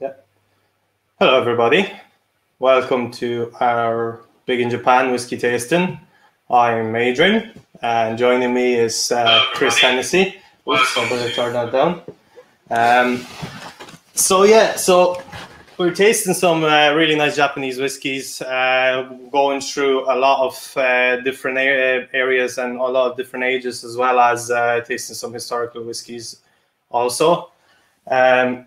Yeah. Hello, everybody. Welcome to our Big in Japan whiskey tasting. I'm Adrian, and joining me is uh, Chris Hennessy. Oops, I'm going to turn that down. Um, so yeah, so we're tasting some uh, really nice Japanese whiskies, uh, going through a lot of uh, different areas and a lot of different ages, as well as uh, tasting some historical whiskies also. Um,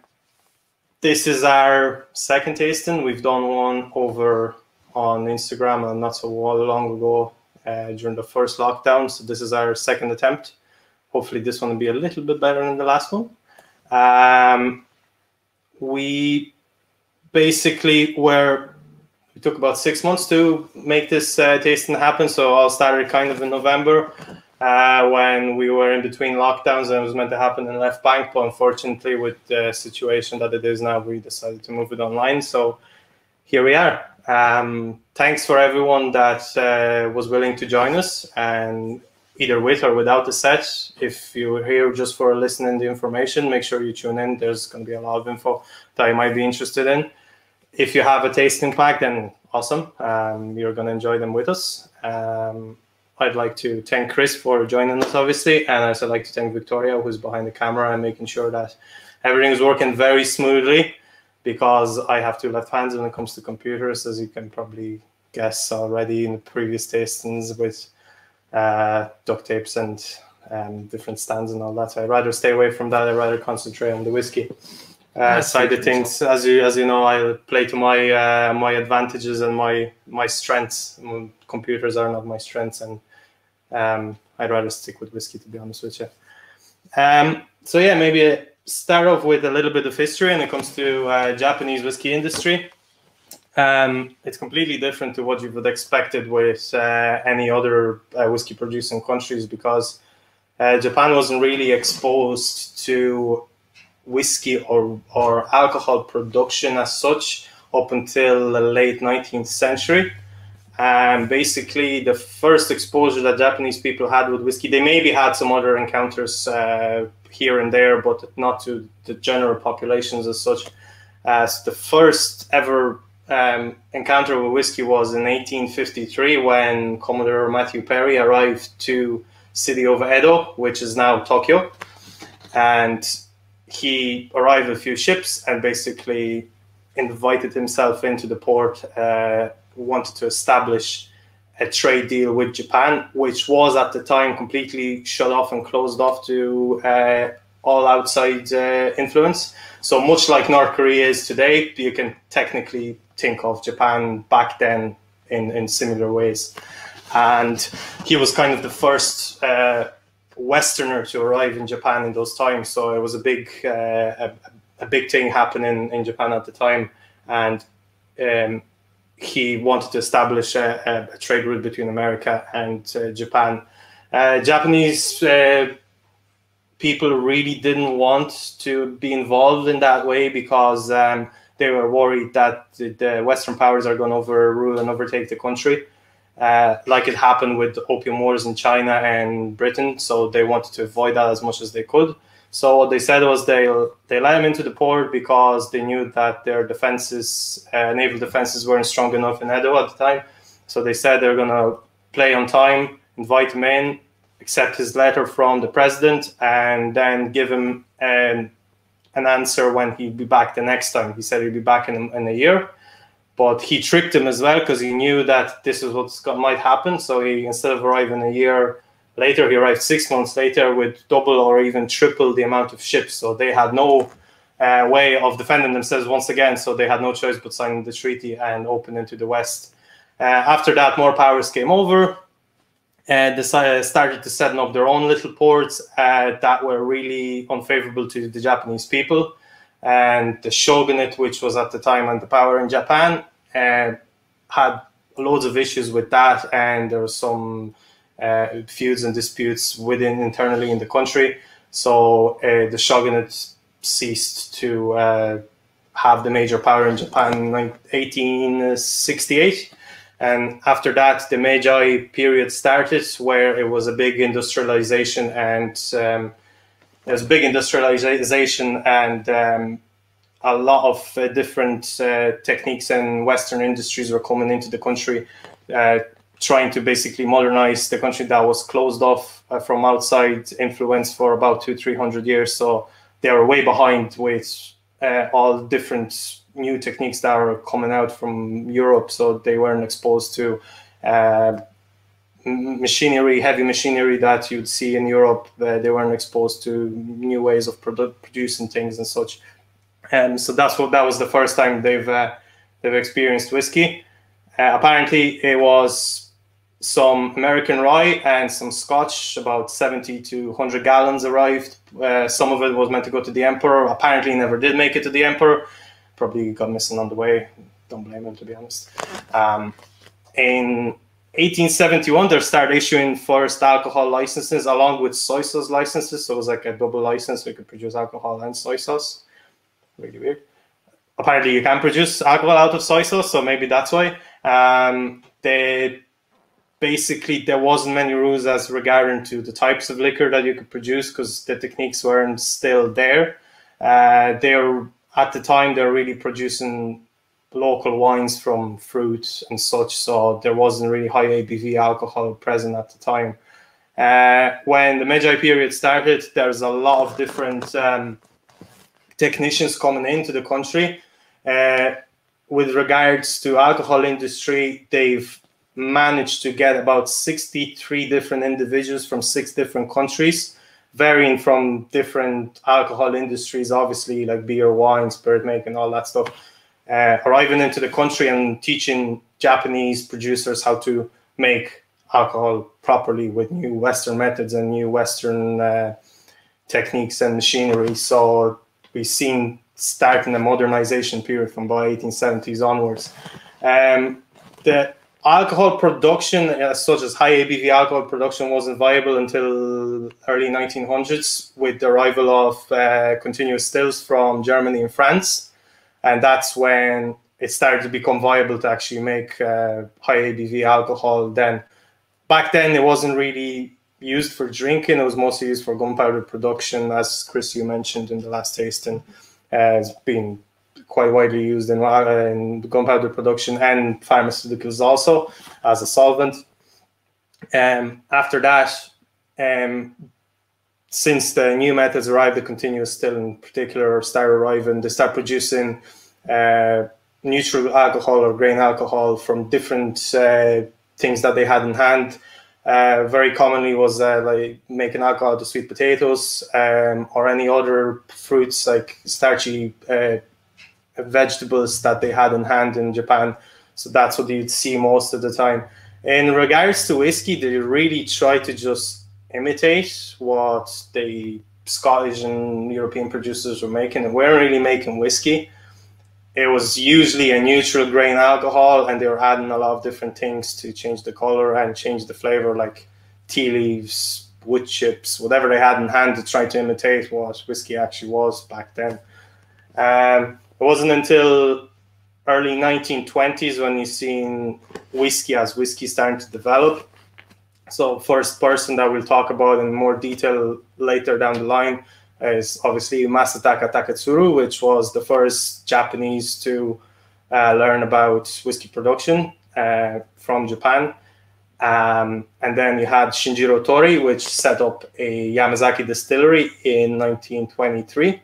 this is our second tasting. We've done one over on Instagram and not so long ago uh, during the first lockdown. So this is our second attempt. Hopefully, this one will be a little bit better than the last one. Um, we basically were it took about six months to make this uh, tasting happen. So all started kind of in November uh, when we were in between lockdowns and it was meant to happen in Left Bank. But unfortunately, with the situation that it is now, we decided to move it online. So here we are. Um, thanks for everyone that uh, was willing to join us and either with or without the set. If you're here just for listening to information, make sure you tune in. There's going to be a lot of info that you might be interested in. If you have a tasting pack, then awesome. Um, you're going to enjoy them with us. Um, I'd like to thank Chris for joining us, obviously, and I'd like to thank Victoria, who's behind the camera and making sure that everything is working very smoothly. Because I have two left hands when it comes to computers, as you can probably guess already in the previous tastings with uh, duct tapes and um, different stands and all that. So I'd rather stay away from that. I'd rather concentrate on the whiskey uh, side of things. As you as you know, I play to my uh, my advantages and my my strengths. Computers are not my strengths, and um, I'd rather stick with whiskey to be honest with you. Um, so yeah, maybe start off with a little bit of history when it comes to uh, Japanese whiskey industry. Um, it's completely different to what you would expected with uh, any other uh, whiskey producing countries because uh, Japan wasn't really exposed to whiskey or, or alcohol production as such up until the late 19th century. And basically, the first exposure that Japanese people had with whiskey, they maybe had some other encounters uh, here and there, but not to the general populations as such. As the first ever um, encounter with whiskey was in 1853 when Commodore Matthew Perry arrived to city of Edo, which is now Tokyo, and he arrived with a few ships and basically invited himself into the port. Uh, wanted to establish a trade deal with Japan, which was at the time completely shut off and closed off to uh, all outside uh, influence. So much like North Korea is today, you can technically think of Japan back then in, in similar ways. And he was kind of the first uh, Westerner to arrive in Japan in those times. So it was a big, uh, a, a, big thing happening in Japan at the time. And um, he wanted to establish a, a, trade route between America and uh, Japan. Uh, Japanese uh, people really didn't want to be involved in that way because um, they were worried that the Western powers are going to overrule and overtake the country. Uh, like it happened with the opium wars in China and Britain. So they wanted to avoid that as much as they could. So what they said was they they let him into the port because they knew that their defenses, uh, naval defenses, weren't strong enough in Edo at the time. So they said they're gonna play on time, invite him in, accept his letter from the president, and then give him an an answer when he'd be back the next time. He said he'd be back in, in a year, but he tricked him as well because he knew that this is what might happen. So he instead of arriving in a year Later, he arrived six months later with double or even triple the amount of ships. So they had no uh, way of defending themselves once again. So they had no choice but signing the treaty and open into the West. Uh, after that, more powers came over and decided, started to set up their own little ports uh, that were really unfavorable to the Japanese people. And the shogunate, which was at the time under power in Japan, uh, had loads of issues with that. And there was some uh, feuds and disputes within internally in the country. So uh, the shogunate ceased to uh, have the major power in Japan in 1868. And after that, the Meiji period started, where it was a big industrialization and um, there was big industrialization and um, a lot of uh, different uh, techniques and Western industries were coming into the country, uh, trying to basically modernize the country that was closed off uh, from outside influence for about two, three hundred years. So they were way behind with uh, all different new techniques that are coming out from Europe. So they weren't exposed to uh, machinery, heavy machinery that you'd see in Europe. they weren't exposed to new ways of produ- producing things and such. And so that's what that was the first time they've uh, they've experienced whiskey. Uh, apparently, it was some American rye and some Scotch. About seventy to hundred gallons arrived. Uh, some of it was meant to go to the emperor. Apparently, never did make it to the emperor. Probably got missing on the way. Don't blame him, to be honest. Um, in 1871, they started issuing first alcohol licenses along with soy sauce licenses. So it was like a double license. We could produce alcohol and soy sauce really weird. Apparently, you can produce alcohol out of soy sauce, so maybe that's why. Um, they basically there wasn't many rules as regarding to the types of liquor that you could produce because the techniques weren't still there. Uh, they're at the time they're really producing local wines from fruit and such, so there wasn't really high ABV alcohol present at the time. Uh, when the Meiji period started, there's a lot of different um, technicians coming into the country. Uh, with regards to alcohol industry, they've managed to get about 63 different individuals from six different countries, varying from different alcohol industries, obviously like beer, wine, spirit making, all that stuff, uh, arriving into the country and teaching Japanese producers how to make alcohol properly with new Western methods and new Western uh, techniques and machinery. So we've seen starting the modernization period from by 1870s onwards. Um, the alcohol production, uh, such as high ABV alcohol production, wasn't viable until early 1900s with the arrival of uh, continuous stills from Germany and France, and that's when it started to become viable to actually make uh, high ABV alcohol. Then, back then, it wasn't really used for drinking. It was mostly used for gunpowder production, as Chris you mentioned in the last tasting, has been quite widely used in, uh, in gunpowder production and pharmaceuticals also as a solvent. Um, after that, um, since the new methods arrived, the continuous still in particular start arriving, they start producing uh, neutral alcohol or grain alcohol from different uh, things that they had in hand uh, very commonly was uh, like making alcohol of sweet potatoes um, or any other fruits like starchy uh, vegetables that they had in hand in Japan. So that's what you'd see most of the time. In regards to whiskey, they really try to just imitate what the Scottish and European producers were making. They weren't really making whiskey it was usually a neutral grain alcohol and they were adding a lot of different things to change the color and change the flavor like tea leaves wood chips whatever they had in hand to try to imitate what whiskey actually was back then um, it wasn't until early 1920s when you seen whiskey as whiskey starting to develop so first person that we'll talk about in more detail later down the line is obviously Masataka Taketsuru, which was the first Japanese to uh, learn about whiskey production uh, from Japan. Um, and then you had Shinjiro Torii, which set up a Yamazaki distillery in 1923.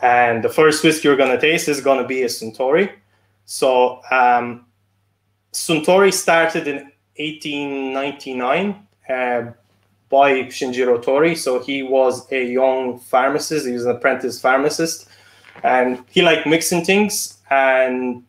And the first whiskey you're going to taste is going to be a Suntory. So um, Suntory started in 1899. Uh, by Shinjiro Torii. So he was a young pharmacist. He was an apprentice pharmacist, and he liked mixing things. And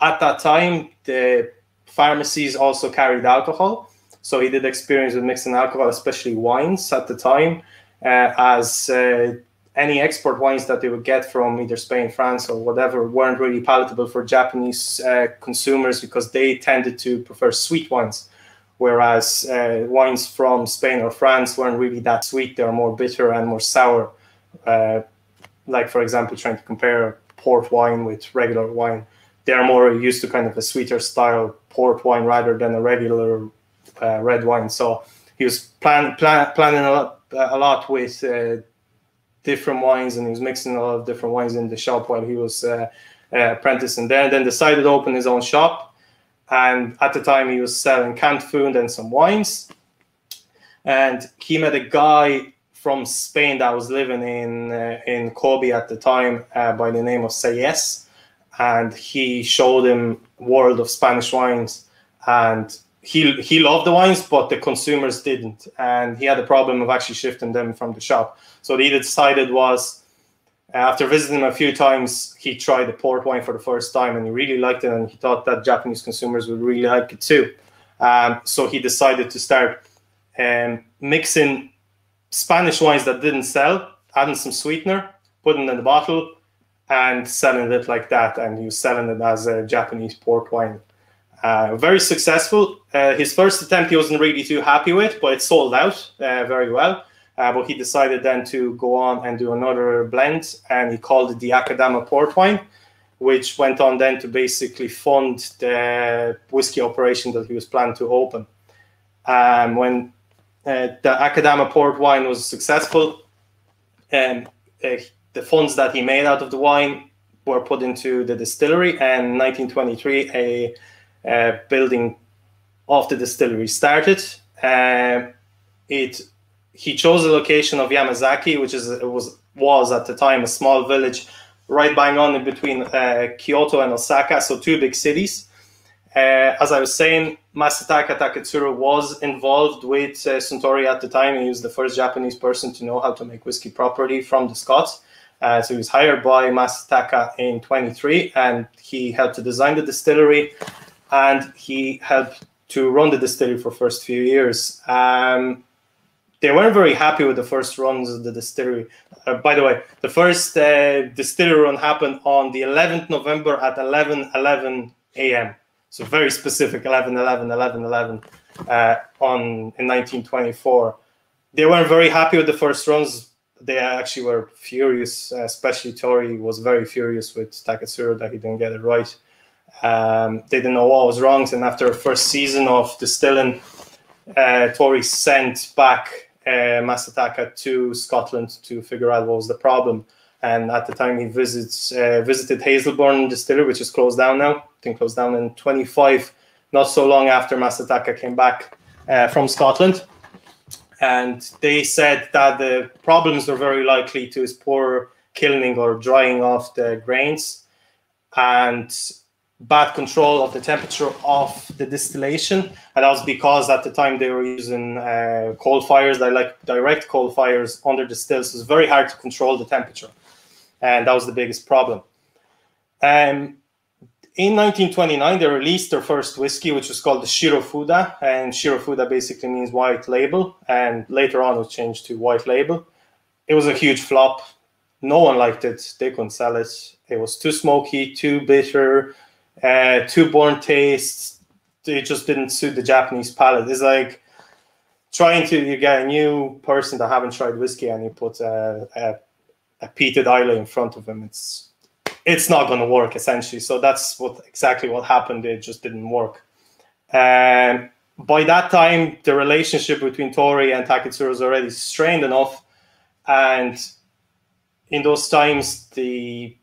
at that time, the pharmacies also carried alcohol. So he did experience with mixing alcohol, especially wines at the time, uh, as uh, any export wines that they would get from either Spain, France, or whatever weren't really palatable for Japanese uh, consumers because they tended to prefer sweet wines whereas uh, wines from Spain or France weren't really that sweet. They are more bitter and more sour. Uh, like, for example, trying to compare port wine with regular wine, they're more used to kind of a sweeter style port wine rather than a regular uh, red wine. So he was plan, plan, planning a lot, a lot with uh, different wines and he was mixing a lot of different wines in the shop while he was uh, uh, apprenticing there. And then decided to open his own shop. And at the time, he was selling canned food and some wines. And he met a guy from Spain that was living in uh, in Kobe at the time uh, by the name of Sayes, and he showed him world of Spanish wines, and he he loved the wines, but the consumers didn't, and he had a problem of actually shifting them from the shop. So what he decided was. After visiting him a few times, he tried the port wine for the first time and he really liked it. And he thought that Japanese consumers would really like it too. Um, so he decided to start um, mixing Spanish wines that didn't sell, adding some sweetener, putting in the bottle, and selling it like that. And he was selling it as a Japanese port wine. Uh, very successful. Uh, his first attempt he wasn't really too happy with, but it sold out uh, very well. Uh, but he decided then to go on and do another blend, and he called it the Akadama port wine, which went on then to basically fund the whiskey operation that he was planning to open. Um, when uh, the Akadama port wine was successful, uh, the funds that he made out of the wine were put into the distillery. And 1923, a, a building of the distillery started. Uh, it he chose the location of Yamazaki, which is was was at the time a small village right bang on in between uh, Kyoto and Osaka, so two big cities. Uh, as I was saying, Masataka Taketsuru was involved with uh, Suntory at the time. He was the first Japanese person to know how to make whiskey properly from the Scots. Uh, so he was hired by Masataka in 23 and he helped to design the distillery and he helped to run the distillery for first few years. Um, they weren't very happy with the first runs of the distillery. Uh, by the way, the first uh, distillery run happened on the 11th November at 11 11 a.m. So very specific 11, 11, 11, 11 uh, on in 1924. They weren't very happy with the first runs. They actually were furious, uh, especially Torii was very furious with Taketsuru that he didn't get it right. Um, they didn't know what was wrong. And after the first season of distilling, uh, Torii sent back uh, Masataka to Scotland to figure out what was the problem. And at the time, he visits uh, visited Hazelburn Distillery, which is closed down now. I think closed down in 25, not so long after Masataka came back uh, from Scotland. And they said that the problems were very likely to his poor kilning or drying off the grains and bad control of the temperature of the distillation. And that was because at the time they were using uh, coal fires, they like direct coal fires under the stills. So it was very hard to control the temperature and that was the biggest problem. Um, in 1929, they released their first whiskey, which was called the Shirofuda, and Shirofuda basically means white label, and later on it was changed to white label. It was a huge flop. No one liked it. They couldn't sell it. It was too smoky, too bitter, uh, too burnt taste. It just didn't suit the Japanese palate. It's like trying to you get a new person that haven't tried whiskey and you put a, a a peated Islay in front of him, it's it's not going to work essentially. So that's what exactly what happened. It just didn't work. And by that time, the relationship between Torii and Taketsuru was already strained enough, and in those times, the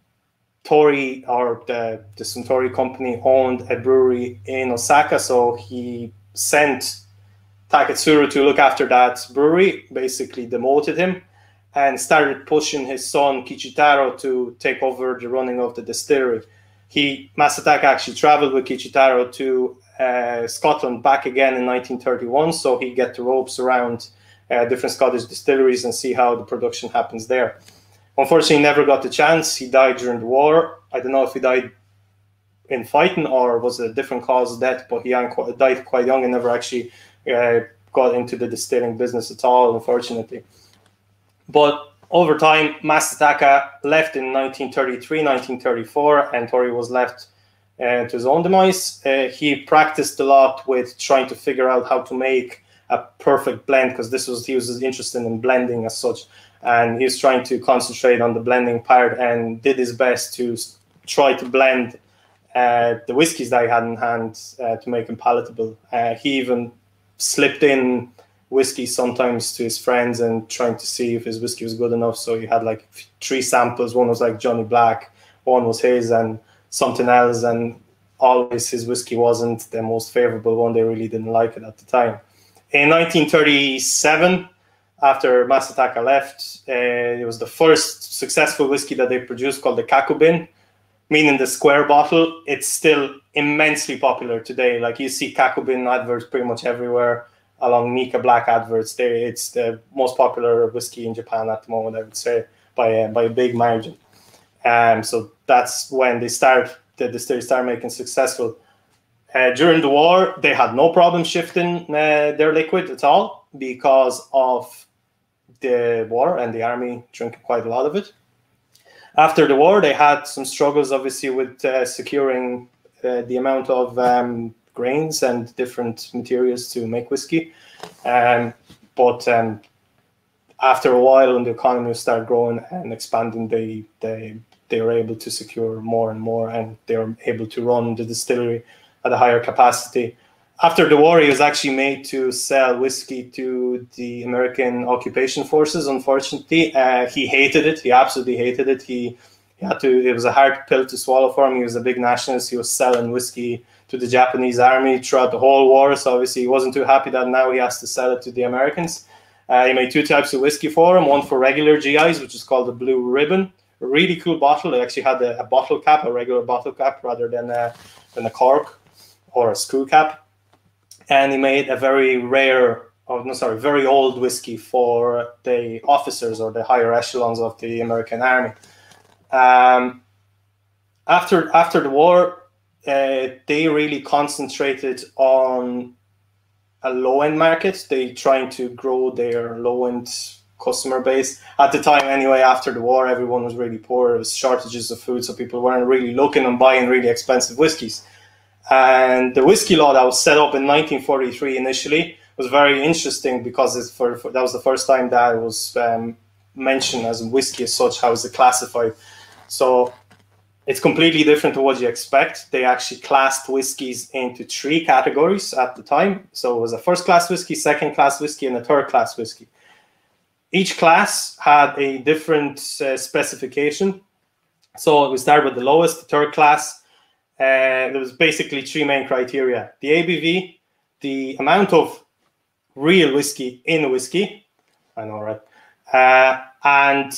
Torii or the, the Suntory company owned a brewery in Osaka, so he sent Taketsuru to look after that brewery, basically demoted him, and started pushing his son Kichitaro to take over the running of the distillery. He Masataka actually traveled with Kichitaro to uh, Scotland back again in 1931, so he get the ropes around uh, different Scottish distilleries and see how the production happens there. Unfortunately, he never got the chance. He died during the war. I don't know if he died in fighting or was a different cause of death, but he died quite young and never actually uh, got into the distilling business at all, unfortunately. But over time, Masataka left in 1933, 1934, and Torii was left uh, to his own demise. Uh, he practiced a lot with trying to figure out how to make a perfect blend because this was he was interested in blending as such, and he was trying to concentrate on the blending part and did his best to try to blend uh, the whiskies that he had in hand uh, to make them palatable. Uh, he even slipped in whiskey sometimes to his friends and trying to see if his whiskey was good enough. So he had like three samples. One was like Johnnie Black, one was his, and something else. And always his whiskey wasn't the most favorable one. They really didn't like it at the time. In 1937, after Masataka left, uh, it was the first successful whiskey that they produced called the Kakubin, meaning the square bottle. It's still immensely popular today. Like you see Kakubin adverts pretty much everywhere along Nikka Black adverts. They, it's the most popular whiskey in Japan at the moment, I would say, by a, by a big margin. Um, so that's when they start the distillery start making successful. Uh, during the war, they had no problem shifting uh, their liquid at all because of the war and the army drinking quite a lot of it. After the war, they had some struggles, obviously, with uh, securing uh, the amount of um, grains and different materials to make whiskey. Um, but um, after a while, when the economy started growing and expanding, they they they were able to secure more and more, and they were able to run the distillery at a higher capacity. After the war, he was actually made to sell whiskey to the American occupation forces. Unfortunately, uh, he hated it. He absolutely hated it. He, he had to. It was a hard pill to swallow for him. He was a big nationalist. He was selling whiskey to the Japanese army throughout the whole war. So obviously, he wasn't too happy that now he has to sell it to the Americans. Uh, he made two types of whiskey for him. One for regular GIs, which is called the Blue Ribbon. A really cool bottle. It actually had a, a bottle cap, a regular bottle cap, rather than a, than a cork or a screw cap. And he made a very rare, oh no, sorry, very old whiskey for the officers or the higher echelons of the American army. Um, after after the war, uh, they really concentrated on a low end market. They trying to grow their low end customer base at the time. Anyway, after the war, everyone was really poor. There was shortages of food, so people weren't really looking and buying really expensive whiskies. And the whiskey law that was set up in 1943 initially was very interesting because for, for, that was the first time that it was um, mentioned as whiskey as such. How is it classified? So it's completely different to what you expect. They actually classed whiskies into three categories at the time. So it was a first class whiskey, second class whiskey, and a third class whiskey. Each class had a different uh, specification. So we start with the lowest, the third class. Uh, there was basically three main criteria: the ABV, the amount of real whiskey in a whiskey. I know, right? Uh, and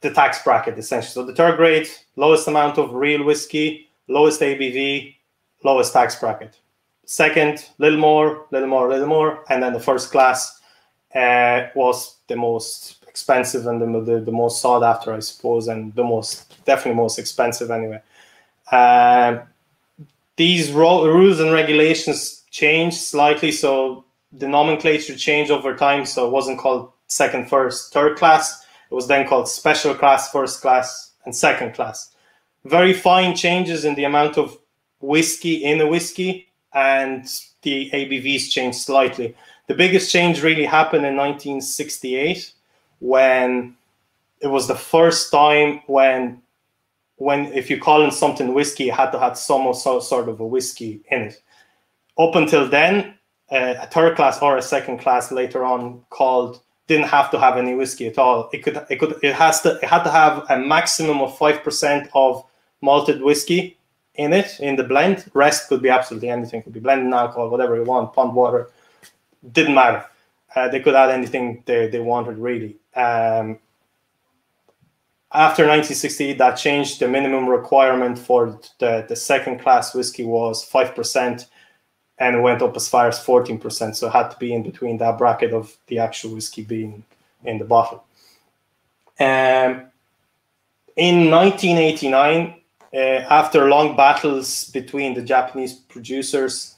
the tax bracket essentially. So the third grade, lowest amount of real whiskey, lowest ABV, lowest tax bracket. Second, little more, little more, little more, and then the first class uh, was the most expensive and the, the, the, most sought after, I suppose, and the most definitely most expensive anyway. Uh, these ro- rules and regulations changed slightly, so the nomenclature changed over time. So it wasn't called second, first, third class it was then called special class, first class, and second class. Very fine changes in the amount of whiskey in a whiskey, and the ABVs changed slightly. The biggest change really happened in 1968 when it was the first time when when if you call in something whiskey, it had to have some sort of a whiskey in it. Up until then, uh, a third class or a second class later on called didn't have to have any whiskey at all. It could it could it has to it had to have a maximum of five percent of malted whiskey in it in the blend. Rest could be absolutely anything. Could be blended alcohol, whatever you want, pond water. Didn't matter. Uh, they could add anything they, they wanted really. Um, after 1968, that changed. The minimum requirement for the, the second class whiskey was 5% and went up as far as 14%. So it had to be in between that bracket of the actual whiskey being in the bottle. Um, in 1989, uh, after long battles between the Japanese producers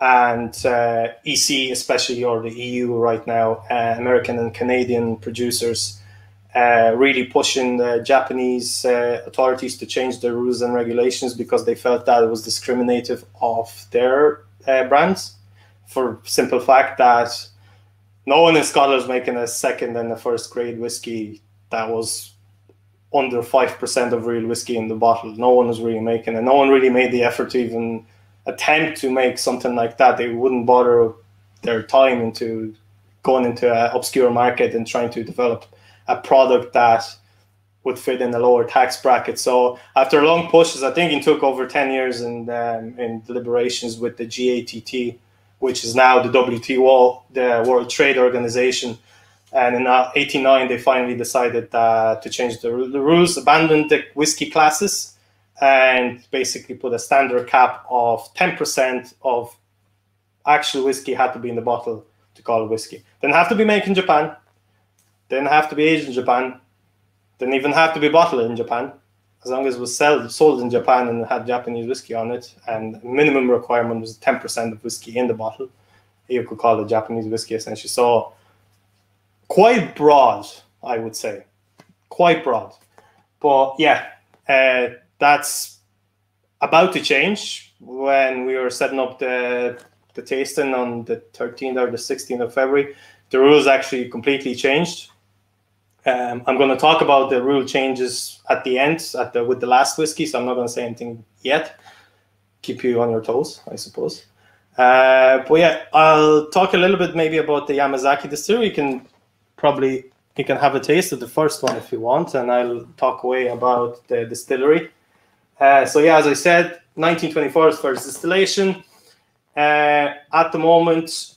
and uh, EC, especially, or the EU right now, uh, American and Canadian producers, uh, really pushing the Japanese uh, authorities to change the rules and regulations because they felt that it was discriminative of their uh, brands for simple fact that no one in Scotland was making a second and a first grade whiskey that was under 5% of real whiskey in the bottle. No one was really making it. No one really made the effort to even attempt to make something like that. They wouldn't bother their time into going into an obscure market and trying to develop a product that would fit in a lower tax bracket. So after long pushes, I think it took over 10 years in, um, in deliberations with the GATT, which is now the WTO, the World Trade Organization. And in 89, they finally decided uh, to change the, the rules, abandon the whiskey classes, and basically put a standard cap of 10% of actual whiskey had to be in the bottle to call it whiskey. Didn't have to be made in Japan. Didn't have to be aged in Japan. Didn't even have to be bottled in Japan. As long as it was sold, sold in Japan and had Japanese whiskey on it, and minimum requirement was 10% of whiskey in the bottle, you could call it Japanese whiskey essentially. So quite broad, I would say. Quite broad. But yeah, uh, that's about to change when we were setting up the the tasting on the 13th or the 16th of February. The rules actually completely changed. Um, I'm going to talk about the rule changes at the end at the, with the last whiskey, so I'm not going to say anything yet. Keep you on your toes, I suppose. Uh, but yeah, I'll talk a little bit maybe about the Yamazaki distillery. You can probably you can have a taste of the first one if you want, and I'll talk away about the distillery. Uh, so yeah, as I said, 1924 is first distillation. Uh, at the moment,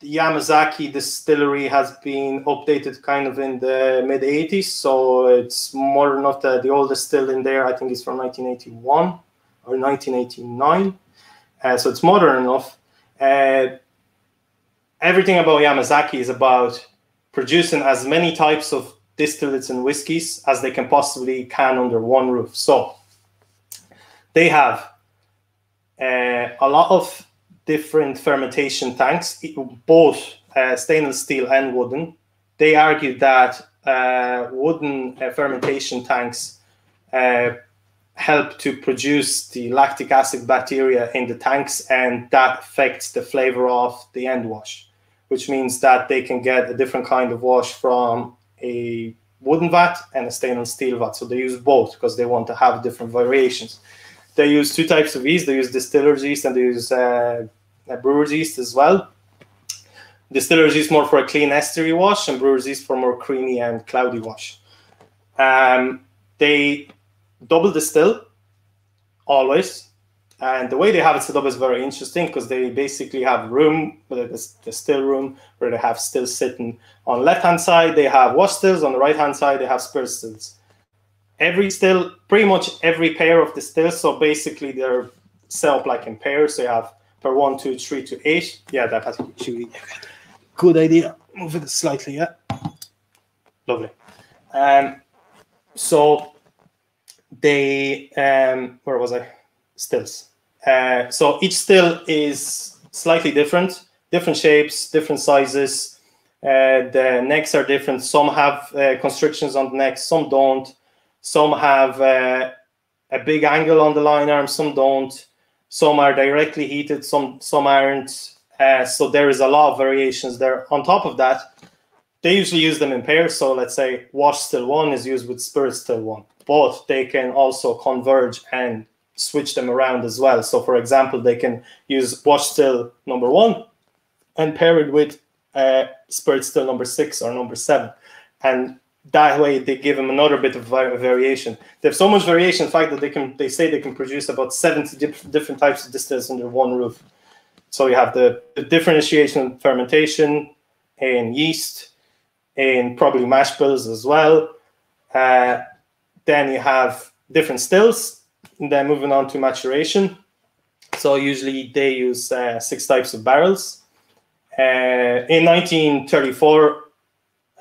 the Yamazaki distillery has been updated kind of in the mid 80s, so it's enough that the oldest still in there, I think, is from 1981 or 1989. Uh, so it's modern enough. Uh, everything about Yamazaki is about producing as many types of distillates and whiskies as they can possibly can under one roof. So they have uh, a lot of different fermentation tanks, both uh, stainless steel and wooden. They argue that uh, wooden uh, fermentation tanks uh, help to produce the lactic acid bacteria in the tanks, and that affects the flavor of the end wash which means that they can get a different kind of wash from a wooden vat and a stainless steel vat. So they use both because they want to have different variations. They use two types of yeast. They use distiller's yeast and they use uh, brewer's yeast as well. Distiller's yeast more for a clean estery wash and brewer's yeast for more creamy and cloudy wash. Um, they double distill always and the way they have it set up is very interesting because they basically have room, the, still room, where they have stills sitting on left hand side. They have wash stills on the right hand side. They have spirit stills. Every still, pretty much every pair of the stills. So basically, they're set up like in pairs. So you have per one, two, three to eight. Yeah, that has actually good idea. Move it slightly. Yeah, lovely. Um, so they um, where was I? Stills. Uh, so each still is slightly different, different shapes, different sizes. Uh, the necks are different. Some have uh, constrictions on the neck, some don't. Some have uh, a big angle on the lyne arm, some don't. Some are directly heated, some some aren't. Uh, so there is a lot of variations there. On top of that, they usually use them in pairs. So let's say wash still one is used with spirit still one, but they can also converge and switch them around as well. So, for example, they can use wash still number one and pair it with uh, spirit still number six or number seven. And that way they give them another bit of variation. They have so much variation, in fact, that they can they say they can produce about 70 different types of distills under one roof. So you have the, the differentiation fermentation in yeast, in probably mash bills as well. Uh, then you have different stills and then moving on to maturation. So usually they use uh, six types of barrels. Uh, in 1934,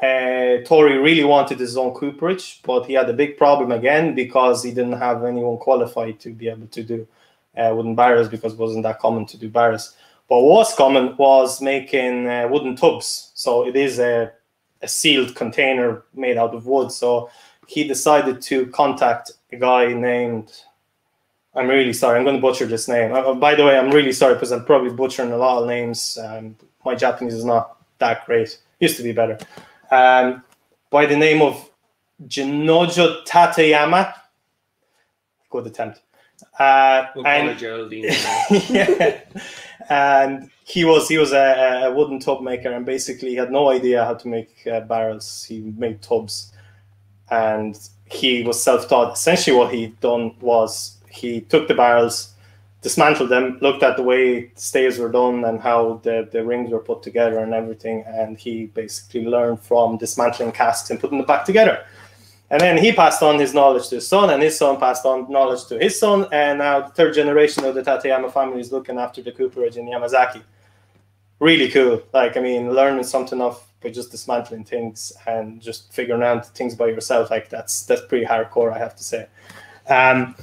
uh, Torii really wanted his own cooperage, but he had a big problem again because he didn't have anyone qualified to be able to do uh, wooden barrels because it wasn't that common to do barrels. But what was common was making uh, wooden tubs. So it is a, a sealed container made out of wood. So he decided to contact a guy named I'm really sorry. I'm going to butcher this name. Uh, by the way, I'm really sorry because I'm probably butchering a lot of names. Um, my Japanese is not that great. Used to be better. Um, by the name of Jinojo Tateyama. Good attempt. Uh, We'll and yeah. and he was he was a, a wooden tub maker and basically had no idea how to make uh, barrels. He made tubs, and he was self-taught. Essentially, what he done was he took the barrels, dismantled them, looked at the way stays were done and how the, the rings were put together and everything, and he basically learned from dismantling casks and putting them back together. And then he passed on his knowledge to his son, and his son passed on knowledge to his son, and now the third generation of the Tateyama family is looking after the cooperage in Yamazaki. Really cool. Like, I mean, learning something off by just dismantling things and just figuring out things by yourself, like that's that's pretty hardcore, I have to say. Um,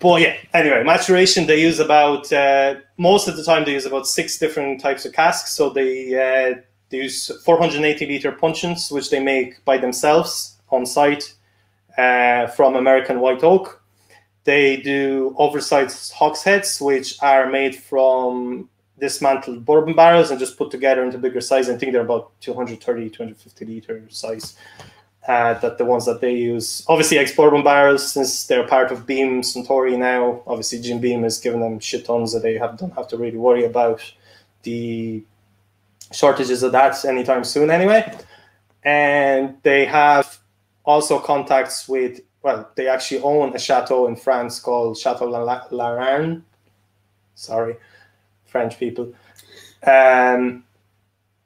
but yeah, anyway, maturation they use about uh, most of the time they use about six different types of casks. So they uh, they use 480 liter puncheons, which they make by themselves on site uh, from American white oak. They do oversized hogsheads, which are made from dismantled bourbon barrels and just put together into bigger size. I think they're about 230, 250 liter size. Uh, that the ones that they use, obviously ex bourbon barrels, since they're part of Beam Suntory now. Obviously, Jim Beam has given them shit tons that they have don't have to really worry about the shortages of that anytime soon, anyway. And they have also contacts with well, they actually own a chateau in France called Chateau La- Larane. Sorry, French people. Um,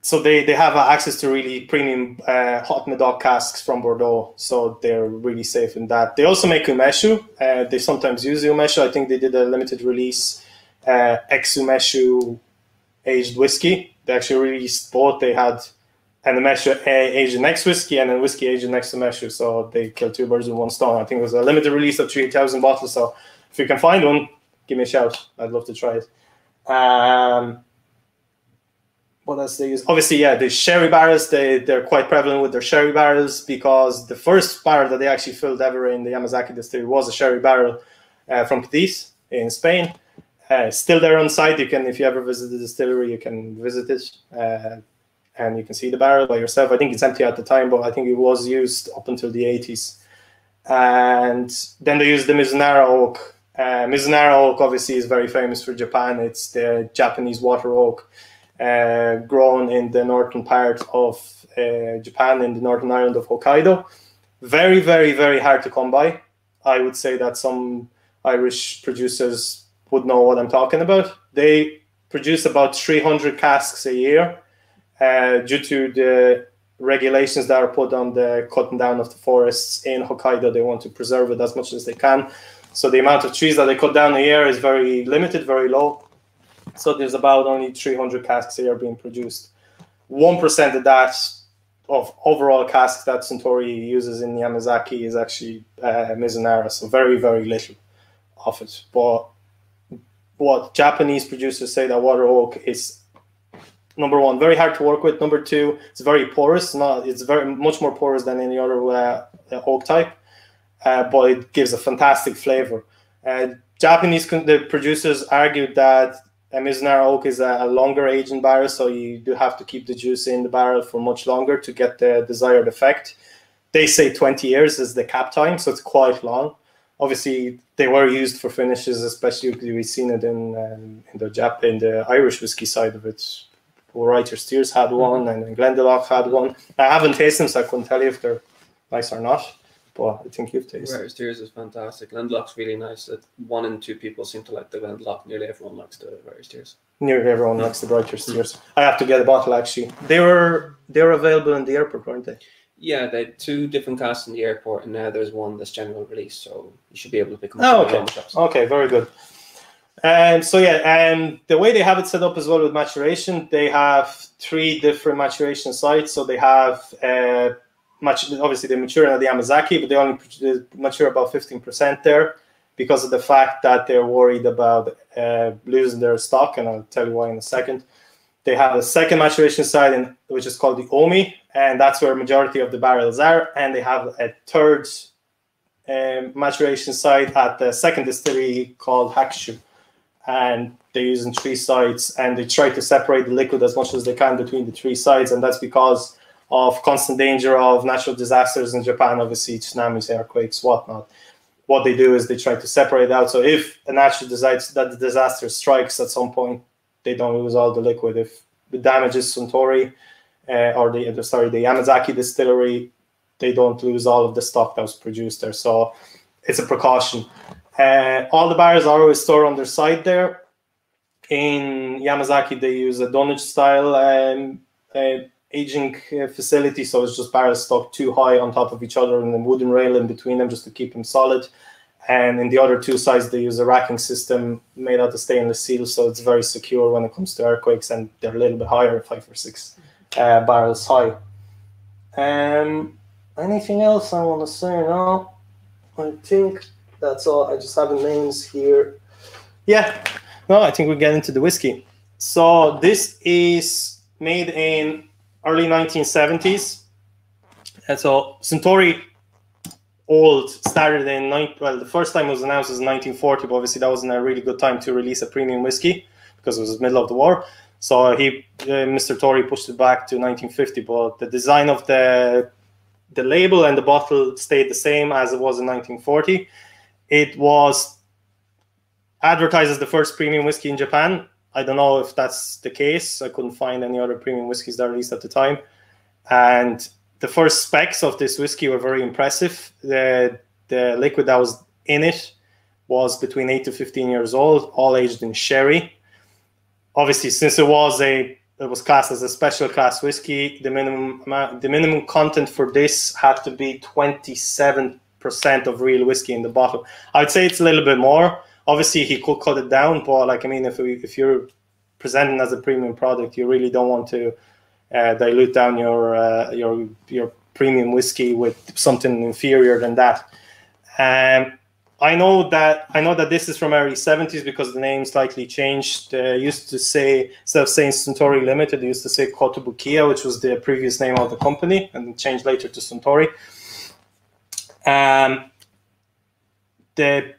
so they, they have uh, access to really premium uh, Haut-Medoc casks from Bordeaux, so they're really safe in that. They also make umeshu. Uh, they sometimes use the umeshu. I think they did a limited release uh, ex umeshu aged whiskey. They actually released both. They had an umeshu uh, aged next whiskey and a whiskey aged next umeshu. So they killed two birds with one stone. I think it was a limited release of 3,000 bottles. So if you can find one, give me a shout. I'd love to try it. Um, what else they use? Obviously, yeah, the sherry barrels. They they're quite prevalent with their sherry barrels because the first barrel that they actually filled ever in the Yamazaki distillery was a sherry barrel uh, from Cadiz in Spain. Uh, still there on site. You can, if you ever visit the distillery, you can visit it uh, and you can see the barrel by yourself. I think it's empty at the time, but I think it was used up until the 80s. And then they use the Mizunara oak. Uh, Mizunara oak obviously is very famous for Japan. It's the Japanese water oak uh, grown in the northern part of uh, Japan, in the northern island of Hokkaido. Very, very, very hard to come by. I would say that some Irish producers would know what I'm talking about. They produce about 300 casks a year uh, due to the regulations that are put on the cutting down of the forests in Hokkaido. They want to preserve it as much as they can. So the amount of trees that they cut down a year is very limited, very low. So there's about only 300 casks a year being produced. 1% of that, of overall casks that Suntory uses in Yamazaki is actually uh, Mizunara, so very, very little of it. But what Japanese producers say that water oak is number one, very hard to work with. Number two, it's very porous. Not, it's very much more porous than any other uh, oak type, uh, but it gives a fantastic flavor. Uh, Japanese the producers argued that a oak is a, a longer aging barrel, so you do have to keep the juice in the barrel for much longer to get the desired effect. They say 20 years is the cap time, so it's quite long. Obviously, they were used for finishes, especially we've seen it in um, in the Jap in the Irish whiskey side of it. Writers' Tears had one, and Glendalough had one. I haven't tasted them, so I couldn't tell you if they're nice or not. But I think you've tasted. Writers' Tears is fantastic. Glendalough's really nice. That one in two people seem to like the Glendalough. Nearly everyone likes the Writers' Tears. Nearly everyone likes the Writers' Tears. I have to get a bottle actually. They were they were available in the airport, weren't they? Yeah, they had two different casks in the airport, and now there's one that's general release, so you should be able to pick them Oh, okay. in the shops. Okay, very good. Um, so yeah, um, the way they have it set up as well with maturation, they have three different maturation sites. So they have uh, mat- obviously they mature at the Yamazaki, but they only mature about fifteen percent there because of the fact that they're worried about uh, losing their stock, and I'll tell you why in a second. They have a second maturation site, in, which is called the Omi, and that's where majority of the barrels are. And they have a third um, maturation site at the second distillery called Hakushu and they're using three sites and they try to separate the liquid as much as they can between the three sites and that's because of constant danger of natural disasters in japan obviously tsunamis earthquakes whatnot what they do is they try to separate out. So if a natural decides that the disaster strikes at some point, they don't lose all the liquid. If the damage is Suntory uh, or the sorry the Yamazaki distillery, they don't lose all of the stock that was produced there. So it's a precaution. Uh, all the barrels are always stored on their side there. In Yamazaki, they use a dunnage style um, uh, aging uh, facility, so it's just barrels stuck too high on top of each other and then wooden rail in between them just to keep them solid. And in the other two sides, they use a racking system made out of stainless steel, so it's very secure when it comes to earthquakes, and they're a little bit higher, five or six uh, barrels high. Um, anything else I want to say? No, I think that's all. I just have the names here. Yeah, no, I think we get into the whiskey. So this is made in early 1970s. And so Suntory old started in nine, well the first time it was announced was 1940 but obviously that wasn't a really good time to release a premium whiskey because it was the middle of the war. So he uh, mr Torii pushed it back to 1950 but the design of the the label and the bottle stayed the same as it was in 1940 it was advertised as the first premium whiskey in japan I don't know if that's the case. I couldn't find any other premium whiskies that released at the time. And the first specs of this whiskey were very impressive. The the liquid that was in it was between 8 to 15 years old, all aged in sherry. Obviously, since it was a it was classed as a special class whiskey, the minimum the minimum content for this had to be 27% of real whiskey in the bottle. I would say it's a little bit more obviously he could cut it down, but like I mean, if we, if you're presenting as a premium product, you really don't want to uh, dilute down your uh, your your premium whiskey with something inferior than that. Um, I know that I know that this is from early 70s because the name slightly changed. Uh, used to say instead of saying Suntory Limited, they used to say Kotobukiya, which was the previous name of the company, and changed later to Suntory. Um, the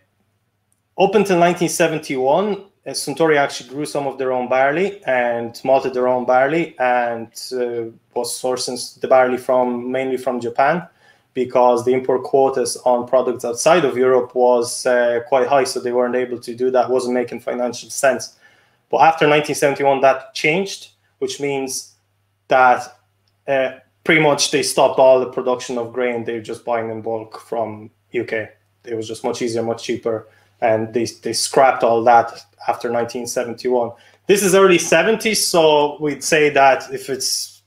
up until 1971, uh, Suntory actually grew some of their own barley and malted their own barley and uh, was sourcing the barley from mainly from Japan because the import quotas on products outside of Europe was uh, quite high, so they weren't able to do that. wasn't making financial sense. But after 1971, that changed, which means that uh, pretty much they stopped all the production of grain. They're just buying in bulk from UK. It was just much easier, much cheaper and they, they scrapped all that after 1971. This is early 70s, so we'd say that if it's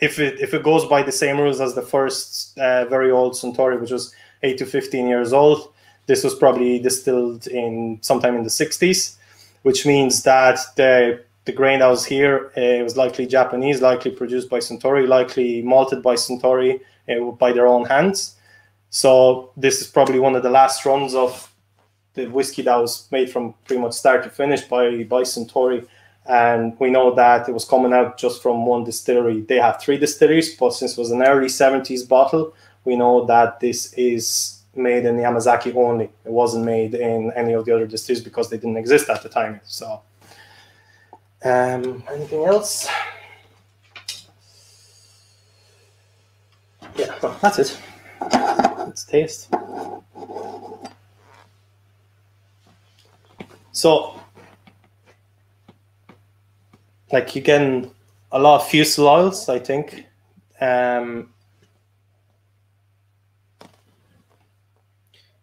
if it if it goes by the same rules as the first uh, very old Suntory, which was eight to 15 years old, this was probably distilled in sometime in the 60s, which means that the the grain that was here uh, was likely Japanese, likely produced by Suntory, likely malted by Suntory uh, by their own hands. So this is probably one of the last runs of the whiskey that was made from pretty much start to finish by by Suntory. And we know that it was coming out just from one distillery. They have three distilleries, but since it was an early 70s bottle, we know that this is made in Yamazaki only. It wasn't made in any of the other distilleries because they didn't exist at the time. So, um, anything else? Yeah, well, that's it. Let's taste. So, like you get a lot of fusel oils, I think. Um,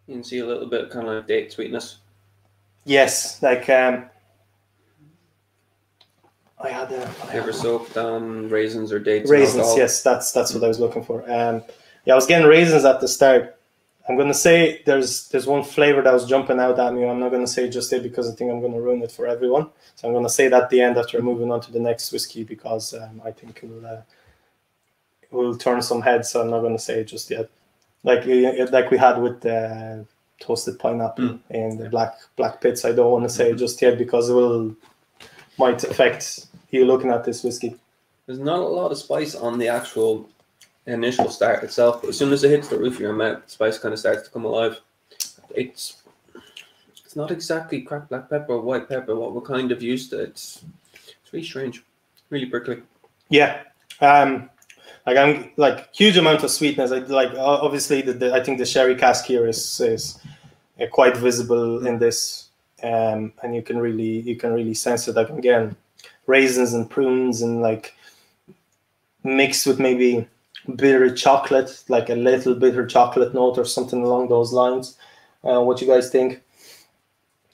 you can see a little bit kind of like date sweetness. Yes, like um, I had a I ever soaked um, raisins or dates. Raisins, yes, that's that's what I was looking for. Um, yeah, I was getting raisins at the start, I'm gonna say there's there's one flavor that was jumping out at me. I'm not gonna say just it because I think I'm gonna ruin it for everyone. So I'm gonna say that at the end after moving on to the next whiskey because um, I think it will uh, it will turn some heads. So I'm not gonna say it just yet. Like like we had with the toasted pineapple mm. and the black black pits. I don't want to say it just yet because it will might affect you looking at this whiskey. There's not a lot of spice on the actual initial start itself, but as soon as it hits the roof of your mouth, spice kind of starts to come alive. It's it's not exactly cracked black pepper or white pepper. What we're kind of used to. It's it's really strange, really prickly. Yeah, um, like I'm like huge amount of sweetness. I like obviously the, the I think the sherry cask here is is uh, quite visible in this, um, and you can really you can really sense it. Like again, raisins and prunes and like mixed with maybe bitter chocolate, like a little bitter chocolate note or something along those lines. Uh, what you guys think?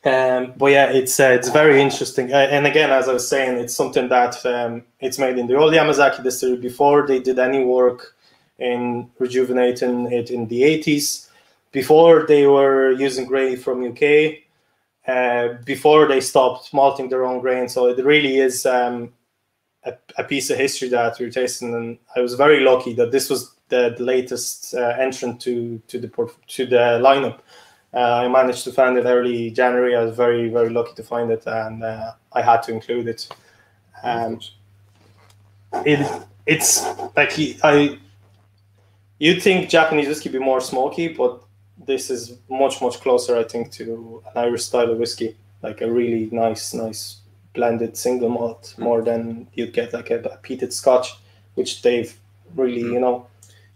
Um, but yeah, it's uh, it's very interesting. Uh, and again, as I was saying, it's something that um, it's made in the old Yamazaki distillery before they did any work in rejuvenating it in the 80s. Before they were using grain from UK. Uh, before they stopped malting their own grain, so it really is um, a, a, piece of history that we're tasting. And I was very lucky that this was the, the latest uh, entrant to to the to the lineup. Uh, I managed to find it early January. I was very, very lucky to find it, and uh, I had to include it. Um, it it's like I. You'd think Japanese whiskey be more smoky, but this is much, much closer, I think, to an Irish style of whiskey, like a really nice, nice blended single malt, mm. more than you'd get like a, a peated Scotch, which they've really, mm. you know,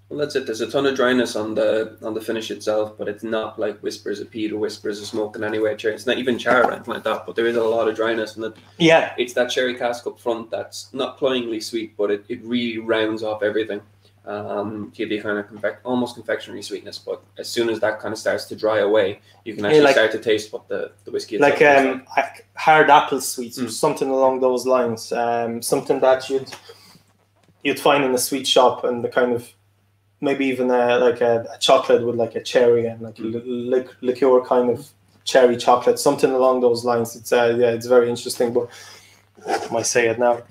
well, that's it. There's a ton of dryness on the on the finish itself, but it's not like whispers of peat or whispers of smoke in any way. It's not even char or anything like that. But there is a lot of dryness, and yeah, it's that sherry cask up front that's not cloyingly sweet, but it, it really rounds off everything. Um, give you kind of almost confectionery sweetness, but as soon as that kind of starts to dry away, you can actually yeah, like, start to taste what the, the whiskey is like. Um, like hard apple sweets mm. or something along those lines. Um, something that you'd you'd find in a sweet shop, and the kind of maybe even a, like a, a, chocolate with like a cherry and like li- liqueur kind of cherry chocolate, something along those lines. It's uh, yeah, it's very interesting. But I might say it now.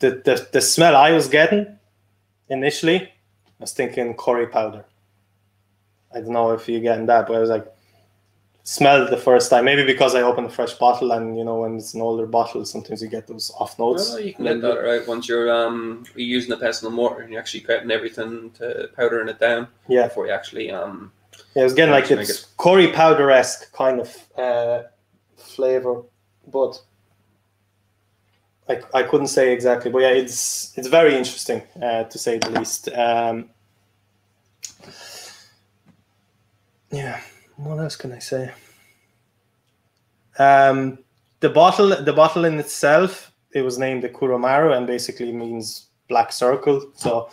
The, the the smell I was getting initially, I was thinking curry powder. I don't know if you're getting that, but I was like, smelled the first time. Maybe because I opened a fresh bottle, and you know when it's an older bottle, sometimes you get those off notes. Well, you can get that right once you're um you're using the pestle and mortar, and you're actually cutting everything to powdering it down. Yeah. Before you actually um. Yeah, it was getting like it's it. curry powder esque kind of uh, flavor, but I, I couldn't say exactly. But yeah, it's it's very interesting uh, to say the least. Um, yeah what else can I say? Um, the bottle, the bottle in itself, it was named the Kuromaru and basically means black circle. So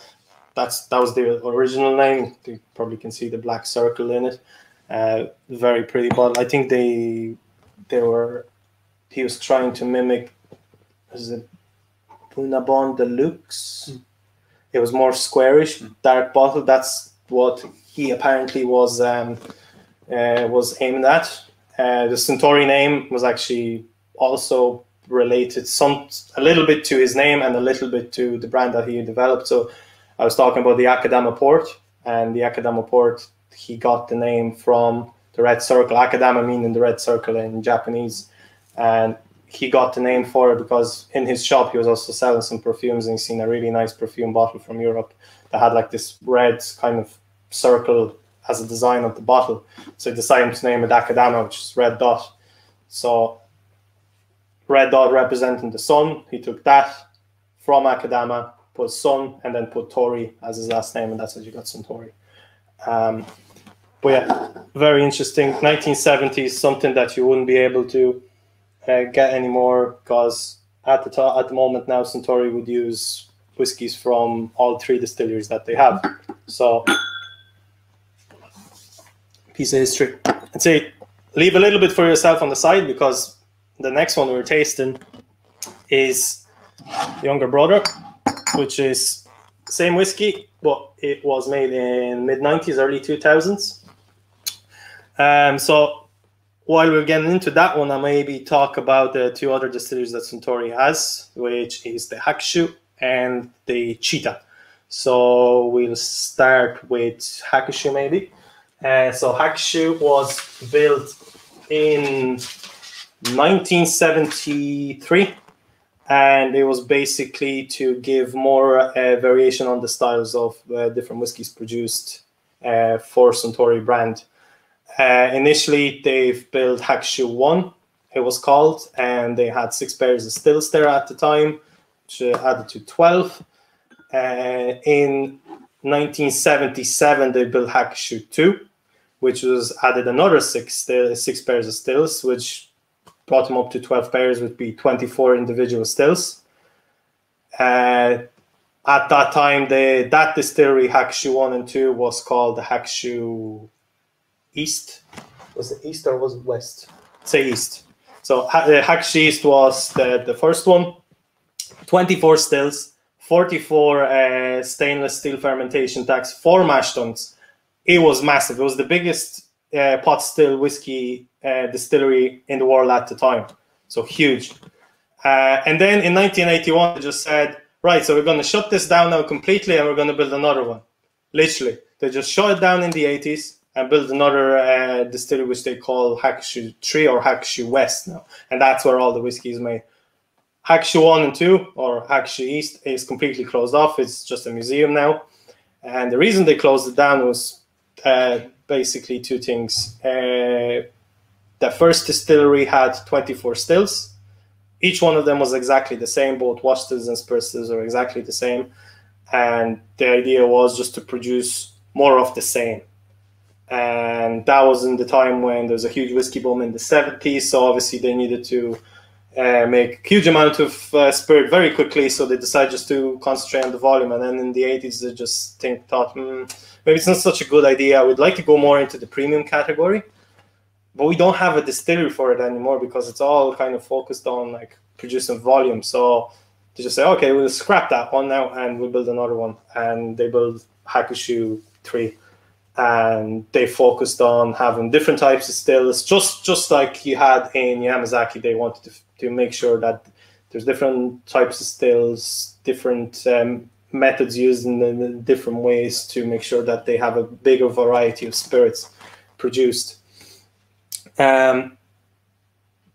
that's that was the original name. You probably can see the black circle in it. Uh, very pretty bottle. I think they they were he was trying to mimic is it Bunabon Deluxe? Mm. It was more squarish, mm. dark bottle. That's what he apparently was um, uh, was aimed at. Uh, the Suntory name was actually also related some a little bit to his name and a little bit to the brand that he developed. So I was talking about the Akadama port, and the Akadama port he got the name from the red circle. Akadama meaning the red circle in Japanese, and he got the name for it because in his shop he was also selling some perfumes and he seen a really nice perfume bottle from Europe that had like this red kind of circle as a design of the bottle. So he decided to name it Akadama, which is red dot. So red dot representing the sun. He took that from Akadama, put sun, and then put Torii as his last name, and that's how you got Suntory. Um, but yeah, very interesting. 1970s, something that you wouldn't be able to uh, get anymore because at the to- at the moment now Suntory would use whiskies from all three distilleries that they have. So piece of history. And say, leave a little bit for yourself on the side because the next one we're tasting is Younger Brother, which is same whiskey, but it was made in mid 90s, early 2000s. Um, so while we're getting into that one, I maybe talk about the two other distilleries that Suntory has, which is the Hakushu and the Chita. So we'll start with Hakushu maybe. Uh, so Hakushu was built in 1973 and it was basically to give more uh, variation on the styles of uh, different whiskies produced uh, for Suntory brand. Uh, initially, they've built Hakushu 1, it was called, and they had six pairs of stills there at the time, which added to 12. Uh, in 1977, they built Hakushu 2, which was added another six six pairs of stills, which brought them up to 12 pairs, would be 24 individual stills. Uh, at that time, the that distillery, Hakushu 1 and 2, was called the Hakushu East. Was it East or was it West? Say East. So the Hakushu East was the, the first one. 24 stills, 44 uh, stainless steel fermentation tanks, four mash tuns. It was massive. It was the biggest uh, pot still whiskey uh, distillery in the world at the time. So huge. Uh, and then in 1981, they just said, right, so we're going to shut this down now completely and we're going to build another one. Literally. They just shut it down in the 80s and built another uh, distillery, which they call Hakushu 3 or Hakushu West now. And that's where all the whiskey is made. Hakushu 1 and 2, or Hakushu East, is completely closed off. It's just a museum now. And the reason they closed it down was uh, basically two things. Uh, the first distillery had 24 stills. Each one of them was exactly the same. Both wash stills and spirit stills are exactly the same. And the idea was just to produce more of the same. And that was in the time when there was a huge whiskey boom in the 70s. So obviously they needed to uh, make huge amount of uh, spirit very quickly. So they decided just to concentrate on the volume. And then in the 80s, they just think, thought, hmm, maybe it's not such a good idea. We'd like to go more into the premium category but we don't have a distillery for it anymore because it's all kind of focused on like producing volume. So they just say, okay, we'll scrap that one now and we'll build another one. And they build Hakushu three, and they focused on having different types of stills, just just like you had in Yamazaki. They wanted to, to make sure that there's different types of stills, different um, methods used in, in different ways to make sure that they have a bigger variety of spirits produced. Um,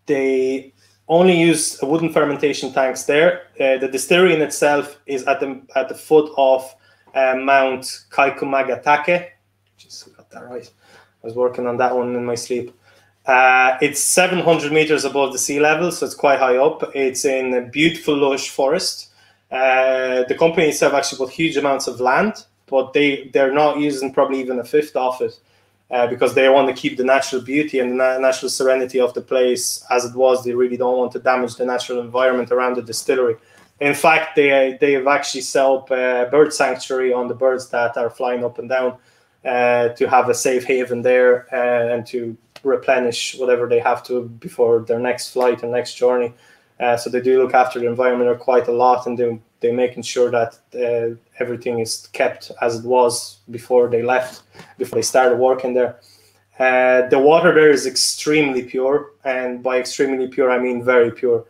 they only use wooden fermentation tanks there. Uh, the distillery in itself is at the at the foot of uh, Mount Kaikomagatake. Just got that right. I was working on that one in my sleep. Uh, it's 700 meters above the sea level, so it's quite high up. It's in a beautiful lush forest. Uh, the company itself actually bought huge amounts of land, but they they're not using probably even a fifth of it uh, because they want to keep the natural beauty and the na- natural serenity of the place as it was. They really don't want to damage the natural environment around the distillery. In fact, they they have actually set up a bird sanctuary on the birds that are flying up and down uh, to have a safe haven there uh, and to replenish whatever they have to before their next flight or next journey. Uh, so they do look after the environment quite a lot, and they they're making sure that uh, everything is kept as it was before they left, before they started working there. Uh, the water there is extremely pure, and by extremely pure, I mean very pure.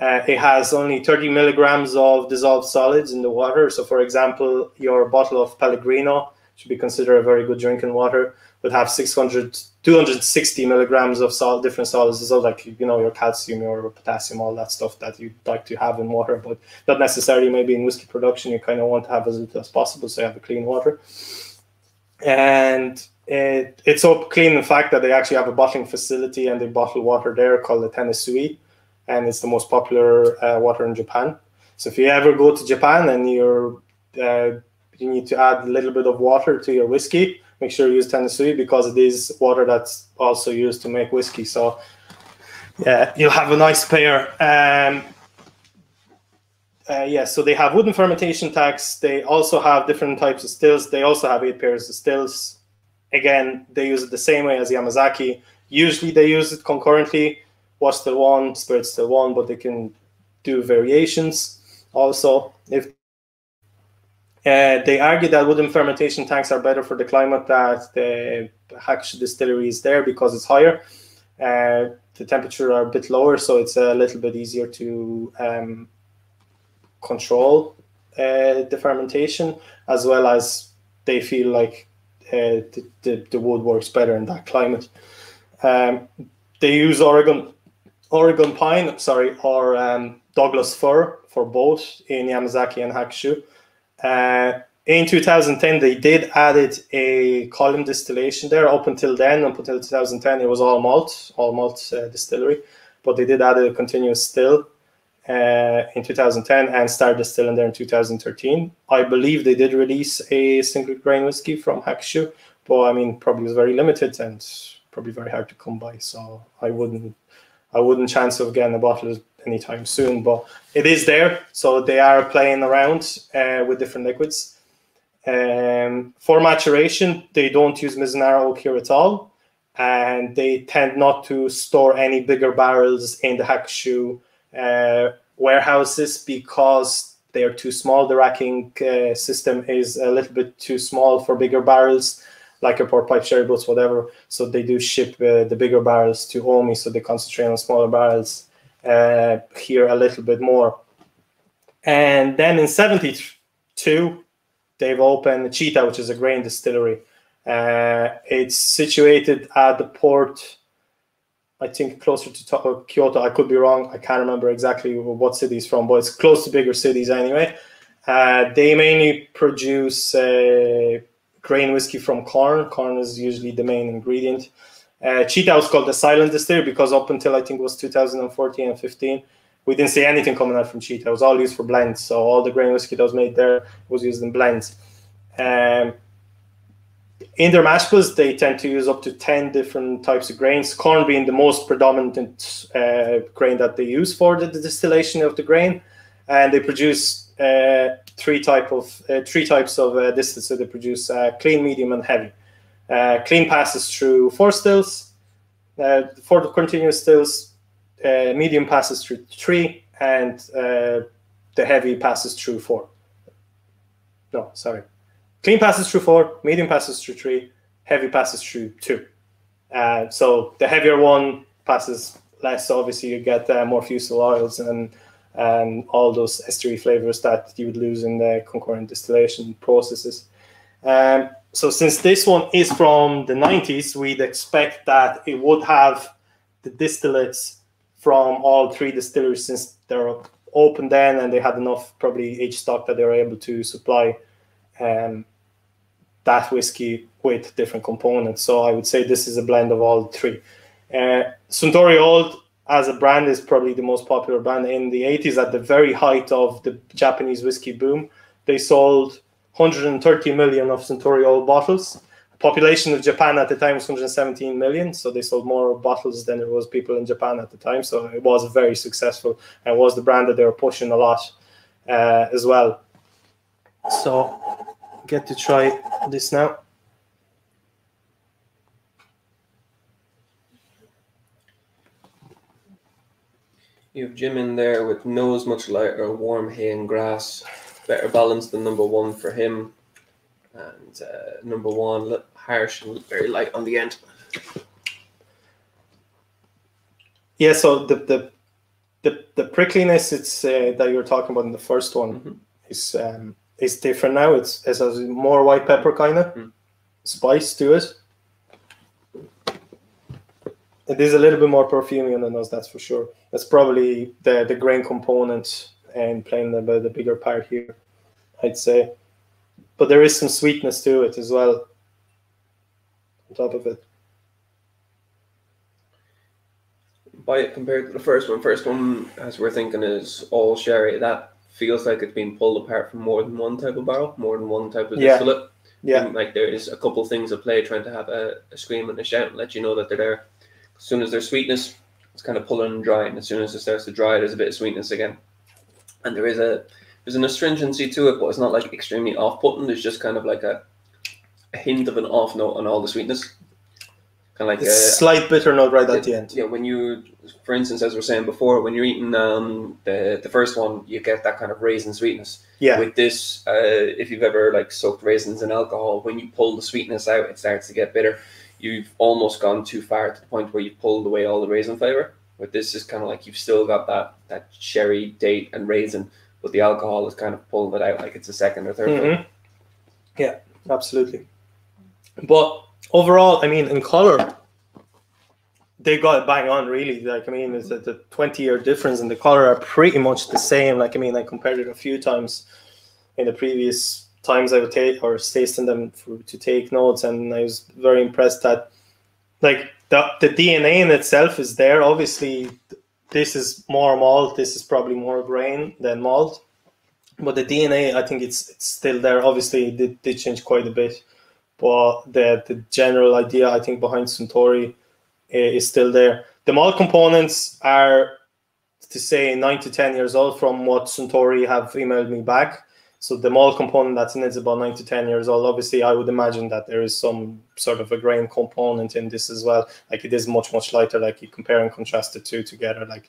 Uh, it has only 30 milligrams of dissolved solids in the water. So, for example, your bottle of Pellegrino should be considered a very good drinking water would have 600 260 milligrams of salt different solids so like you know your calcium your potassium all that stuff that you'd like to have in water but not necessarily maybe in whiskey production you kind of want to have as little as possible so you have a clean water. And it, it's so clean in fact that they actually have a bottling facility and they bottle water there called the Tennensui and it's the most popular uh, water in Japan. So if you ever go to Japan and you're uh, you need to add a little bit of water to your whiskey make sure you use Tennensui because it is water that's also used to make whiskey. So yeah, you'll have a nice pair. Um, uh, yeah, so they have wooden fermentation tanks. They also have different types of stills. They also have eight pairs of stills. Again, they use it the same way as Yamazaki. Usually they use it concurrently. Wash still one, spirit still one, but they can do variations also if uh, they argue that wooden fermentation tanks are better for the climate that the Hakushu distillery is there because it's higher. Uh, the temperature are a bit lower, so it's a little bit easier to um, control uh, the fermentation, as well as they feel like uh, the, the, the, wood works better in that climate. Um, they use Oregon Oregon pine, sorry, or um, Douglas fir for both in Yamazaki and Hakushu. Uh, in 2010, they did added a column distillation there. Up until then, up until 2010, it was all malt, all malt uh, distillery. But they did add a continuous still uh, in 2010 and started distilling there in 2013. I believe they did release a single grain whiskey from Hakushu, but I mean, probably was very limited and probably very hard to come by. So I wouldn't, I wouldn't chance of getting a bottle anytime soon. But it is there, so they are playing around uh, with different liquids. Um, for maturation, they don't use Mizunara oak here at all, and they tend not to store any bigger barrels in the Hakushu uh, warehouses because they are too small. The racking uh, system is a little bit too small for bigger barrels, like a port pipe sherry boats, whatever. So they do ship uh, the bigger barrels to Omi, so they concentrate on smaller barrels uh, here a little bit more. And then in 72, they've opened Chita, which is a grain distillery. Uh, it's situated at the port I think closer to Kyoto. I could be wrong. I can't remember exactly what city it's from, but it's close to bigger cities anyway. Uh, they mainly produce uh, grain whiskey from corn. Corn is usually the main ingredient. Uh, Chita was called the silent distillery because up until I think it was 2014 and 15, we didn't see anything coming out from Chita. It was all used for blends. So all the grain whiskey that was made there was used in blends. Um, in their mash bills, they tend to use up to 10 different types of grains, corn being the most predominant uh, grain that they use for the, the, distillation of the grain. And they produce uh, three type of uh, three types of uh, distillate. So they produce uh, clean, medium, and heavy. Uh, clean passes through four stills. for the continuous stills, medium passes through three, and the heavy passes through four. No, sorry. Clean passes through four, medium passes through three, heavy passes through two. Uh, so the heavier one passes less. So obviously, you get uh, more fusel oils and and all those estery flavors that you would lose in the concurrent distillation processes. Um, so since this one is from the 90s, we'd expect that it would have the distillates from all three distilleries since they're open then and they had enough probably age stock that they were able to supply um, that whiskey with different components. So I would say this is a blend of all three. Uh, Suntory Old as a brand is probably the most popular brand in the 80s at the very height of the Japanese whiskey boom. They sold 130 million of Suntory Old bottles. population of Japan at the time was 117 million, so they sold more bottles than there was people in Japan at the time. So it was very successful and was the brand that they were pushing a lot uh, as well. So get to try this now. You have Jim in there with nose much lighter, warm hay and grass, better balance than number one for him, and uh, number one harsh and very light on the end. Yeah, so the the the, the prickliness it's uh, that you were talking about in the first one mm-hmm. is um, is different now. It's it has more white pepper kind of mm. spice to it. It is a little bit more perfumey on the nose, that's for sure. That's probably the the grain component and playing the the bigger part here, I'd say. But there is some sweetness to it as well. On top of it. By it compared to the first one, first one, as we're thinking, is all sherry. That feels like it's being pulled apart from more than one type of barrel, more than one type of yeah. distillate. Yeah. And like there is a couple of things at play trying to have a, a scream and a shout and let you know that they're there. As soon as there's sweetness, it's kind of pulling and drying. As soon as it starts to dry, there's a bit of sweetness again. And there is a there's an astringency to it, but it's not like extremely off putting. There's just kind of like a, a hint of an off note on all the sweetness kind of like a slight bitter note right at the end. Yeah, when you, for instance, as we are saying before, when you're eating um, the the first one, you get that kind of raisin sweetness. Yeah. With this, uh, if you've ever like soaked raisins in alcohol, when you pull the sweetness out, it starts to get bitter. You've almost gone too far to the point where you've pulled away all the raisin flavor. With this, is kind of like you've still got that that cherry, date, and raisin, but the alcohol is kind of pulling it out like it's a second or 3rd mm-hmm. Yeah, absolutely. But overall, I mean, in color, they got it bang on. Really, like I mean, it's a, the twenty year difference in the color are pretty much the same. Like I mean, I compared it a few times in the previous times I would take or tasting them for, to take notes, and I was very impressed that like the the DNA in itself is there. Obviously, this is more malt. This is probably more grain than malt, but the DNA, I think it's it's still there. Obviously, it did, did change quite a bit but the the general idea I think behind Suntory i- is still there. The malt components are to say nine to ten years old from what Suntory have emailed me back. So the malt component that's in it is about nine to ten years old. Obviously, I would imagine that there is some sort of a grain component in this as well. Like it is much much lighter. Like you compare and contrast the two together, like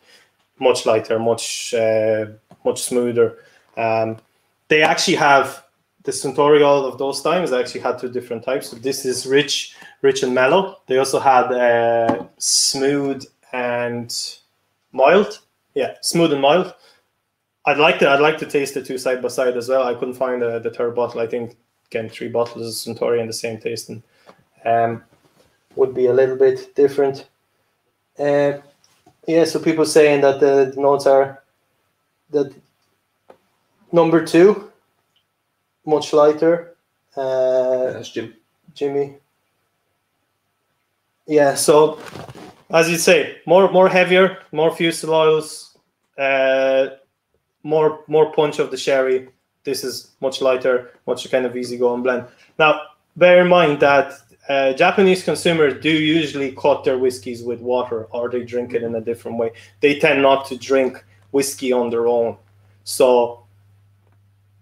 much lighter, much uh, much smoother. Um, they actually have the Suntory all of those times. They actually had two different types. So this is rich, rich and mellow. They also had uh, smooth and mild. Yeah, smooth and mild. I'd like to. I'd like to taste the two side by side as well. I couldn't find the, the third bottle. I think again three bottles of Suntory and the same tasting. Um, would be a little bit different. Uh, yeah, so people saying that the notes are that number two, much lighter. Uh, That's Jim. Jimmy. Yeah, so as you say, more more heavier, more fusel oils, uh, more more punch of the sherry. This is much lighter, much kind of easy going blend. Now, bear in mind that uh, Japanese consumers do usually cut their whiskeys with water, or they drink it in a different way. They tend not to drink whiskey on their own. So,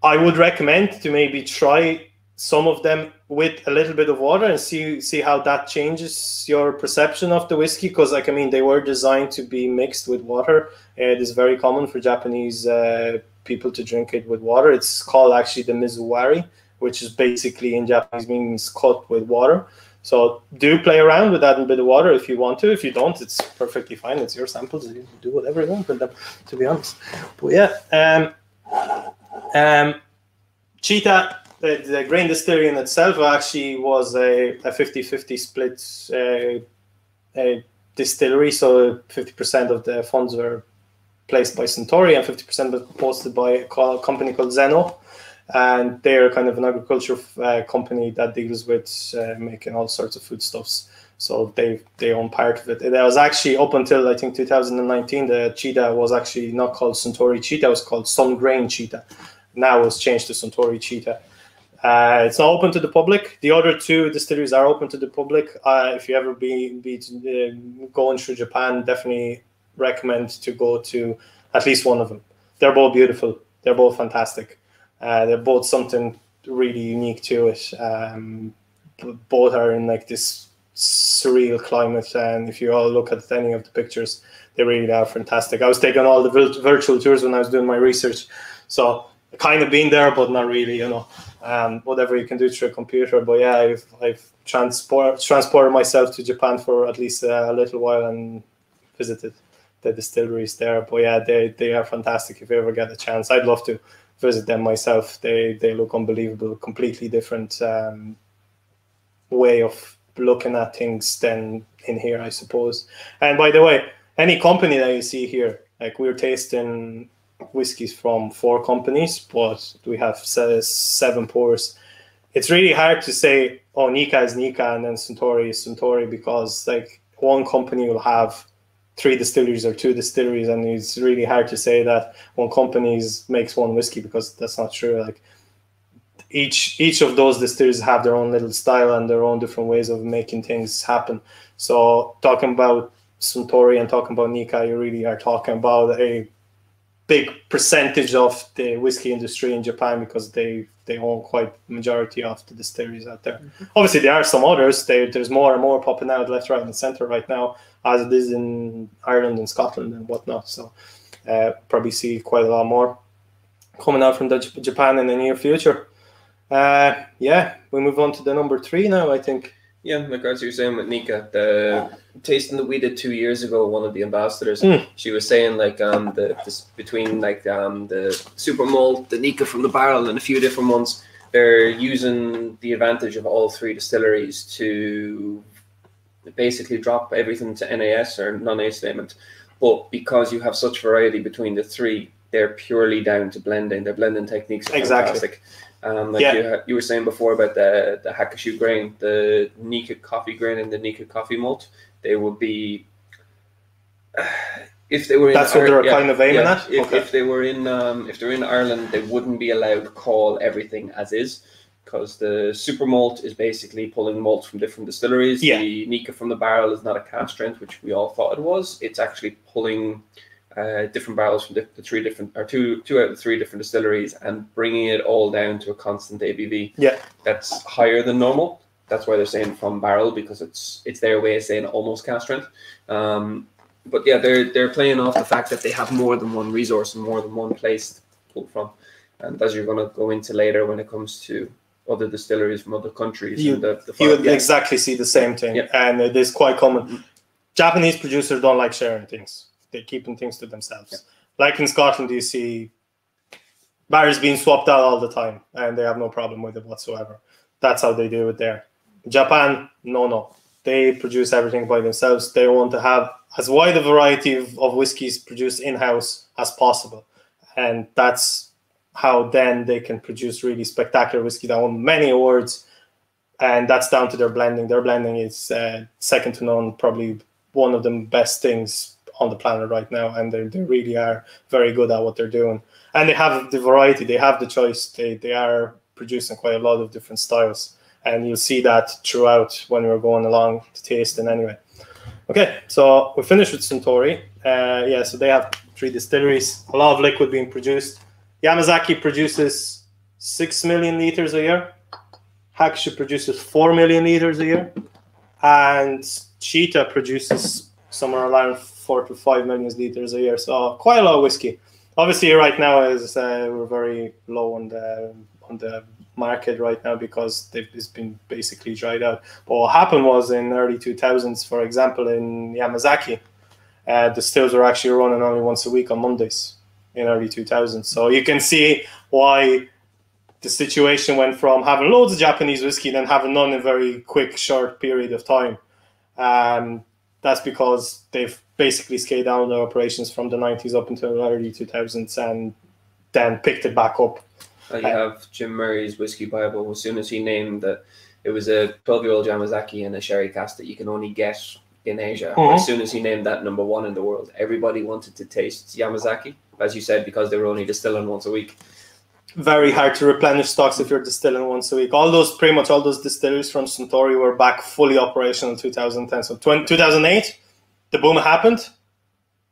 I would recommend to maybe try some of them with a little bit of water and see see how that changes your perception of the whiskey. Because like i mean they were designed to be mixed with water. It is very common for japanese uh, people to drink it with water. It's called actually the mizuwari which is basically in japanese means cut with water. So do play around with that a bit of water if you want to. If you don't it's perfectly fine. It's your samples. You do whatever you want with them to be honest. But yeah um um Chita the, the grain distillery in itself actually was a, a 50-50 split uh, a distillery so 50% of the funds were placed by Suntory and 50% was posted by a company called Zen-Noh and they're kind of an agriculture uh, company that deals with uh, making all sorts of foodstuffs so they they own part of it. It was actually up until I think 2019 the Chita was actually not called Suntory Chita, it was called Sun Grain Chita. Now it's changed to Suntory Chita. Uh, it's not open to the public. The other two distilleries are open to the public. Uh, if you ever be be uh, going through Japan, definitely recommend to go to at least one of them. They're both beautiful. They're both fantastic. Uh, they're both something really unique to it. Um, both are in like this surreal climate, and if you all look at any of the pictures, they really are fantastic. I was taking all the virtual tours when I was doing my research, so kind of been there, but not really. You know, um, whatever you can do through a computer. But yeah, I've I've transport transported myself to Japan for at least a little while and visited the distilleries there. But yeah, they they are fantastic. If you ever get a chance, I'd love to visit them myself. They they look unbelievable. Completely different um, way of looking at things than in here, I suppose. And by the way, any company that you see here, like we're tasting whiskies from four companies, but we have seven pours. It's really hard to say, oh, Nikka is Nikka and then Suntory is Suntory because like one company will have three distilleries or two distilleries, and it's really hard to say that one company makes one whiskey because that's not true. Like each each of those distilleries have their own little style and their own different ways of making things happen. So talking about Suntory and talking about Nikka, you really are talking about a big percentage of the whiskey industry in Japan because they they own quite majority of the distilleries out there. Obviously, there are some others. There, there's more and more popping out left, right, and center right now, as it is in Ireland and Scotland and whatnot. So uh, probably see quite a lot more coming out from the, J- Japan in the near future. Uh, yeah, we move on to the number three now. I think. Yeah, like as you were saying with Nikka, the tasting that we did two years ago, one of the ambassadors, Mm. she was saying like um the this, between like um the super malt, the Nikka from the barrel, and a few different ones, they're using the advantage of all three distilleries to basically drop everything to NAS or non-A statement. But because you have such variety between the three, they're purely down to blending. Their blending techniques are Exactly. fantastic. Um, like Yeah. you, you were saying before about the the Hakushu grain, the Nikka Coffey grain, and the Nikka Coffey malt, they would be. If they were in That's what they're kind of aiming at? If, Okay. if they were in um, if they're in Ireland, they wouldn't be allowed to call everything as is. because the super malt is basically pulling malt from different distilleries. Yeah. The Nikka from the barrel is not a cask strength, which we all thought it was. It's actually pulling uh, different barrels from the, the three different or two two out of the three different distilleries and bringing it all down to a constant ABV. Yeah. that's higher than normal. That's why they're saying from barrel because it's it's their way of saying almost cask strength. Um, but yeah, they're they're playing off the fact that they have more than one resource and more than one place to pull from. And as you're going to go into later, when it comes to other distilleries from other countries, You- and the, the You would yeah, exactly see the same thing, Yeah. and it is quite common. Mhm. Japanese producers don't like sharing things; they're keeping things to themselves. Like in Scotland, you see barrels being swapped out all the time, and they have no problem with it whatsoever. That's how they do it there. Japan, no, no, they produce everything by themselves. They want to have as wide a variety of, of whiskies produced in house as possible, and that's how then they can produce really spectacular whiskey that won many awards and that's down to their blending. Their blending is uh, second to none, probably one of the best things on the planet right now, and they, they really are very good at what they're doing. And they have the variety, they have the choice. They they are producing quite a lot of different styles, and you'll see that throughout when we're going along to tasting anyway. Okay, so we finished with Suntory. Uh, yeah, so they have three distilleries, a lot of liquid being produced. Yamazaki produces six million liters a year. Hakushu produces 4 million liters a year, and Chita produces somewhere around 4 to 5 million liters a year. So quite a lot of whiskey. Obviously, right now is we're very low on the on the market right now because it's been basically dried out. But what happened was in early 2000s, for example, in Yamazaki, uh, the stills were actually running only once a week on Mondays in early 2000s. So you can see why the situation went from having loads of Japanese whiskey then having none in a very quick, short period of time. Um, that's because they've basically scaled down their operations from the 90s up until the early 2000s and then picked it back up. Uh, you have Jim Murray's whiskey Bible. As soon as he named that it was a 12 year old Yamazaki and a sherry cask that you can only get in Asia. Mhm. As soon as he named that number one in the world, everybody wanted to taste Yamazaki, as you said, because they were only distilling once a week. Very hard to replenish stocks if you're distilling once a week. All those, pretty much all those distilleries from Suntory were back fully operational in 2010. So 20, 2008, the boom happened,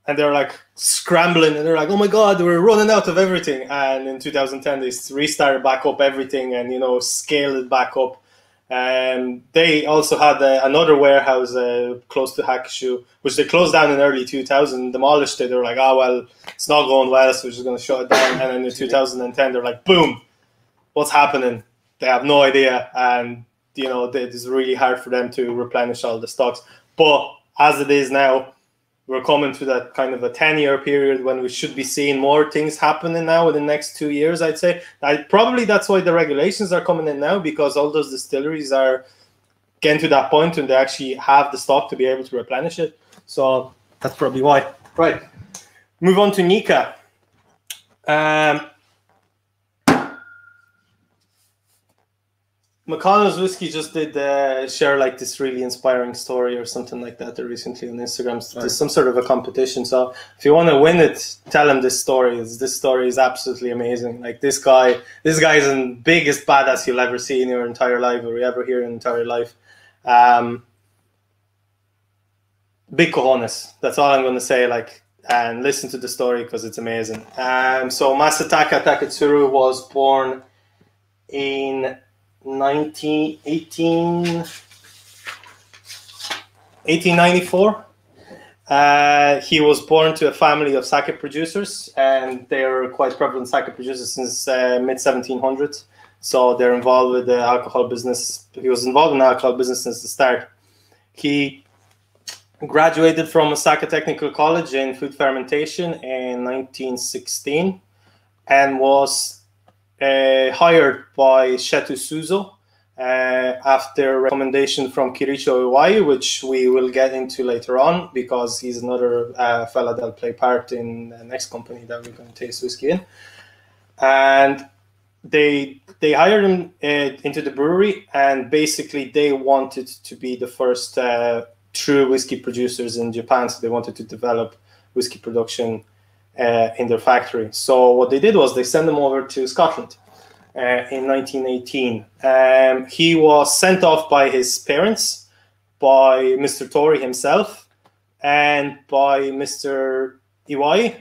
and they're like scrambling, and they're like, "Oh my god, we're running out of everything!" And in 2010, they restarted back up everything, and you know, scaled it back up. And they also had uh, another warehouse uh, close to Hakushu, which they closed down in early 2000, demolished it. They were like, "Oh well, it's not going well, so we're just going to shut it down." And then in 2010, they're like, "Boom, what's happening?" They have no idea, and you know, it is really hard for them to replenish all the stocks. But as it is now, we're coming to that kind of a 10 year period when we should be seeing more things happening now in the next two years i'd say. I, probably that's why the regulations are coming in now because all those distilleries are getting to that point and they actually have the stock to be able to replenish it. So that's probably why. Right. Move on to Nikka. Um, McConnell's whiskey just did uh, share like this really inspiring story or something like that recently on Instagram. So Right. There's some sort of a competition. So if you want to win it, tell him this story. This story is absolutely amazing. Like this guy, this guy is the biggest badass you'll ever see in your entire life or you ever hear in your entire life. Um, big cojones. That's all I'm going to say. Like, and listen to the story because it's amazing. Um, so Masataka Taketsuru was born in 1918, 1894. Uh, he was born to a family of sake producers, and they're quite prevalent sake producers since uh, mid 1700s. So they're involved with the alcohol business. He was involved in the alcohol business since the start. He graduated from Osaka Technical College in food fermentation in 1916 and was uh, hired by Settsu Shuzo uh, after recommendation from Kiricho Iwai, which we will get into later on because he's another uh, fella that'll play part in the next company that we're going to taste whiskey in. And they they hired him uh, into the brewery, and basically they wanted to be the first uh, true whiskey producers in Japan. So they wanted to develop whiskey production uh, in their factory. So what they did was they sent them over to Scotland, uh, in 1918. Um, he was sent off by his parents, by Mr. Torii himself, and by Mr. Iwai.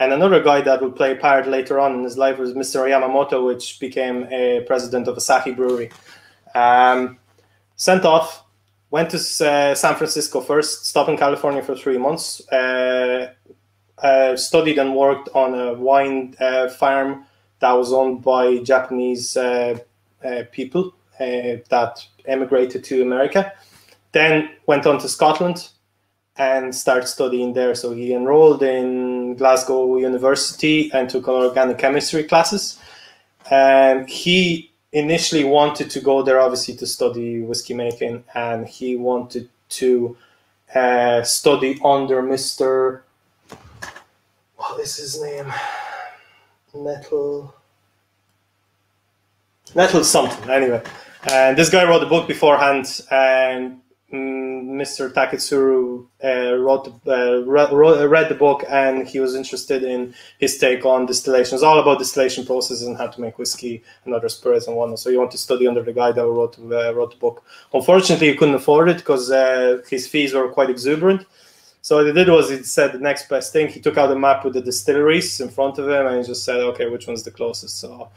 And another guy that will play a part later on in his life was Mr. Yamamoto, which became a president of Asahi Brewery. Um, sent off, went to uh, San Francisco first, stopped in California for three months, uh, uh, studied and worked on a wine uh, farm that was owned by Japanese uh, uh, people that emigrated to America. Then went on to Scotland and started studying there. So he enrolled in Glasgow University and took organic chemistry classes. And he initially wanted to go there, obviously, to study whiskey making, and he wanted to uh, study under Mr. What is his name? Metal. Metal something, anyway. And this guy wrote a book beforehand, and Mr. Taketsuru uh, wrote, uh, read, the book and he was interested in his take on distillation. It's all about distillation processes and how to make whiskey and other spirits and whatnot. So he wanted to study under the guy that wrote, uh, wrote the book. Unfortunately, he couldn't afford it because uh, his fees were quite exuberant. So what he did was he said the next best thing. He took out a map with the distilleries in front of him and he just said, okay, which one's the closest? So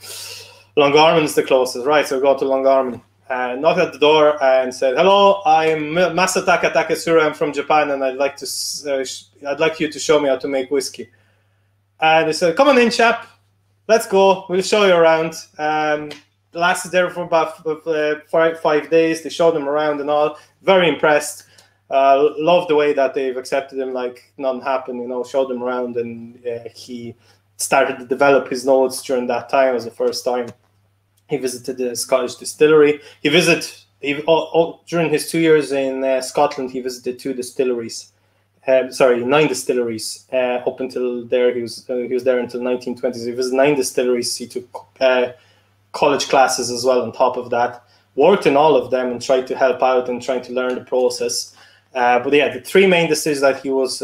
Longmorn is the closest, right? So go to Longmorn uh, knocked at the door and said, "Hello, I'm Masataka Taketsuru. I'm from Japan, and I'd like to uh, I'd like you to show me how to make whiskey." And he said, "Come on in, chap. Let's go. We'll show you around." Um, lasted there for about uh, five, five days. They showed him around and all. Very impressed. Uh, love the way that they've accepted him like nothing happened. You know, showed him around, and uh, he started to develop his notes during that time. It was the first time he visited the Scottish distillery. He visited he, all, all, during his two years in uh, Scotland. He visited two distilleries. Uh, sorry, nine distilleries. Uh, up until there, he was uh, he was there until 1920s. He visited nine distilleries. He took uh, college classes as well. On top of that, worked in all of them and tried to help out and trying to learn the process. Uh, but yeah, the three main distilleries that he was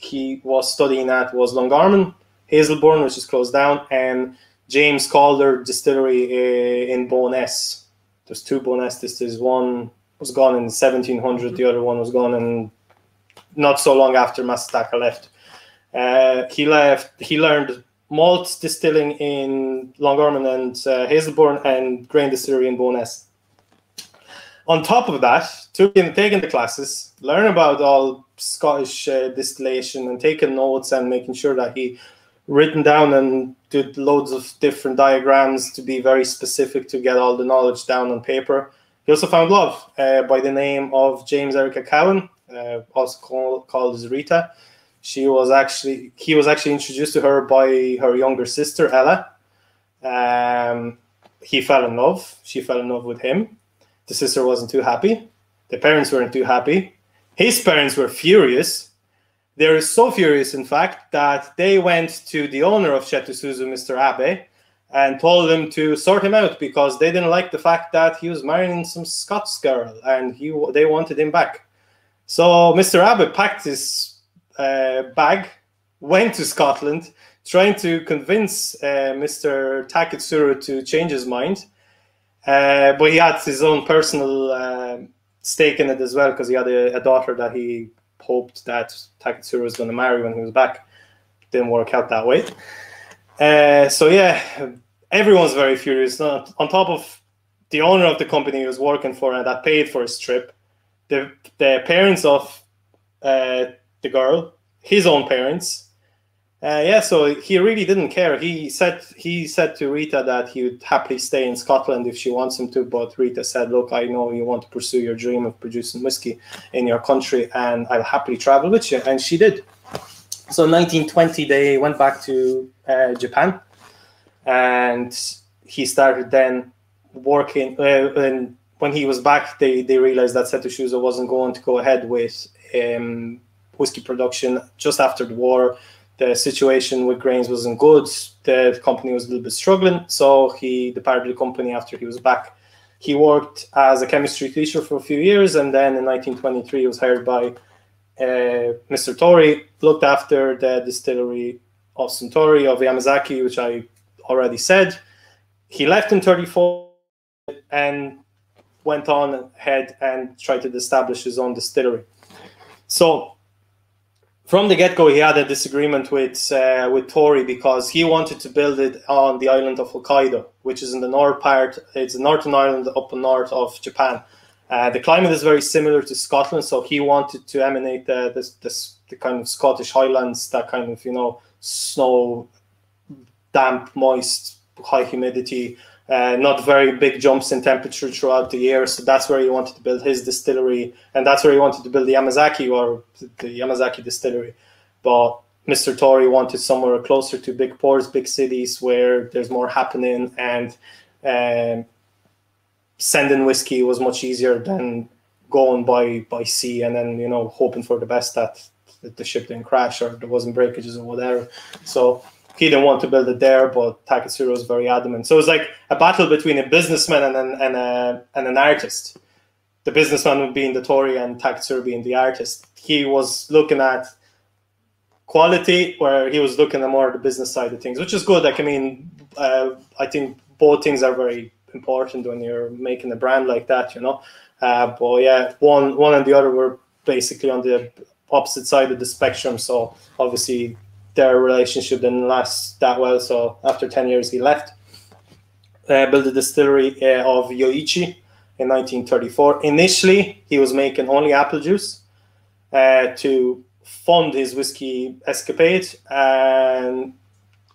he was studying at was Longmorn, Hazelburn, which is closed down, and James Calder Distillery uh, in Bo'ness. There's two Bo'ness distilleries. One was gone in 1700. The other one was gone in not so long after Masataka left. Uh, he left. He learned malt distilling in Longmorn and uh, Hazelburn and grain distillery in Bo'ness. On top of that, taking taking the classes, learn about all Scottish uh, distillation and taking notes and making sure that he written down and did loads of different diagrams to be very specific to get all the knowledge down on paper. He also found love uh, by the name of James Erica Cowan, uh, also call, called as Rita. She was actually he was actually introduced to her by her younger sister Ella. Um, he fell in love. She fell in love with him. The sister wasn't too happy. The parents weren't too happy. His parents were furious they're so furious, in fact, that they went to the owner of Chateau Mr. Abe, and told him to sort him out because they didn't like the fact that he was marrying some Scots girl and he they wanted him back. So Mr. Abe packed his uh, bag, went to Scotland, trying to convince uh, Mr. Taketsuru to change his mind. Uh, but he had his own personal uh, stake in it as well because he had a, a daughter that he hoped that Taketsuru was going to marry when he was back. Didn't work out that way. Uh, so yeah, everyone's very furious. On top of the owner of the company he was working for and that paid for his trip, the the parents of uh, the girl, his own parents, uh, yeah, so he really didn't care. He said he said to Rita that he would happily stay in Scotland if she wants him to. But Rita said, "Look, I know you want to pursue your dream of producing whiskey in your country, and I'll happily travel with you." And she did. So, in 1920, they went back to uh, Japan, and he started then working. Uh, and when he was back, they they realized that Settsu Shuzo wasn't going to go ahead with um, whiskey production just after the war the situation with grains wasn't good. The company was a little bit struggling, so he departed the company after he was back. He worked as a chemistry teacher for a few years, and then in 1923 he was hired by uh, Mr. Torii, looked after the distillery of Suntory of Yamazaki, which I already said. he left in 34 and went on ahead and tried to establish his own distillery. So from the get-go, he had a disagreement with uh, with Torii because he wanted to build it on the island of Hokkaido, which is in the north part. It's the northern island up north of Japan. Uh, the climate is very similar to Scotland, so he wanted to emanate the, this the kind of Scottish Highlands, that kind of you know snow, damp, moist, high humidity, uh, not very big jumps in temperature throughout the year. So that's where he wanted to build his distillery, and that's where he wanted to build the Yamazaki or the Yamazaki distillery. But Mr. Torii wanted somewhere closer to big ports, big cities where there's more happening, and um, sending whiskey was much easier than going by by sea and then you know hoping for the best that, that the ship didn't crash or there wasn't breakages or whatever. So he didn't want to build it there, but Taketsuru was very adamant. So it was like a battle between a businessman and an, and, a, and an artist. The businessman being the Torii and Taketsuru being the artist. He was looking at quality, where he was looking at more the business side of things, which is good. Like I mean, uh, I think both things are very important when you're making a brand like that, you know. Uh, but yeah, one one and the other were basically on the opposite side of the spectrum. So obviously their relationship didn't last that well. So after 10 years, he left. Uh, built a distillery uh, of Yoichi in 1934. Initially, he was making only apple juice uh, to fund his whiskey escapade. And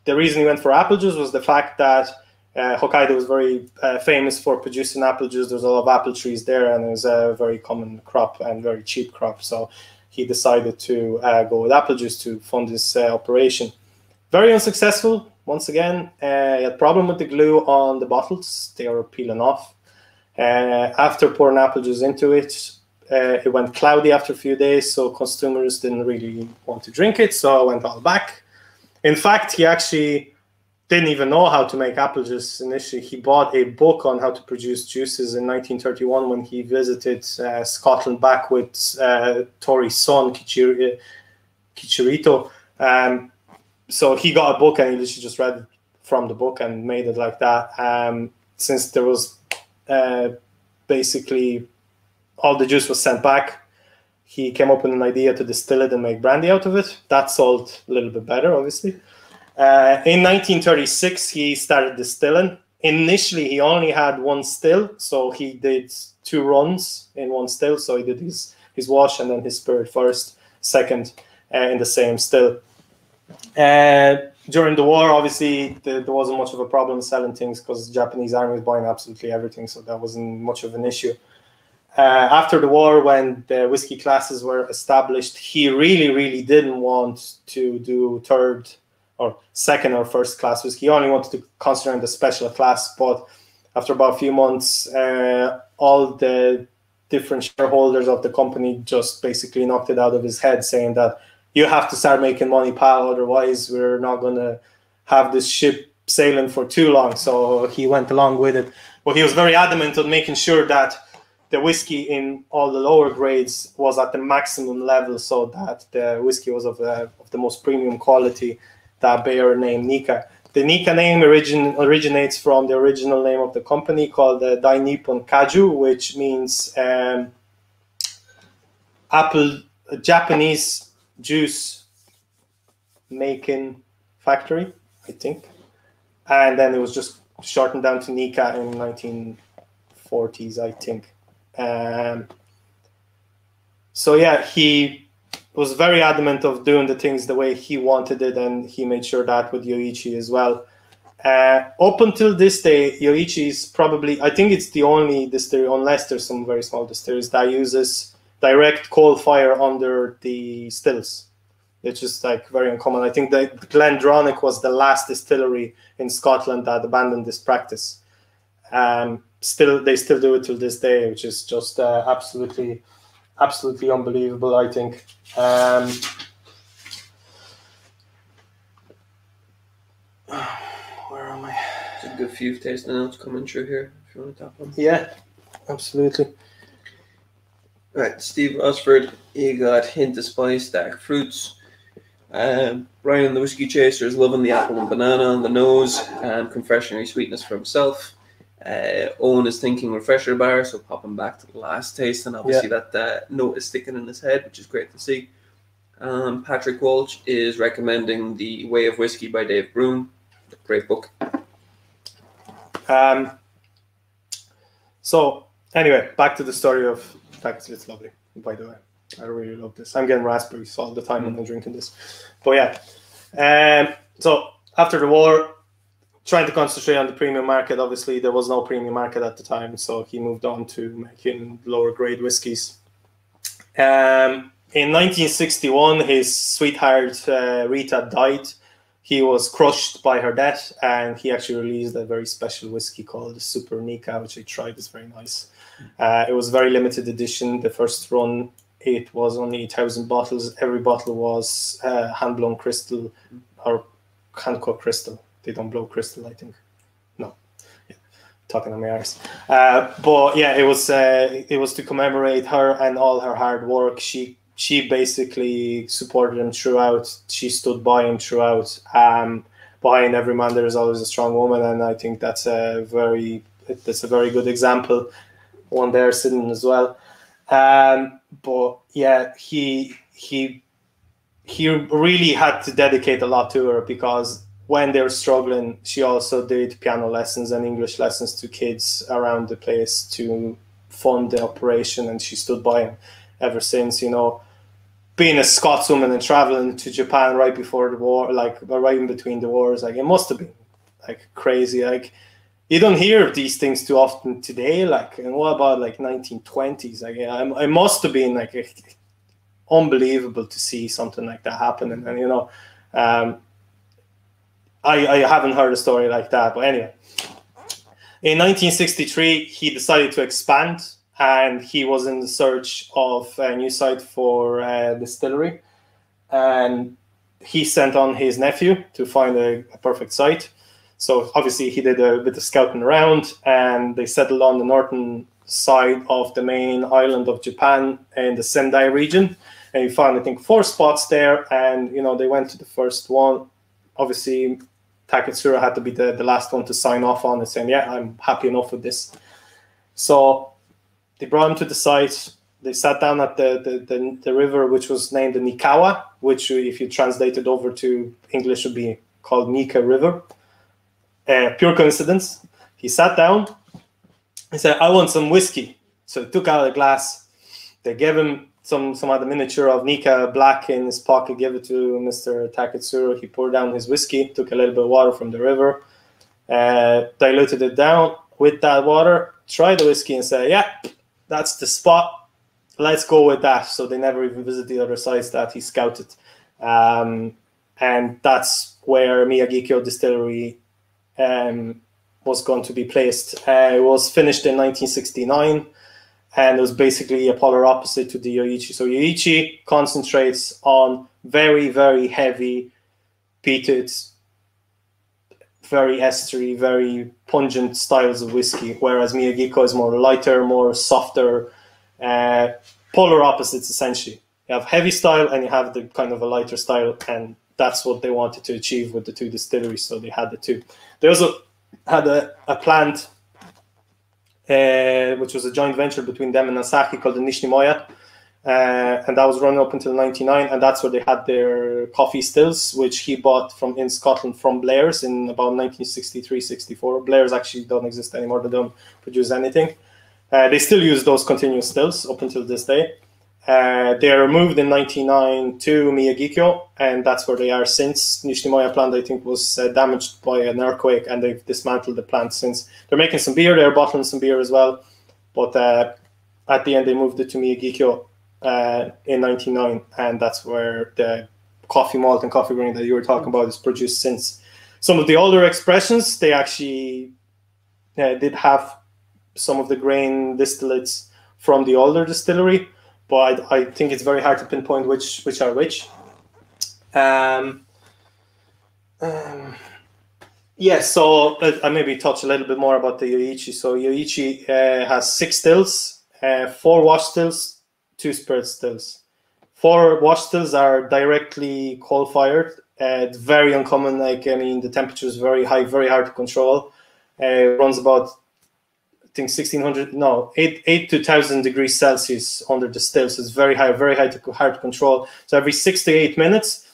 the reason he went for apple juice was the fact that uh, Hokkaido was very uh, famous for producing apple juice. There's a lot of apple trees there, and it was a very common crop and very cheap crop. So he decided to uh, go with apple juice to fund his uh, operation. Very unsuccessful. Once again, uh, he had problem with the glue on the bottles; they were peeling off. Uh, after pouring apple juice into it, uh, it went cloudy after a few days, so consumers didn't really want to drink it. So I went all back. In fact, he actually didn't even know how to make apple juice initially. He bought a book on how to produce juices in 1931 when he visited uh, Scotland back with uh, Torii's son, Kichir- Kichirito. Um, so he got a book and he literally just read from the book and made it like that. Um, since there was uh, basically all the juice was sent back, he came up with an idea to distill it and make brandy out of it. That sold a little bit better, obviously. Uh, in 1936, he started distilling. Initially, he only had one still, so he did two runs in one still. So he did his his wash and then his spirit first, second uh, in the same still. Uh, during the war, obviously, the, there wasn't much of a problem selling things because the Japanese army was buying absolutely everything, so that wasn't much of an issue. Uh, after the war, when the whiskey classes were established, he really, really didn't want to do third or second or first class whiskey. He only wanted to concentrate on the special class, but after about a few months, uh, all the different shareholders of the company just basically knocked it out of his head, saying that you have to start making money, pal, otherwise we're not going to have this ship sailing for too long. So he went along with it. But he was very adamant on making sure that the whiskey in all the lower grades was at the maximum level so that the whiskey was of, uh, of the most premium quality that bear name Nikka. The Nikka name origin, originates from the original name of the company called the Dai Nippon Kaju, which means um, apple Japanese juice making factory, I think. And then it was just shortened down to Nikka in 1940s, I think. Um, so yeah, he was very adamant of doing the things the way he wanted it, and he made sure that with Yoichi as well. Uh, up until this day, Yoichi is probably, I think it's the only distillery, unless there's some very small distilleries, that uses direct coal fire under the stills. It's just like very uncommon. I think that Glendronach was the last distillery in Scotland that abandoned this practice. Um, still, they still do it till this day, which is just uh, absolutely absolutely unbelievable. I think. Um, where am I? There's a good few tasting notes coming through here. If you want to tap on. Yeah, absolutely. Right, Steve Rosford, he got hint of spice, dark fruits, Um, Brian the whiskey chaser is loving the apple and banana on the nose and confectionery sweetness for himself. Uh, Owen is thinking refresher bar, so popping back to the last taste, and obviously that uh, note is sticking in his head, which is great to see. Um, Patrick Walsh is recommending The Way of Whiskey by Dave Broom. Great book. Um, so anyway, back to the story of fact, it's lovely. By the way, I really love this. I'm getting raspberries all the time when I'm drinking this. But yeah, um, so after the war, trying to concentrate on the premium market. Obviously, there was no premium market at the time, so he moved on to making lower grade whiskies. Um, in 1961, his sweetheart uh, Rita died. He was crushed by her death, and he actually released a very special whiskey called Super Nikka, which I tried. It's very nice. Uh, it was very limited edition. The first run, it was only 1,000 bottles. Every bottle was uh, hand blown crystal or hand cut crystal. They don't blow crystal, I think. No, yeah. talking on my arse. Uh, but yeah, it was uh, it was to commemorate her and all her hard work. She she basically supported him throughout. She stood by him throughout. Um, behind every man, there is always a strong woman, and I think that's a very that's a very good example. One there sitting as well. Um, but yeah, he he he really had to dedicate a lot to her because when they were struggling, she also did piano lessons and English lessons to kids around the place to fund the operation, and she stood by him ever since. You know, being a Scotswoman and traveling to Japan right before the war, like right in between the wars, like it must have been like crazy. Like you don't hear these things too often today. Like, and what about like 1920s? Like, I, it must have been like unbelievable to see something like that happen. And, and you know, um, I, I haven't heard a story like that. But anyway, in 1963, he decided to expand and he was in the search of a new site for a distillery. And he sent on his nephew to find a, a perfect site. So obviously he did a bit of scouting around and they settled on the northern side of the main island of Japan in the Sendai region. And he found, I think, four spots there. And, you know, they went to the first one. Obviously, Taketsuru had to be the, the last one to sign off on it, saying, yeah, I'm happy enough with this. So they brought him to the site. They sat down at the, the, the, the river, which was named the Nikawa, which, if you translate it over to English, would be called Nikka River. Uh, pure coincidence. He sat down. He said, I want some whiskey. So he took out a glass. They gave him some some other miniature of Nikka Black in his pocket, gave it to Mr. Taketsuru. He poured down his whiskey, took a little bit of water from the river, uh, diluted it down with that water, tried the whiskey and said, yeah, that's the spot. Let's go with that. So they never even visited the other sites that he scouted. Um, and that's where Miyagikyo Distillery um, was going to be placed. Uh, it was finished in 1969 and it was basically a polar opposite to the Yoichi. So Yoichi concentrates on very, very heavy peated, very estery, very pungent styles of whiskey, whereas Miyagikyo is more lighter, more softer, uh, polar opposites essentially. You have heavy style and you have the kind of a lighter style, and that's what they wanted to achieve with the two distilleries. So they had the two. They also had a, a plant uh, which was a joint venture between them and Asahi called the Nishinomiya. Uh, and that was running up until 99 and that's where they had their Coffey stills which he bought from in scotland from blair's in about 1963 64 blair's actually don't exist anymore. They don't produce anything. Uh, they still use those continuous stills up until this day uh, they are moved in 99 to Miyagikyo, and that's where they are since. Nishinomiya plant, I think, was uh, damaged by an earthquake, and they've dismantled the plant since. They're making some beer, they're bottling some beer as well, but uh, at the end, they moved it to Miyagikyo uh, in 99, and that's where the Coffey malt and Coffey grain that you were talking about is produced since. Some of the older expressions, they actually uh, did have some of the grain distillates from the older distillery but I, think it's very hard to pinpoint which which are which. Um, um, yeah, so uh, I maybe touch a little bit more about the Yoichi. So Yoichi uh, has six stills, uh, four wash stills, two spirit stills. four wash stills are directly coal fired. Uh, very uncommon. Like I mean, the temperature is very high, very hard to control. Uh, runs about think sixteen hundred, no, eight eight to thousand degrees Celsius under the still. So it's very high, very high to hard to control. So every six to eight minutes,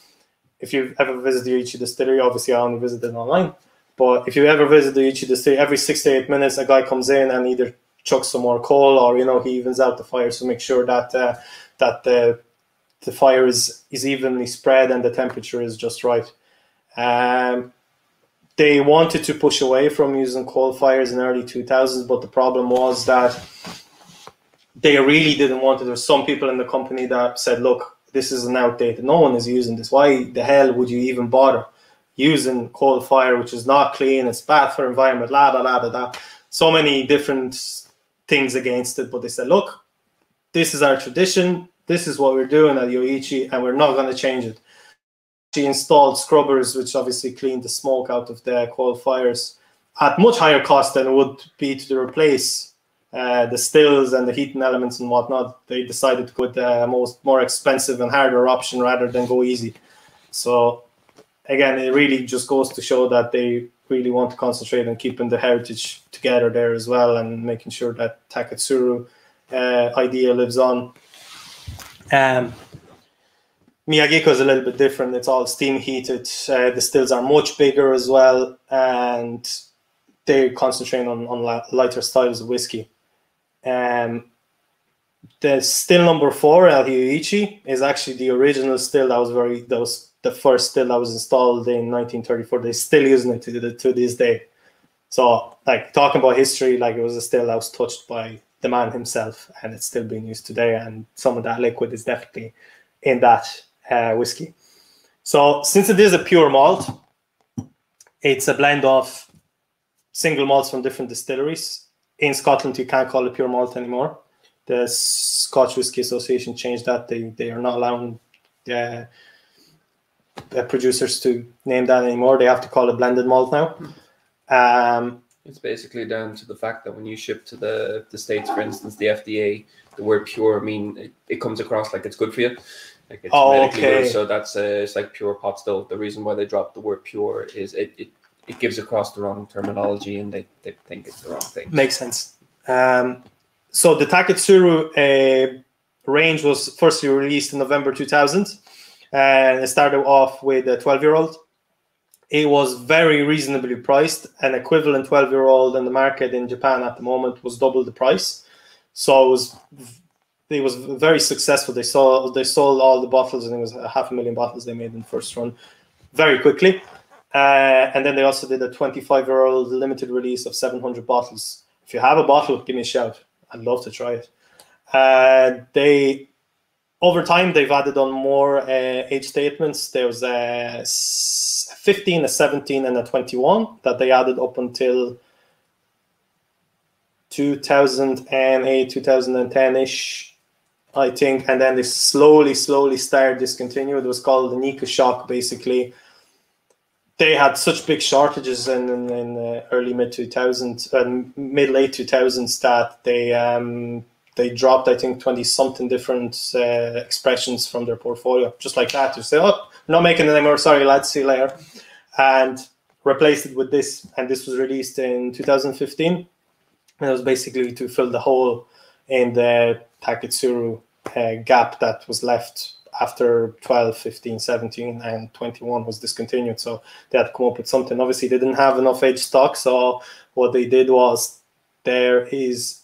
if you've ever visited the Yoichi distillery, obviously I only visited online, but if you ever visit the Yoichi distillery, every six to eight minutes, a guy comes in and either chucks some more coal or you know he evens out the fire. So make sure that uh, that the the fire is is evenly spread and the temperature is just right. Um, they wanted to push away from using coal fires in early 2000s, but the problem was that they really didn't want it. There were some people in the company that said, "Look, this is an outdated. No one is using this. Why the hell would you even bother using coal fire, which is not clean? It's bad for environment. La da da da da. So many different things against it. But they said, look, this is our tradition. This is what we're doing at Yoichi, and we're not going to change it. She installed scrubbers, which obviously cleaned the smoke out of the coal fires at much higher cost than it would be to replace uh, the stills and the heating elements and whatnot. They decided to go with the most more expensive and harder option rather than go easy. So again, it really just goes to show that they really want to concentrate on keeping the heritage together there as well and making sure that Taketsuru uh, idea lives on. Um, Miyagikyo is a little bit different. It's all steam heated. Uh, the stills are much bigger as well, and they concentrate on, on lighter styles of whiskey. Um, the still number four, El is actually the original still that was very that was the first still that was installed in 1934. They're still using it to, to this day. So, like talking about history, like it was a still that was touched by the man himself, and it's still being used today. And some of that liquid is definitely in that uh, whiskey. So, since it is a pure malt, it's a blend of single malts from different distilleries. In Scotland, you can't call it pure malt anymore. The Scotch Whisky Association changed that. They they are not allowing uh, uh, producers to name that anymore. They have to call it blended malt now. Um, it's basically down to the fact that when you ship to the, the states, for instance, the FDA, the word pure, I mean, it, it comes across like it's good for you. Like it's oh, medically okay. So that's uh, it's like pure pot still. The reason why they dropped the word pure is it, it, it gives across the wrong terminology and they, they think it's the wrong thing. Makes sense. Um, so the Taketsuru uh, range was firstly released in November 2000 and it started off with a 12 year old. It was very reasonably priced. An equivalent 12 year old in the market in Japan at the moment was double the price. So it was it was very successful. They saw they sold all the bottles, and it was a half a million bottles they made in the first run, very quickly. Uh, and then they also did a 25 year old limited release of 700 bottles. If you have a bottle, give me a shout. I'd love to try it. Uh, they over time they've added on more uh, age statements. There was a 15, a 17, and a 21 that they added up until 2008, 2010 ish, I think, and then they slowly, slowly started discontinued. It was called the Nikka shock, basically. They had such big shortages in, in, in the early mid 2000s and mid late 2000s that they um, they dropped I think twenty something different uh, expressions from their portfolio, just like that to say, "Oh, not making it anymore. Sorry, let's see you later," and replaced it with this. And this was released in 2015, and it was basically to fill the hole in the Taketsuru uh, gap that was left after 12, 15, 17, and 21 was discontinued. So they had to come up with something. Obviously, they didn't have enough age stock, so what they did was there is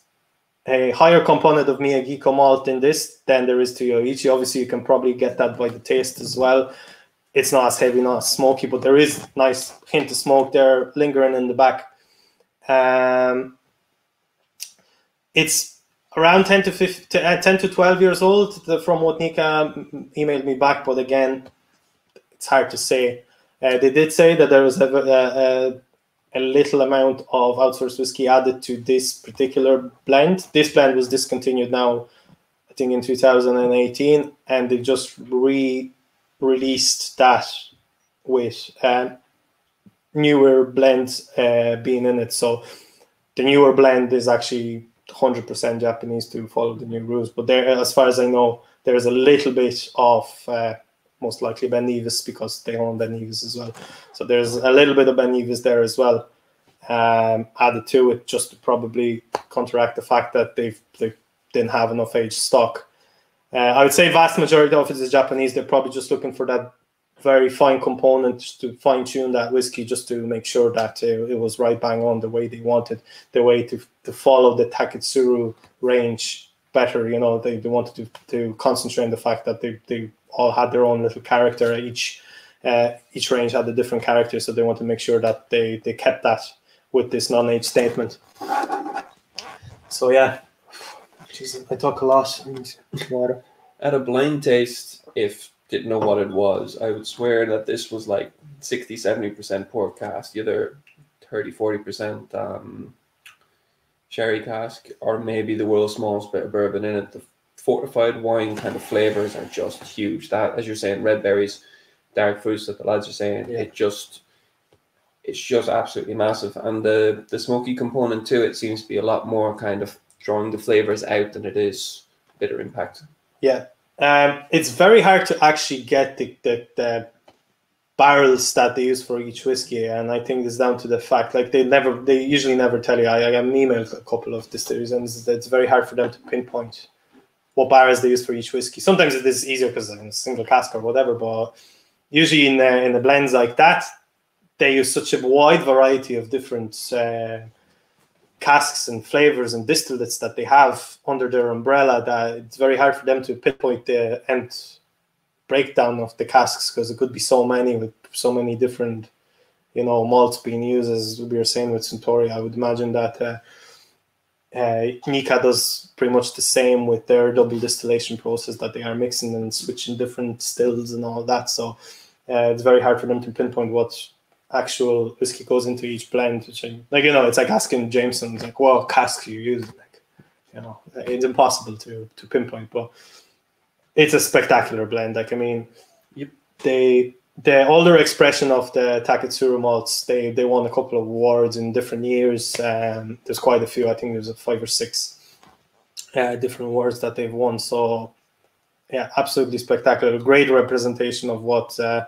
a higher component of Miyagikyo malt in this than there is to Yoichi. Obviously, you can probably get that by the taste as well. It's not as heavy, not as smoky, but there is nice hint of smoke there lingering in the back. Um, it's around 10 to, 15, uh, 10 to 12 years old from what Nikka emailed me back, but again, it's hard to say. Uh, they did say that there was a, a, a little amount of outsourced whiskey added to this particular blend. This blend was discontinued now, I think in 2018, and they just re-released that with uh, newer blends uh, being in it. So the newer blend is actually 100% Japanese to follow the new rules. But there, as far as I know, there's a little bit of uh, most likely Ben Nevis because they own Ben Nevis as well. So there's a little bit of Ben Nevis there as well, um, added to it just to probably counteract the fact that they've they didn't have enough age stock. Uh, I would say vast majority of it is Japanese. They're probably just looking for that very fine component to fine tune that whiskey, just to make sure that uh, it was right bang on the way they wanted, the way to to follow the Taketsuru range better. You know, they, they wanted to, to concentrate on the fact that they, they all had their own little character. Each uh, each range had a different character, so they want to make sure that they, they kept that with this non-age statement. So yeah, Jeez, I talk a lot. I need water. At a blind taste, if didn't know what it was, I would swear that this was like 60 70% port cask, either 30 40% um, sherry cask, or maybe the world's smallest bit of bourbon in it. The fortified wine kind of flavors are just huge. That, as you're saying, red berries, dark fruits that the lads are saying, Yeah. it just it's just absolutely massive. And the the smoky component to it seems to be a lot more kind of drawing the flavors out than it is bitter impact. Yeah, um, it's very hard to actually get the, the, the barrels that they use for each whiskey, and I think it's down to the fact like they never, they usually never tell you. I, I got an email a couple of distilleries, and it's, it's very hard for them to pinpoint what barrels they use for each whiskey. Sometimes it is easier because in a single cask or whatever, but usually in the, in the blends like that, they use such a wide variety of different. Uh, casks and flavors and distillates that they have under their umbrella that it's very hard for them to pinpoint the end breakdown of the casks because it could be so many with so many different you know malts being used as we were saying with Suntory. I would imagine that uh, uh, Nikka does pretty much the same with their double distillation process that they are mixing and switching different stills and all that. So uh, it's very hard for them to pinpoint what actual whiskey goes into each blend. Which I, like you know, it's like asking Jameson, like, what cask you use? Like, you know, it's impossible to to pinpoint, but it's a spectacular blend. Like, I mean, Yep. they the older expression of the Taketsuru malts, they they won a couple of awards in different years. Um, there's quite a few. I think there's a five or six uh, different awards that they've won. So, yeah, absolutely spectacular. Great representation of what. Uh,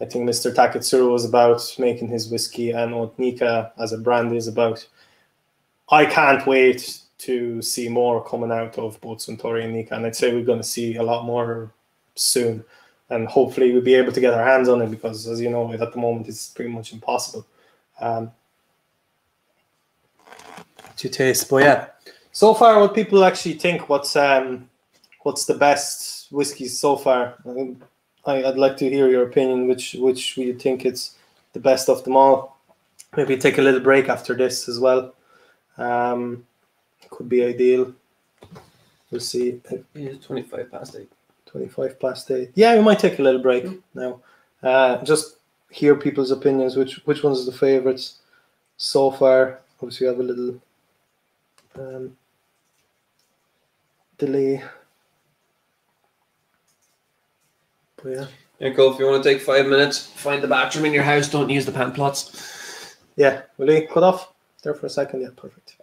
I think Mr. Taketsuru was about making his whiskey and what Nikka as a brand is about. I can't wait to see more coming out of both Suntory and Nikka, and I'd say we're going to see a lot more soon. And hopefully we'll be able to get our hands on it because, as you know, at the moment it's pretty much impossible um, to taste. But yeah, so far, what people actually think, what's um, what's the best whiskeys so far? I, I'd like to hear your opinion. Which which you think it's the best of them all? Maybe take a little break after this as well. Um, could be ideal. We'll see. It's 25 past 8. Twenty-five past eight. Yeah, we might take a little break now. Uh, just hear people's opinions. Which which one's the favorites so far? Obviously, we have a little um, delay. But yeah. Yeah, cool. If you want to take five minutes, find the bathroom in your house. Don't use the pant plots. Yeah, will he cut off there for a second? Yeah, perfect.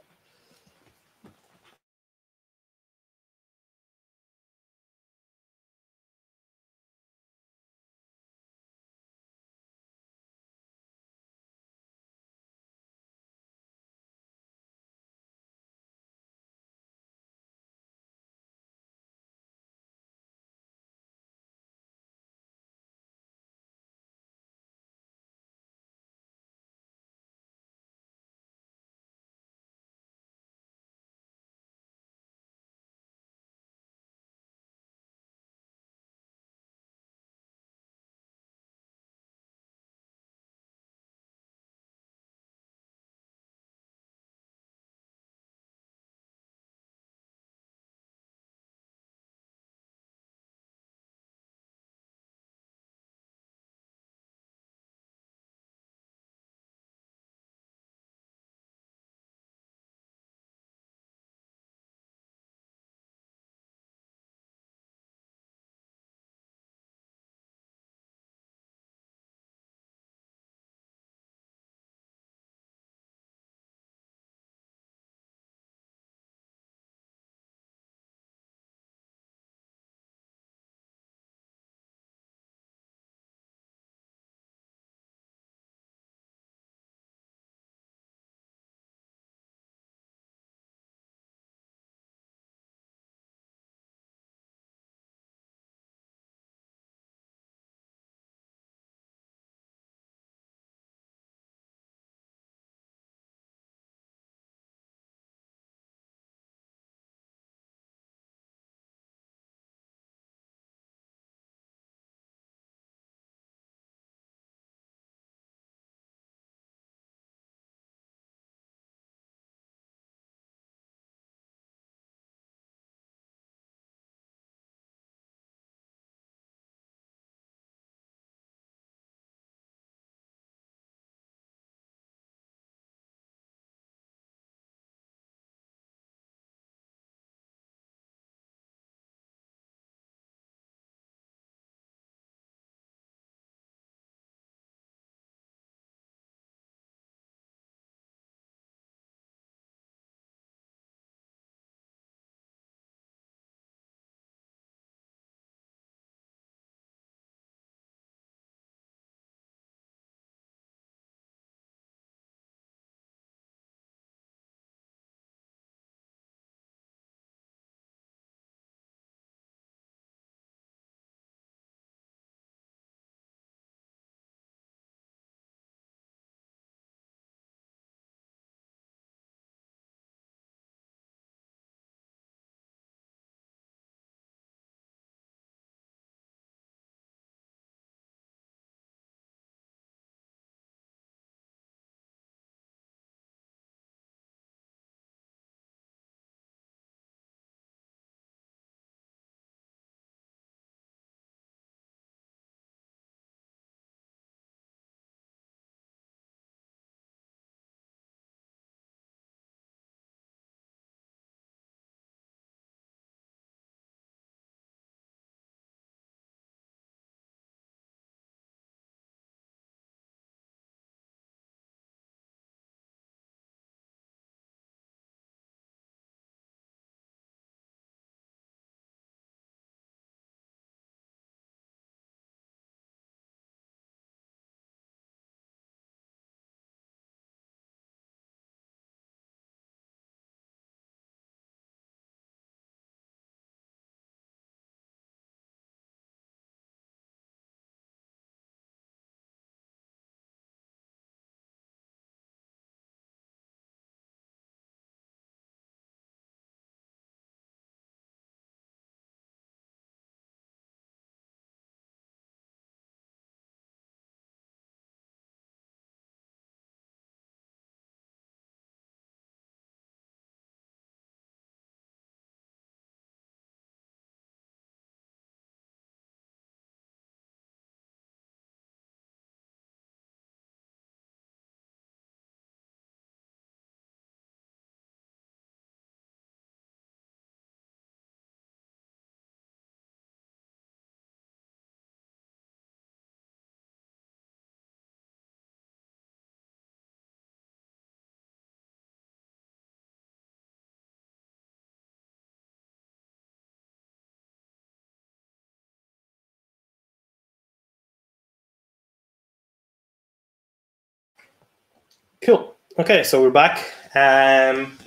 Cool. Okay, so we're back, um,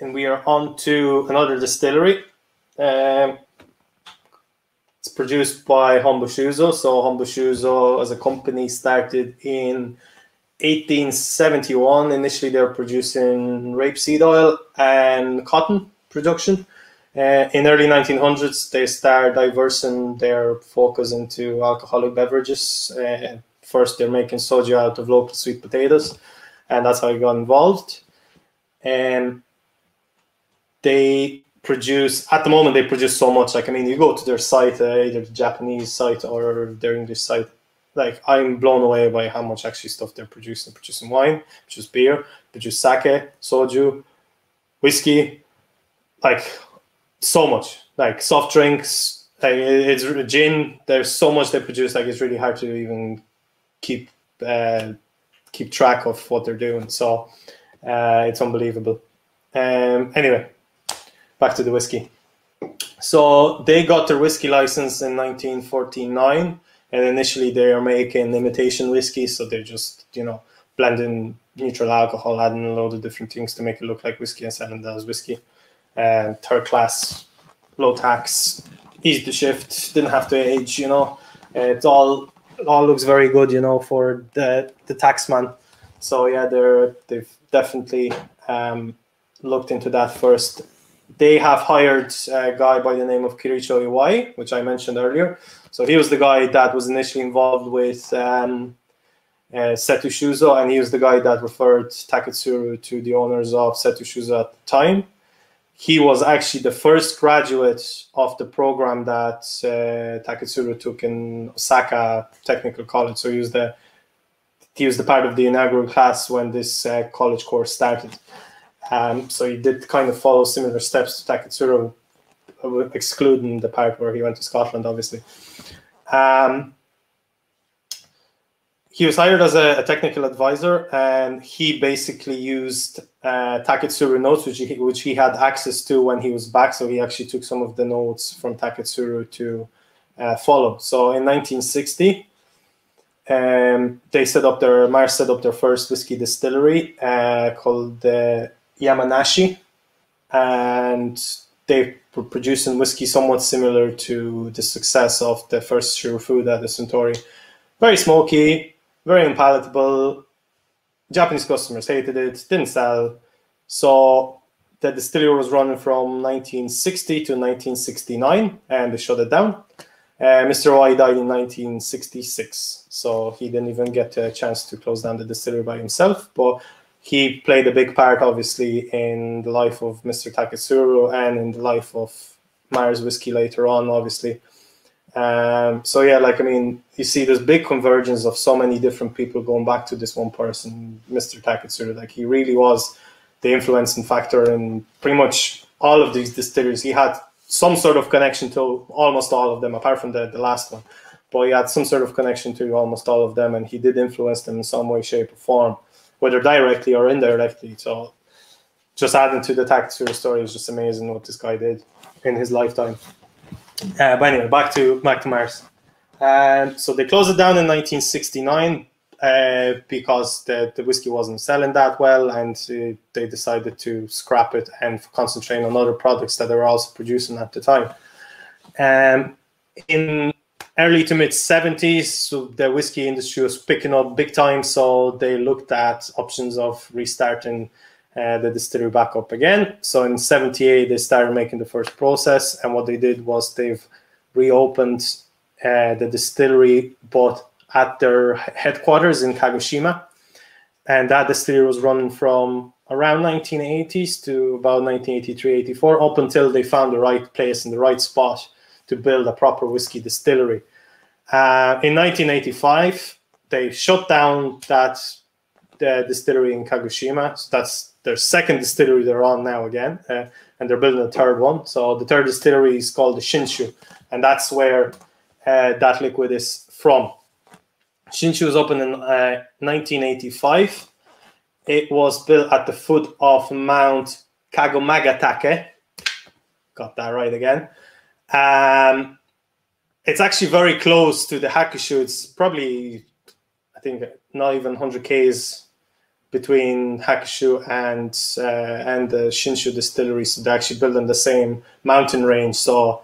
and we are on to another distillery. Um, it's produced by Hombo-Shuzo. So Hombo-Shuzo, as a company, started in 1871. Initially, they were producing rapeseed oil and cotton production. Uh, in early 1900s, they started diversing their focus into alcoholic beverages. Uh, first, they're making soju out of local sweet potatoes, and that's how I got involved. And they produce at the moment they produce so much. Like I mean, you go to their site, uh, either the Japanese site or their English site. Like I'm blown away by how much actually stuff they're producing. Producing wine, produce beer, produce sake, soju, whiskey, like so much. Like soft drinks, like it's gin. There's so much they produce. Like it's really hard to even keep uh, keep track of what they're doing. So uh, it's unbelievable. Um, anyway, back to the whiskey. So they got their whiskey license in 1949, and initially they are making imitation whiskey. So they're just you know blending neutral alcohol, adding a load of different things to make it look like whiskey and selling that as whiskey. And third class, low tax, easy to shift, didn't have to age. You know, it's all all looks very good. You know, for the the taxman. So yeah, they're they've definitely um, looked into that first they have hired a guy by the name of Kiichiro Iwai, which I mentioned earlier. So he was the guy that was initially involved with um, uh, Settsu Shuzo, and he was the guy that referred Taketsuru to the owners of Settsu Shuzo at the time. He was actually the first graduate of the program that uh, took in Osaka Technical College. So he was the he was the part of the inaugural class when this uh, college course started. Um, so he did kind of follow similar steps to Taketsuru, excluding the part where he went to Scotland, obviously. Um, he was hired as a, a, technical advisor, and he basically used uh, Taketsuru notes, which he, which he had access to when he was back. So he actually took some of the notes from Taketsuru to uh, follow. So in 1960, um, they set up their Mars set up their first whiskey distillery uh, called the Yamanashi, and they were producing whiskey somewhat similar to the success of the first Shirafuda, the Suntory. Very smoky, very unpalatable. Japanese customers hated it, didn't sell. So the distillery was running from 1960 to 1969, and they shut it down. Uh, Mr. Iwai died in 1966, so he didn't even get a chance to close down the distillery by himself. But he played a big part, obviously, in the life of Mr. Taketsuru and in the life of Mars Whiskey later on, obviously. Um, so yeah, like I mean, you see, there's big convergence of so many different people going back to this one person, Mr. Taketsuru. Like he really was the influencing factor in pretty much all of these distilleries. He had some sort of connection to almost all of them, apart from the, the last one. But he had some sort of connection to almost all of them, and he did influence them in some way, shape, or form whether directly or indirectly. So just adding to the Taketsuru story is just amazing what this guy did in his lifetime. Uh, but anyway, back to back to Mars. And so they closed it down in 1969 uh, because the, the whiskey wasn't selling that well, and uh, they decided to scrap it and concentrate on other products that they were also producing at the time. Um, in early to mid 70s, so the whiskey industry was picking up big time. So they looked at options of restarting uh, the distillery back up again. So in 78, they started making the first process. And what they did was they've reopened uh, the distillery, but at their headquarters in Kagoshima. And that distillery was running from around 1980s to about 1983, 84, up until they found the right place and the right spot to build a proper whiskey distillery. Uh, in 1985, they shut down that the distillery in Kagoshima. So that's their second distillery they're on now again, uh, and they're building a third one. So the third distillery is called the Shinshu, and that's where uh, that liquid is from. Shinshu was opened in 1985. Uh, it was built at the foot of Mount Kagomagatake. Got that right again. Um, it's actually very close to the Hakushu. It's probably, I think, not even 100 k's between Hakushu and uh, and the Shinshu distillery. So they actually built on the same mountain range. So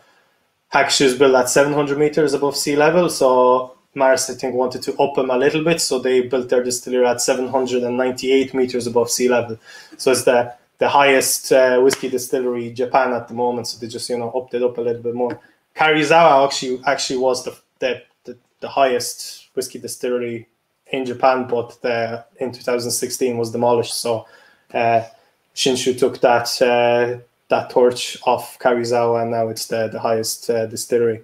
Hakushu is built at 700 meters above sea level. So Mars, I think, wanted to up them a little bit. So they built their distillery at 798 meters above sea level. So it's the the highest uh, whiskey distillery in Japan at the moment. So they just you know upped it up a little bit more. Karuizawa actually actually was the the, the, the highest whiskey distillery in Japan, but the, in 2016 was demolished. So uh, Shinshu took that uh, that torch off Karuizawa, and now it's the the highest uh, distillery.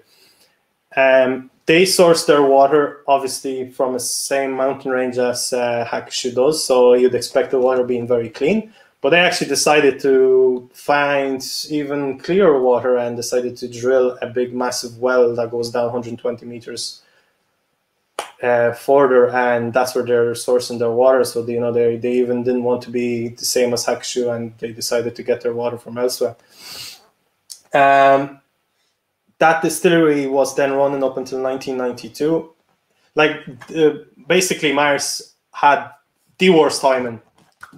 Um, they source their water obviously from the same mountain range as uh, Hakushu does, so you'd expect the water being very clean. But they actually decided to find even clearer water and decided to drill a big, massive well that goes down 120 meters uh, further, and that's where they're sourcing their water. So you know they they even didn't want to be the same as Hakushu, and they decided to get their water from elsewhere. Um, that distillery was then running up until 1992. Like uh, basically, Mars had the worst timing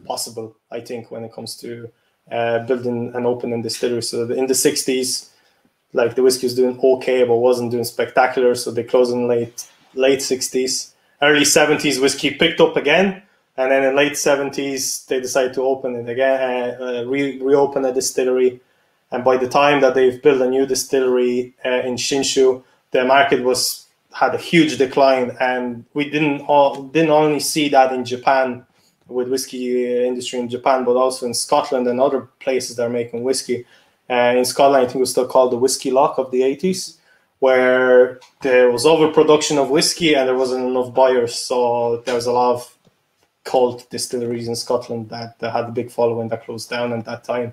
possible, I think, when it comes to uh, building and opening distillery. So in the 60s, like the whiskey was doing okay, but wasn't doing spectacular. So they closed in late late 60s. Early 70s, whiskey picked up again. And then in late 70s, they decided to open it again, uh, uh, re- reopen a distillery. And by the time that they've built a new distillery uh, in Shinshu, the market was had a huge decline. And we didn't all, didn't only see that in Japan with whiskey industry in Japan, but also in Scotland and other places that are making whiskey. Uh, in Scotland, I think it was still called the whiskey loch of the 80s, where there was overproduction of whiskey and there wasn't enough buyers. So there was a lot of cult distilleries in Scotland that, that had a big following that closed down at that time.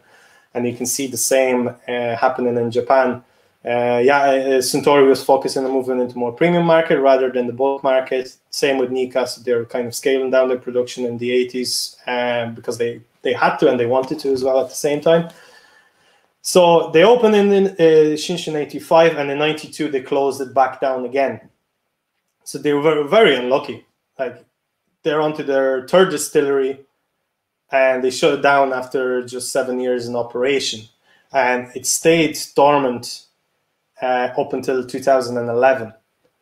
And you can see the same uh, happening in Japan uh, yeah, uh, Suntory was focusing on moving into more premium market rather than the bulk market. Same with Nikka, so they're kind of scaling down their production in the 80s um, because they, they had to and they wanted to as well at the same time. So they opened in, in uh, Shinshin 85 and in 92 they closed it back down again. So they were very, unlucky. Like they're onto their third distillery and they shut it down after just seven years in operation. And it stayed dormant uh, up until 2011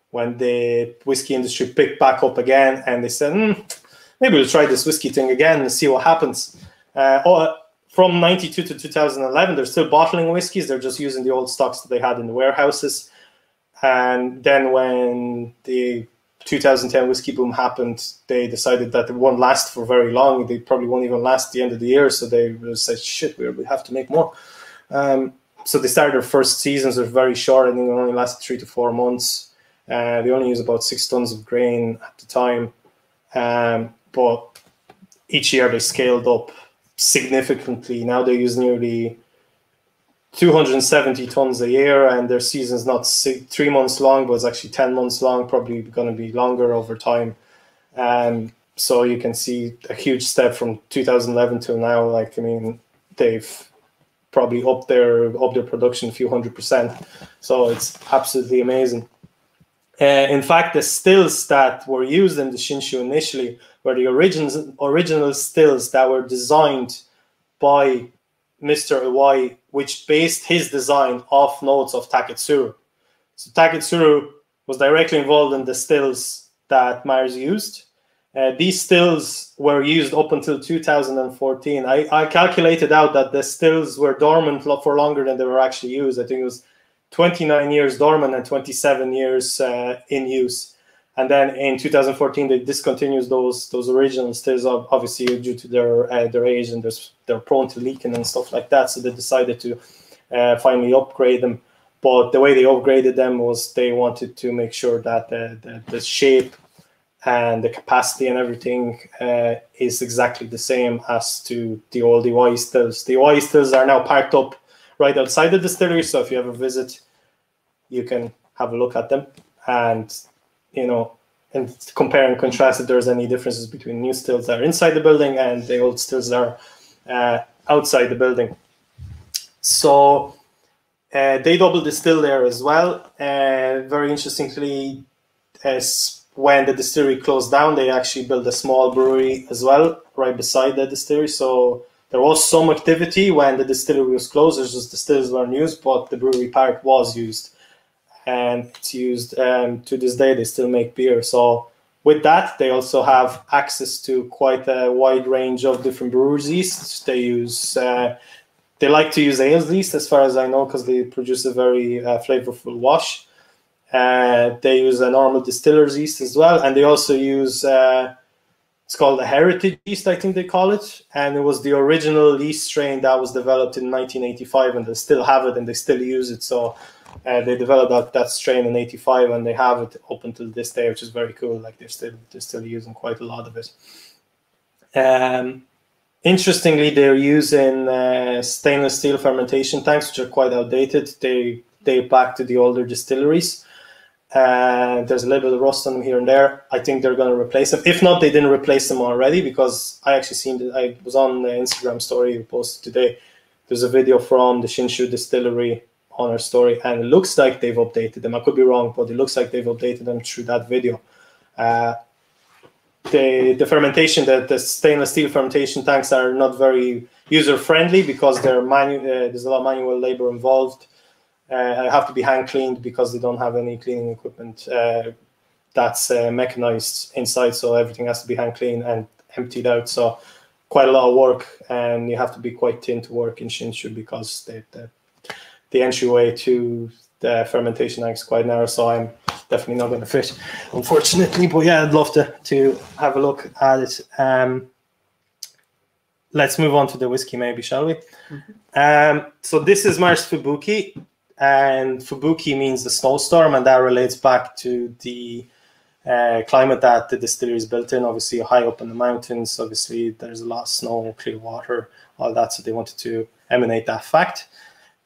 when the whiskey industry picked back up again and they said, mm, maybe we'll try this whiskey thing again and see what happens. Uh, or from 92 to 2011, they're still bottling whiskeys. They're just using the old stocks that they had in the warehouses. And then when the 2010 whiskey boom happened, they decided that it won't last for very long. They probably won't even last the end of the year. So they said, shit, we have to make more. Um, so they started their first seasons are very short. I think they only lasted three to four months. Uh, they only used about six tons of grain at the time, um, but each year they scaled up significantly. Now they use nearly 270 tons a year, and their season's not six, three months long, but it's actually 10 months long, probably going to be longer over time. Um, so you can see a huge step from 2011 till now. Like, I mean, they've probably up their up their production a few hundred percent. So it's absolutely amazing. Uh, in fact, the stills that were used in the Shinshu initially were the original original stills that were designed by Mr. Iwai, which based his design off notes of Taketsuru. So Taketsuru was directly involved in the stills that Mars used. Uh, these stills were used up until 2014. I, I calculated out that the stills were dormant for longer than they were actually used. I think it was 29 years dormant and 27 years uh, in use. And then in 2014, they discontinued those those original stills, obviously due to their uh, their age and they're prone to leaking and stuff like that. So they decided to uh, finally upgrade them. But the way they upgraded them was they wanted to make sure that the, the, the shape and the capacity and everything uh, is exactly the same as to the old Iwai stills. The Iwai stills are now packed up right outside the distillery, so if you ever visit, you can have a look at them and you know and compare and contrast if there's any differences between new stills that are inside the building and the old stills that are uh, outside the building. So uh, they double distill there as well. Uh, very interestingly, as when the distillery closed down, they actually built a small brewery as well right beside the distillery. So there was some activity when the distillery was closed. There's just distillers weren't used, but the brewery park was used, and it's used um, to this day. They still make beer. So with that, they also have access to quite a wide range of different brewers yeasts. They use uh, they like to use ales yeast, as far as I know, because they produce a very uh, flavorful wash. Uh, they use a normal distiller's yeast as well, and they also use uh, it's called the heritage yeast, I think they call it, and it was the original yeast strain that was developed in 1985, and they still have it and they still use it. So uh, they developed that, that strain in '85, and they have it up until this day, which is very cool. Like they're still they're still using quite a lot of it. Um, interestingly, they're using uh, stainless steel fermentation tanks, which are quite outdated. They date back to the older distilleries and there's a little bit of rust on them here and there. I think they're going to replace them. If not, they didn't replace them already because I actually seen that I was on the Instagram story you posted today. There's a video from the Shinshu distillery on our story, and it looks like they've updated them. I could be wrong, but it looks like they've updated them through that video. Uh, the the fermentation, the, the stainless steel fermentation tanks are not very user friendly because they're manu- uh, there's a lot of manual labor involved uh, have to be hand cleaned because they don't have any cleaning equipment uh, that's uh, mechanized inside. So everything has to be hand cleaned and emptied out. So quite a lot of work, and you have to be quite thin to work in Shinshu because the the, the entryway to the fermentation tank is quite narrow. So I'm definitely not going to fit, unfortunately. But yeah, I'd love to to have a look at it. Um, let's move on to the whiskey, maybe, shall we? Mm-hmm. Um, so this is Mars Fubuki and Fubuki means the snowstorm, and that relates back to the uh, climate that the distillery is built in. Obviously, high up in the mountains. Obviously, there's a lot of snow, clear water, all that. So they wanted to emanate that fact.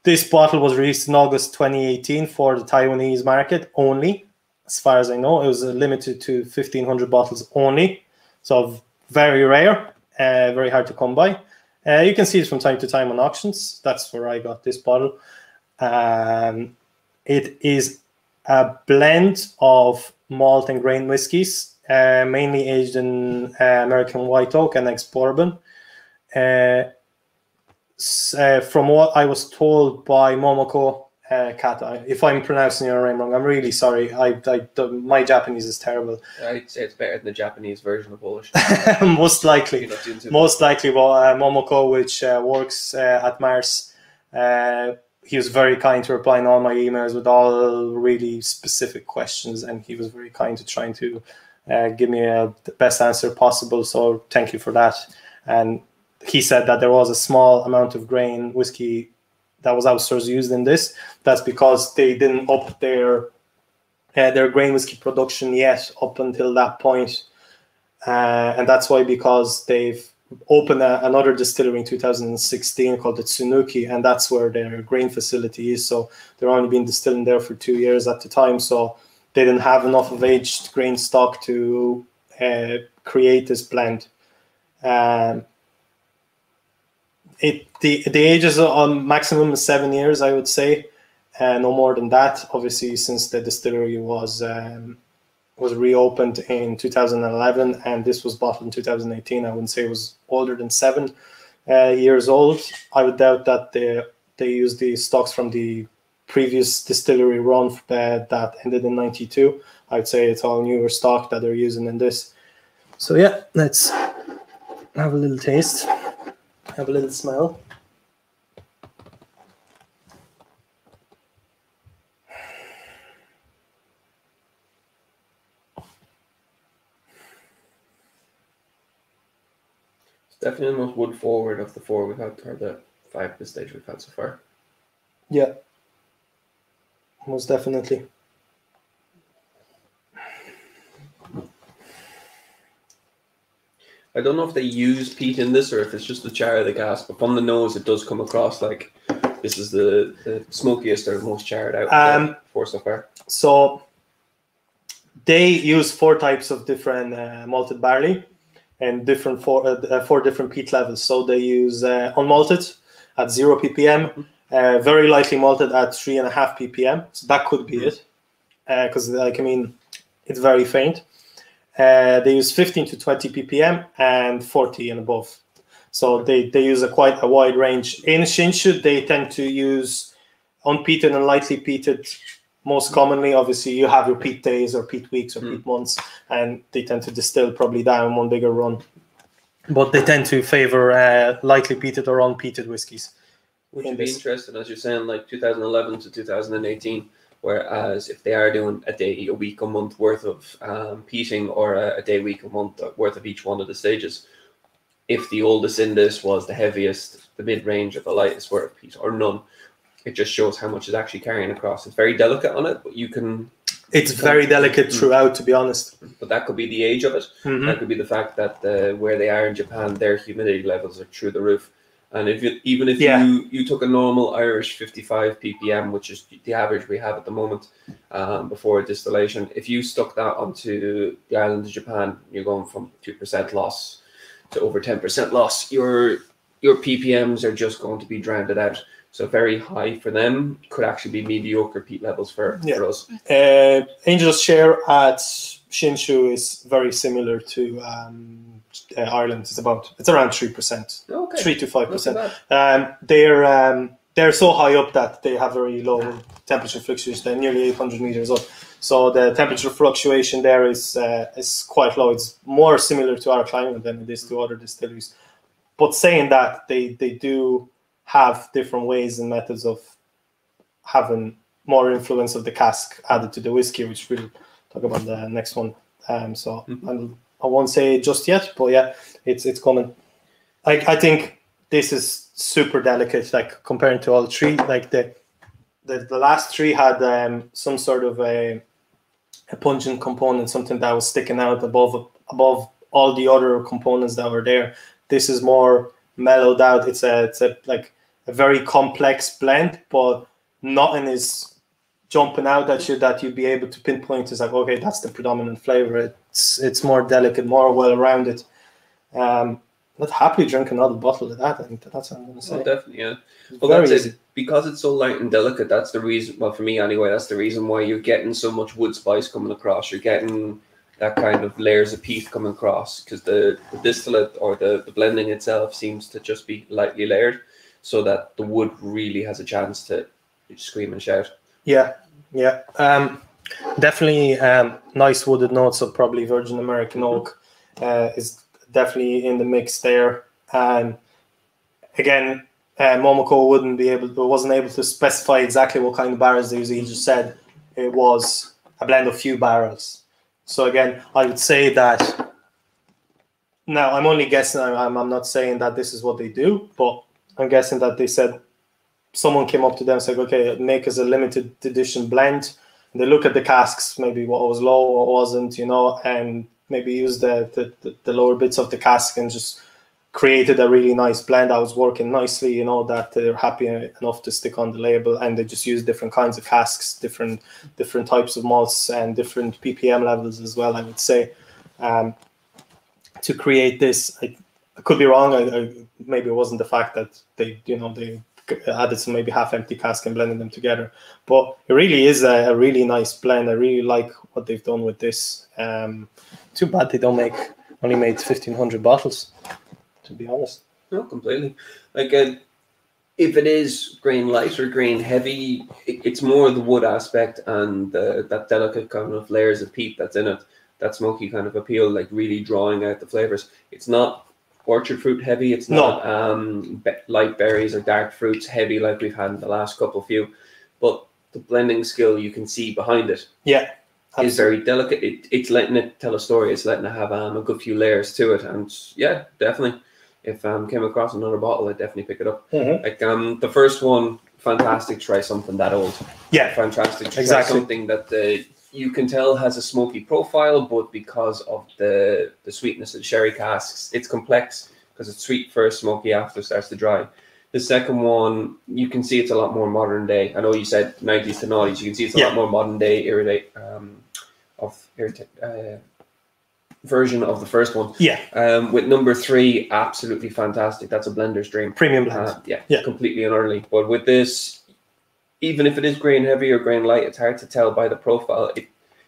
This bottle was released in August 2018 for the Taiwanese market only. As far as I know, it was limited to 1,500 bottles only. So very rare, uh, very hard to come by. Uh, you can see it from time to time on auctions. That's where I got this bottle. Um, it is a blend of malt and grain whiskies, uh, mainly aged in uh, American white oak and ex bourbon. Uh, uh, from what I was told by Momoko uh, Kata, if I'm pronouncing your name wrong, I'm really sorry. I, I my Japanese is terrible. I'd say it's better than the Japanese version of Polish. most likely, most likely. Well, uh, Momoko, which uh, works uh, at Mars, uh, he was very kind to replying all my emails with all really specific questions, and he was very kind to trying to uh, give me a, the best answer possible. So thank you for that. And he said that there was a small amount of grain whiskey that was outsourced used in this. That's because they didn't up their uh, their grain whiskey production yet up until that point. Uh, and that's why because they've opened a, another distillery in 2016 called the Tsunuki, and that's where their grain facility is. So they're only been distilling there for two years at the time. So they didn't have enough of aged grain stock to uh, create this blend. Um, it the the age is on maximum seven years, I would say, uh, no more than that. Obviously, since the distillery was um, was reopened in 2011, and this was bottled in 2018. I wouldn't say it was older than seven uh, years old. I would doubt that they they used the stocks from the previous distillery run uh, that ended in 92. I'd say it's all newer stock that they're using in this. So yeah, let's have a little taste, have a little smell. Definitely the most wood forward of the four we've had, or the five at this stage we've had so far. Yeah, most definitely. I don't know if they use peat in this or if it's just the char of the gas, but from the nose it does come across like this is the, the smokiest or most charred out um, for so far. So they use four types of different uh, malted barley and different four, uh, uh, four different peat levels. So they use uh, unmalted at zero ppm, uh, very lightly malted at three and a half ppm. So that could be it, because uh, like I mean, it's very faint. Uh, they use 15 to 20 ppm and 40 and above. So they, they use a quite a wide range. In Shinshu, they tend to use unpeated and lightly peated most commonly. Obviously, you have your peat days or peat weeks or Mm. peat months, and they tend to distill probably down one bigger run. But they tend to favor uh, lightly peated or unpeated whiskies. Which would be interesting, as you're saying, like 2011 to 2018. Whereas if they are doing a day, a week, a month worth of um, peating, or a, a day, week, a month worth of each one of the stages, if the oldest in this was the heaviest, the mid range, or the lightest worth of peat, or none, it just shows how much is actually carrying across. It's very delicate on it, but you can. It's very delicate throughout, to be honest. But that could be the age of it. Mhm. That could be the fact that uh, where they are in Japan, their humidity levels are through the roof. And if you, even if Yeah. you, you took a normal Irish 55 ppm, which is the average we have at the moment um, before distillation, if you stuck that onto the island of Japan, you're going from 2% loss to over 10% loss. Your your ppms are just going to be drowned out. So very high for them could actually be mediocre peat levels for, Yeah. for us. Uh, Angel's share at Shinshu is very similar to um, uh, Ireland. It's about it's around three percent, Okay. three to five percent. Um, they're um, they're so high up that they have very low temperature fluctuations. They're nearly 800 meters up, so the temperature fluctuation there is uh, is quite low. It's more similar to our climate than it is to other distilleries. But saying that, they they do have different ways and methods of having more influence of the cask added to the whiskey, which we'll talk about the next one. Um, so Mhm. I'll, I won't say just yet, but yeah, it's it's coming. I I think this is super delicate. Like comparing to all three, like the the, the last three had um, some sort of a a pungent component, something that was sticking out above above all the other components that were there. This is more mellowed out. It's a it's a like a very complex blend, but nothing is jumping out at you that you'd be able to pinpoint as like okay that's the predominant flavor it's it's more delicate more well rounded um i'd happily drink another bottle of that i think that's what i'm going to say Oh, definitely, yeah. It's Well, that's easy it. Because it's so light and delicate, that's the reason. Well, for me anyway, that's the reason why you're getting so much wood spice coming across. You're getting that kind of layers of peat coming across because the, the distillate or the, the blending itself seems to just be lightly layered so that the wood really has a chance to scream and shout. yeah yeah um definitely um nice wooded notes So probably virgin american Mhm. oak uh, is definitely in the mix there and again uh, momoko wouldn't be able to wasn't able to specify exactly what kind of barrels they use he just said it was a blend of few barrels so again i would say that now i'm only guessing I'm, I'm not saying that this is what they do but i'm guessing that they said someone came up to them and said okay make us a limited edition blend. And they look at the casks maybe what was low what wasn't you know and maybe use the the, the, the lower bits of the cask and just created a really nice blend that was working nicely you know that they're happy enough to stick on the label. And they just use different kinds of casks different different types of malts and different ppm levels as well i would say. Um, to create this I, I could be wrong I, I, maybe it wasn't the fact that they you know they added some maybe half empty cask and blended them together but it really is a, a really nice blend i really like what they've done with this um, too bad they don't make only made 1500 bottles to be honest No, completely. Like, uh, if it is grain light or grain heavy, it, it's more the wood aspect and the, that delicate kind of layers of peat that's in it, that smoky kind of appeal, like really drawing out the flavors. It's not orchard fruit heavy. It's No. not um, be- light berries or dark fruits heavy like we've had in the last couple few, but the blending skill you can see behind it yeah is very delicate. It, it's letting it tell a story. It's letting it have um, a good few layers to it, and yeah, definitely. If um came across another bottle, I'd definitely pick it up. Mhm. Like um the first one, fantastic. Try something that old. yeah Fantastic. Try Exactly. something that the you can tell has a smoky profile, but because of the the sweetness of the sherry casks, it's complex because it's sweet first, smoky after, starts to dry. The second one, you can see it's a lot more modern day. I know you said 90s to 90s. You can see it's a Yeah. lot more modern day irritate um, of irritate uh, version of the first one. yeah Um, with number three, absolutely fantastic. That's a blender's dream. premium blend Uh, yeah, Yeah. completely and utterly. But with this, even if it is grain heavy or grain light, it's hard to tell by the profile. It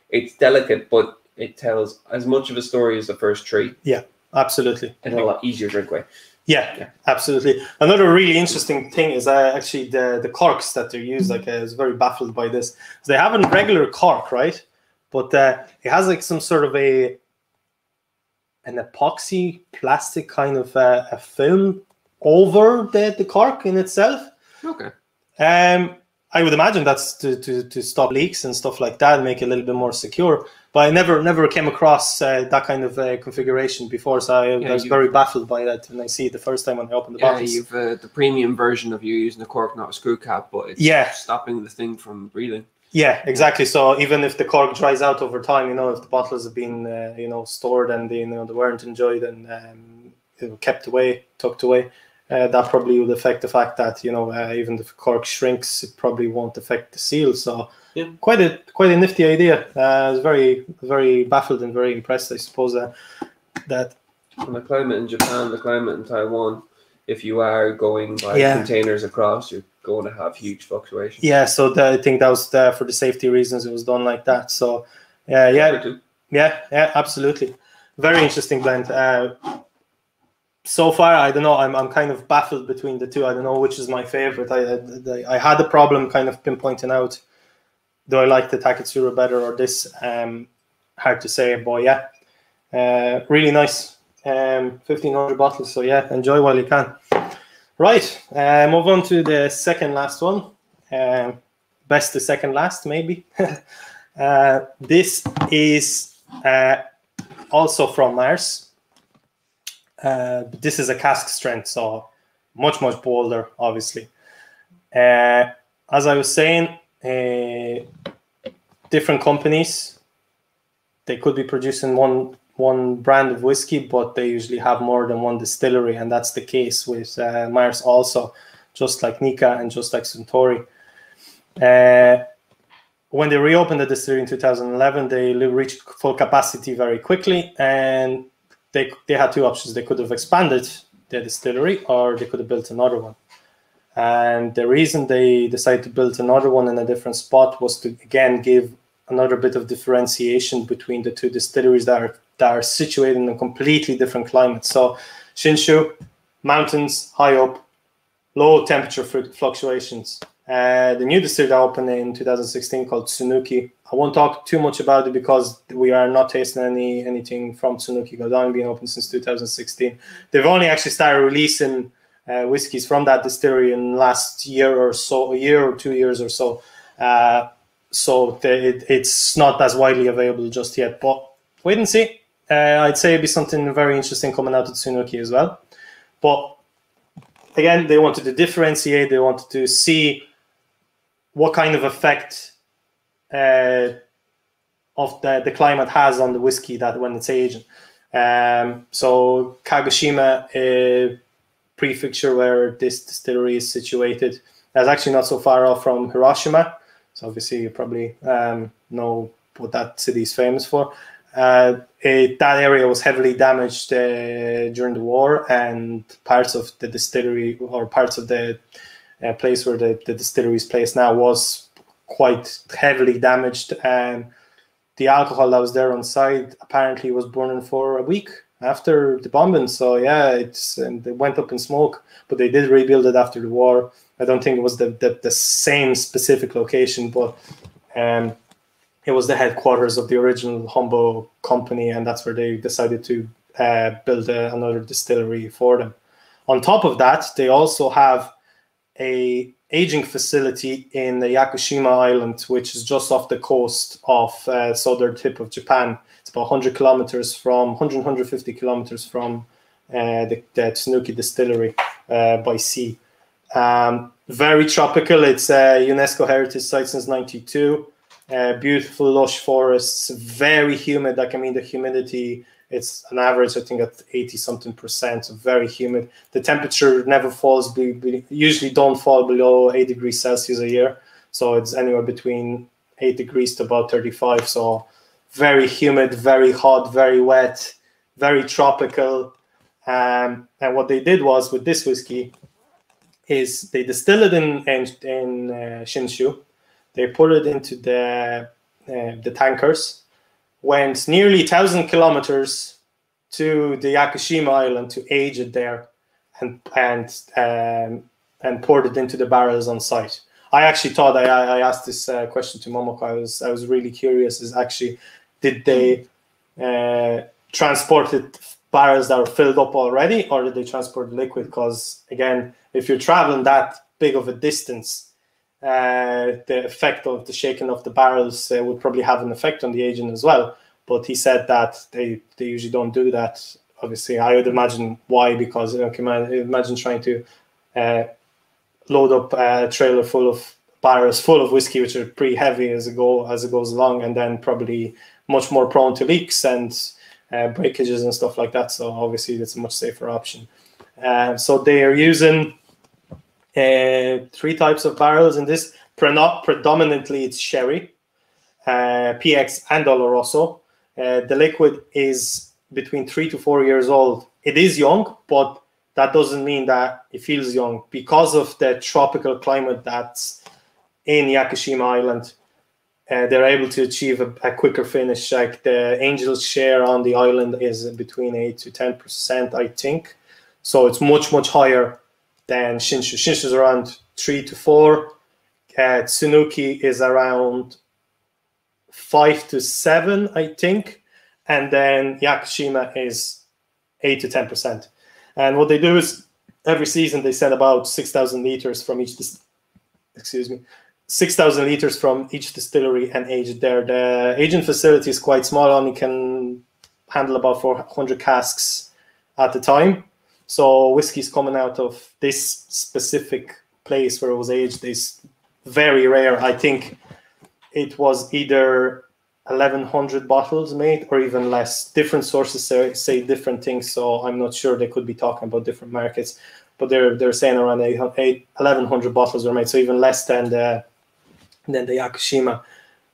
it's delicate, but it tells as much of a story as the first tree. Yeah, Absolutely. in a lot easier drink way. Yeah, Yeah. absolutely. Another really interesting thing is uh, actually the the corks that they use. Like I was very baffled by this. So they have a regular cork, right? But uh, it has like some sort of a an epoxy plastic kind of uh, a film over the, the cork in itself. Okay. Um, I would imagine that's to, to, to stop leaks and stuff like that, make it a little bit more secure. But I never never came across uh, that kind of uh, configuration before, so I, Yeah, I was very baffled by that when I see it the first time when I opened the Yeah, bottles. you've uh, the premium version of you using a cork, not a screw cap, but it's Yeah. stopping the thing from breathing. Yeah, exactly. So even if the cork dries out over time, you know, if the bottles have been, uh, you know, stored and they, you know, they weren't enjoyed and um, kept away, tucked away, uh, that probably would affect the fact that you know, uh, even if the cork shrinks, it probably won't affect the seal. So Yeah. quite a quite a nifty idea. Uh, I was very very baffled and very impressed. I suppose uh, that And the climate in Japan, the climate in Taiwan, if you are going by Yeah. containers across, you're going to have huge fluctuations. yeah. So the, I think that was uh, for the safety reasons it was done like that. So uh, yeah, Yeah, yeah, absolutely. Very interesting blend. Uh, so far, I don't know. I'm, I'm kind of baffled between the two. I don't know which is my favorite. I I, I had a problem kind of pinpointing out. Do I like the Taketsuru better or this? Um, hard to say, but yeah, uh, really nice. Um, 1500 bottles. So yeah, enjoy while you can. Right, uh, move on to the second last one. Um, best to second last, maybe. uh, this is uh, also from Mars. Uh, this is a cask strength, so much much bolder, obviously. Uh, as I was saying, uh, different companies they could be producing one one brand of whiskey, but they usually have more than one distillery, and that's the case with uh, Mars also, just like Nikka and just like Suntory. Uh, when they reopened the distillery in 2011, they reached full capacity very quickly, and they they had two options. They could have expanded their distillery, or they could have built another one. And the reason they decided to build another one in a different spot was to again give another bit of differentiation between the two distilleries that are that are situated in a completely different climate. So Shinshu, mountains, high up, low temperature fluctuations. Uh, the new distillery that opened in 2016 called Tsunuki. I won't talk too much about it because we are not tasting any anything from Tsunuki. Only been open since 2016. They've only actually started releasing uh, whiskies from that distillery in last year or so, a year or two years or so. Uh, so it, it's not as widely available just yet. But wait and see. Uh, I'd say it'd be something very interesting coming out of Tsunuki as well. But again, they wanted to differentiate. They wanted to see what kind of effect of the, the climate has on the whiskey that when it's aging. Um, so Kagoshima uh, prefecture, where this distillery is situated, is actually not so far off from Hiroshima. So obviously you probably um, know what that city is famous for. Uh, it, that area was heavily damaged uh, during the war, and parts of the distillery or parts of the uh, place where the, the distillery is placed now was quite heavily damaged. And the alcohol that was there on site apparently was burning for a week after the bombing. So yeah, it's and it went up in smoke. But they did rebuild it after the war. I don't think it was the the, the same specific location, but um, it was the headquarters of the original Hombo company, and that's where they decided to uh, build a, another distillery for them. On top of that, they also have a aging facility in the Yakushima Island, which is just off the coast of uh, southern tip of Japan. It's about 100 kilometers from 100 150 kilometers from uh, the, the Tsunuki distillery uh, by sea. Um, very tropical. It's a UNESCO heritage site since '92. Uh, beautiful lush forests, very humid. Like I mean, the humidity it's an average, I think, at 80 something percent, so very humid. The temperature never falls, be, be, usually don't fall below 8 degrees Celsius a year. So it's anywhere between 8 degrees to about 35. So very humid, very hot, very wet, very tropical. Um, and what they did was with this whiskey is they distill it in, in, in uh, Shinshu. They put it into the, uh, the tankers went nearly 1,000 kilometers to the Yakushima island to age it there and, and, um, and poured it into the barrels on site. I actually thought I, I asked this uh, question to Momoko. I was I was really curious. Is actually did they uh, transport it barrels that were filled up already, or did they transport liquid? Because again, if you're traveling that big of a distance, uh, the effect of the shaking of the barrels uh, would probably have an effect on the agent as well. But he said that they they usually don't do that. Obviously, I would imagine why because you know, imagine trying to uh, load up a trailer full of barrels full of whiskey, which are pretty heavy as it go as it goes along, and then probably much more prone to leaks and uh, breakages and stuff like that. So obviously, it's a much safer option. Uh, so they are using uh, three types of barrels in this. Predominantly, it's sherry, uh, PX, and Oloroso. Uh, the liquid is between three to four years old. It is young, but that doesn't mean that it feels young because of the tropical climate that's in Yakushima Island. Uh, they're able to achieve a, a, quicker finish. Like the Angel's share on the island is between eight to ten percent, I think. So it's much much higher than Shinshu. Shinshu is around three to four. Uh, Tsunuki is around five to seven, I think, and then Yakushima is eight to ten percent. And what they do is every season they send about 6,000 liters from each, excuse me, 6,000 liters from each distillery and age there. The aging facility is quite small, only can handle about 400 casks at the time. So whiskey's coming out of this specific place where it was aged. Is very rare. I think it was either 1100 bottles made or even less. Different sources say, say, different things so i'm not sure. They could be talking about different markets but they're they're saying around 8, 1100 bottles were made so even less than the than the yakushima.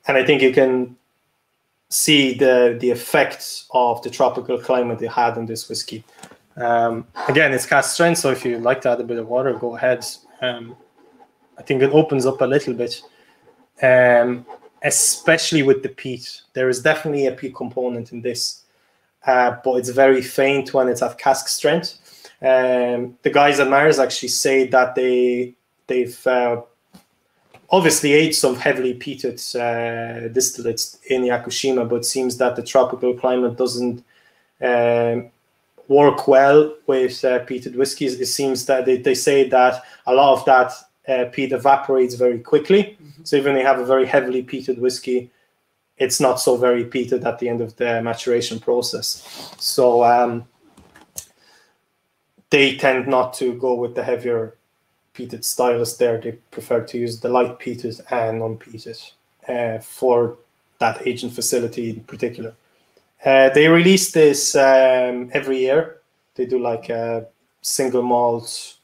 And i think you can see the the effects of the tropical climate they had on this whiskey um, again it's cask strength so if you like to add a bit of water go ahead um, i think it opens up a little bit um, especially with the peat. There is definitely a peat component in this, uh, but it's very faint when it's at cask strength. Um, the guys at Mars actually say that they they've uh, obviously ate some heavily peated uh, distillates in Yakushima, but it seems that the tropical climate doesn't um, work well with uh, peated whiskies. It seems that they, they say that a lot of that uh, peat evaporates very quickly. Mm-hmm. So even if you have a very heavily peated whiskey, it's not so very peated at the end of the maturation process. So um, they tend not to go with the heavier peated stylus there. They prefer to use the light peated and unpeated uh, for that aging facility in particular. Uh, they release this um, every year. They do like a single malt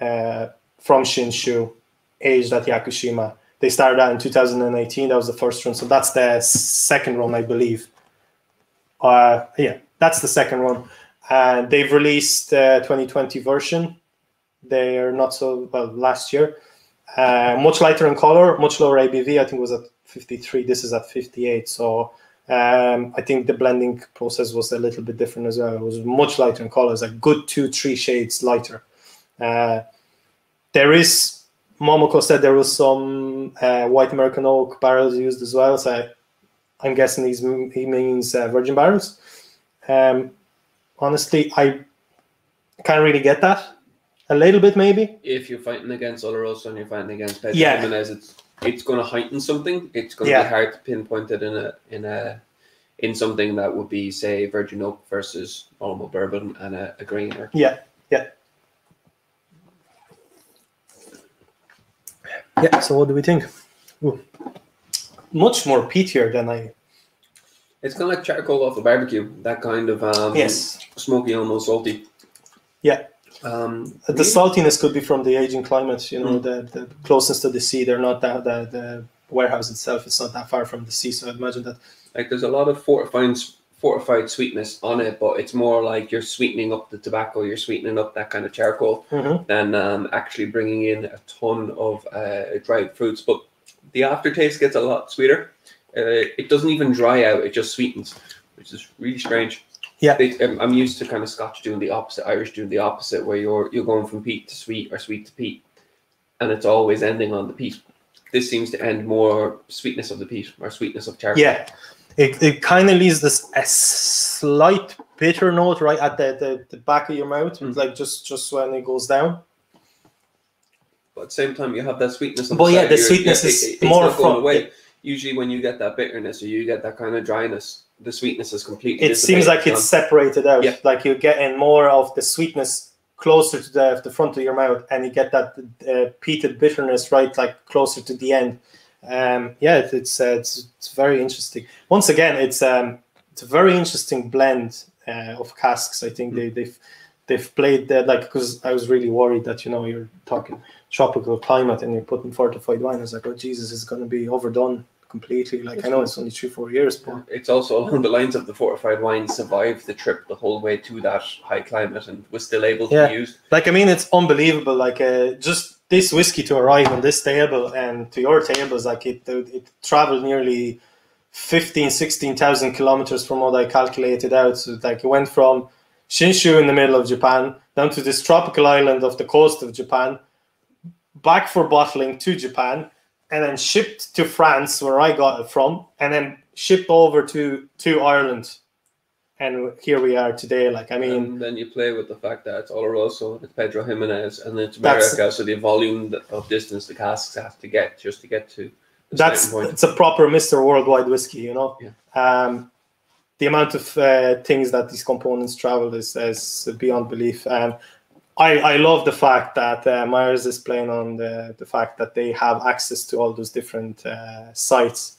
uh, from Shinshu, aged at Yakushima. They started out in 2018. That was the first run. So that's the second run, I believe. Uh, yeah, that's the second run. And they've released the 2020 version. They are not so well last year. Uh, much lighter in color, much lower ABV. I think it was at 53. This is at 58. So um, I think the blending process was a little bit different as well. It was much lighter in color. It's a good two, three shades lighter. Uh, there is Momoko said there was some uh, white American oak barrels used as well. So I, am guessing he's, he means uh, virgin barrels. Um, honestly, I can't really get that. A little bit, maybe. If you're fighting against Oloroso and you're fighting against Pedro yeah. Ximénez, it's it's going to heighten something. It's going to yeah. be hard to pinpoint it in a in a in something that would be say virgin oak versus normal bourbon and a, a green. Or, yeah, yeah. Yeah. So what do we think? Ooh. Much more peatier than I. It's kind of like charcoal off a barbecue. That kind of um, yes, smoky, almost salty. Yeah. Um, the saltiness could be from the aging climate. You know, mm. the, the closeness to the sea. They're not that the, the warehouse itself. It's not that far from the sea. So I imagine that. Like there's a lot of fortified, fortified sweetness on it, but it's more like you're sweetening up the tobacco, you're sweetening up that kind of charcoal, mm-hmm. than um, actually bringing in a ton of uh, dried fruits. But the aftertaste gets a lot sweeter. Uh, it doesn't even dry out; it just sweetens, which is really strange. Yeah. They, um, I'm used to kind of Scotch doing the opposite, Irish doing the opposite, where you're you're going from peat to sweet or sweet to peat, and it's always ending on the peat. This seems to end more sweetness of the peat or sweetness of charcoal. Yeah, it, it kind of leaves this a slight bitter note right at the, the, the back of your mouth, Mm. like just just when it goes down. But at the same time, you have that sweetness. On But the yeah, the your- sweetness it- is it- it's more from- away. Usually, when you get that bitterness or you get that kind of dryness, the sweetness is completely. It seems like it's separated out. Yeah. Like you're getting more of the sweetness closer to the, the front of your mouth, and you get that uh, peated bitterness right like closer to the end. Um, yeah, it, it's, uh, it's it's very interesting. Once again, it's um, it's a very interesting blend uh, of casks. I think they, they've they've played that like because I was really worried that you know you're talking tropical climate and you're putting fortified wine. I was like, oh Jesus, it's going to be overdone completely. Like I know it's only three four years, but It's also along the lines of the fortified wine survived the trip the whole way to that high climate and was still able to Yeah. be used. like I mean, it's unbelievable. Like uh, just this whiskey to arrive on this table and to your tables, like it it traveled nearly 15, 16,000 kilometers from what I calculated out. So like it went from Shinshu in the middle of Japan down to this tropical island off the coast of Japan, back for bottling to Japan, and then shipped to France where I got it from, and then shipped over to to Ireland. And here we are today. Like I mean, and then you play with the fact that it's Oloroso, it's Pedro Ximénez, and it's America. So the volume of distance the casks have to get just to get to that's it's a proper Mr. Worldwide whiskey, you know. Yeah. Um, the amount of uh, things that these components travel is, is beyond belief. Um, I, I love the fact that uh, Mars is playing on the, the fact that they have access to all those different uh, sites,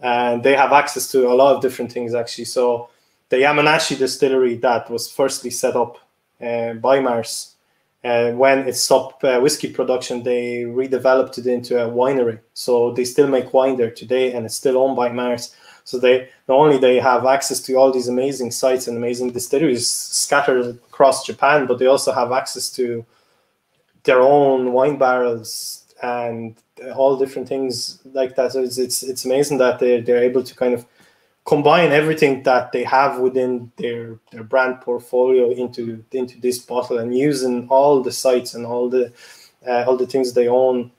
and they have access to a lot of different things actually. So the Yamanashi distillery that was firstly set up uh, by Mars uh, when it stopped uh, whiskey production, they redeveloped it into a winery. So they still make wine there today, and it's still owned by Mars. So they not only they have access to all these amazing sites and amazing distilleries scattered across Japan, but they also have access to their own wine barrels and all different things like that. So it's it's, it's amazing that they they're able to kind of combine everything that they have within their their brand portfolio into into this bottle and using all the sites and all the uh, all the things they own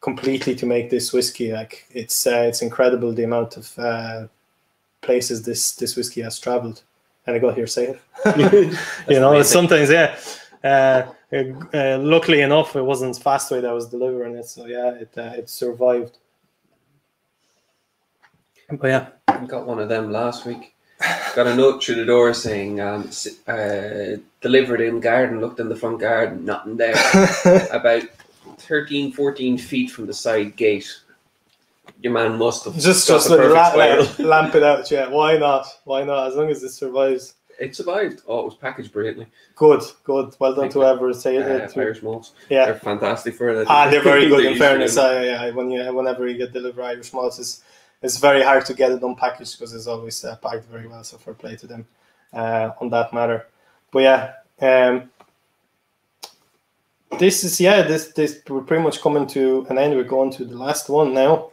completely to make this whiskey like it's uh, it's incredible the amount of uh, places this this whiskey has traveled and I got here safe you know amazing. sometimes yeah uh, uh, luckily enough it wasn't Fastway that was delivering it so yeah it uh, it survived but yeah I got one of them last week. Got a note through the door saying, um, uh, delivered in garden, looked in the front garden, nothing there. About 13, 14 feet from the side gate. Your man must have just just perfect la- lamp it out yeah why not why not as long as it survives It survived. Oh, it was packaged brilliantly. good good well done Thank to whoever say Uh, it Irish malts. yeah They're fantastic for it. Ah, they're very good. In fairness. I, yeah, when you whenever you get delivered Irish malts, it's, it's very hard to get it unpackaged because it's always uh, packed very well. So fair play to them uh, on that matter. But yeah, um, this is yeah, this this we're pretty much coming to an end. We're going to the last one now,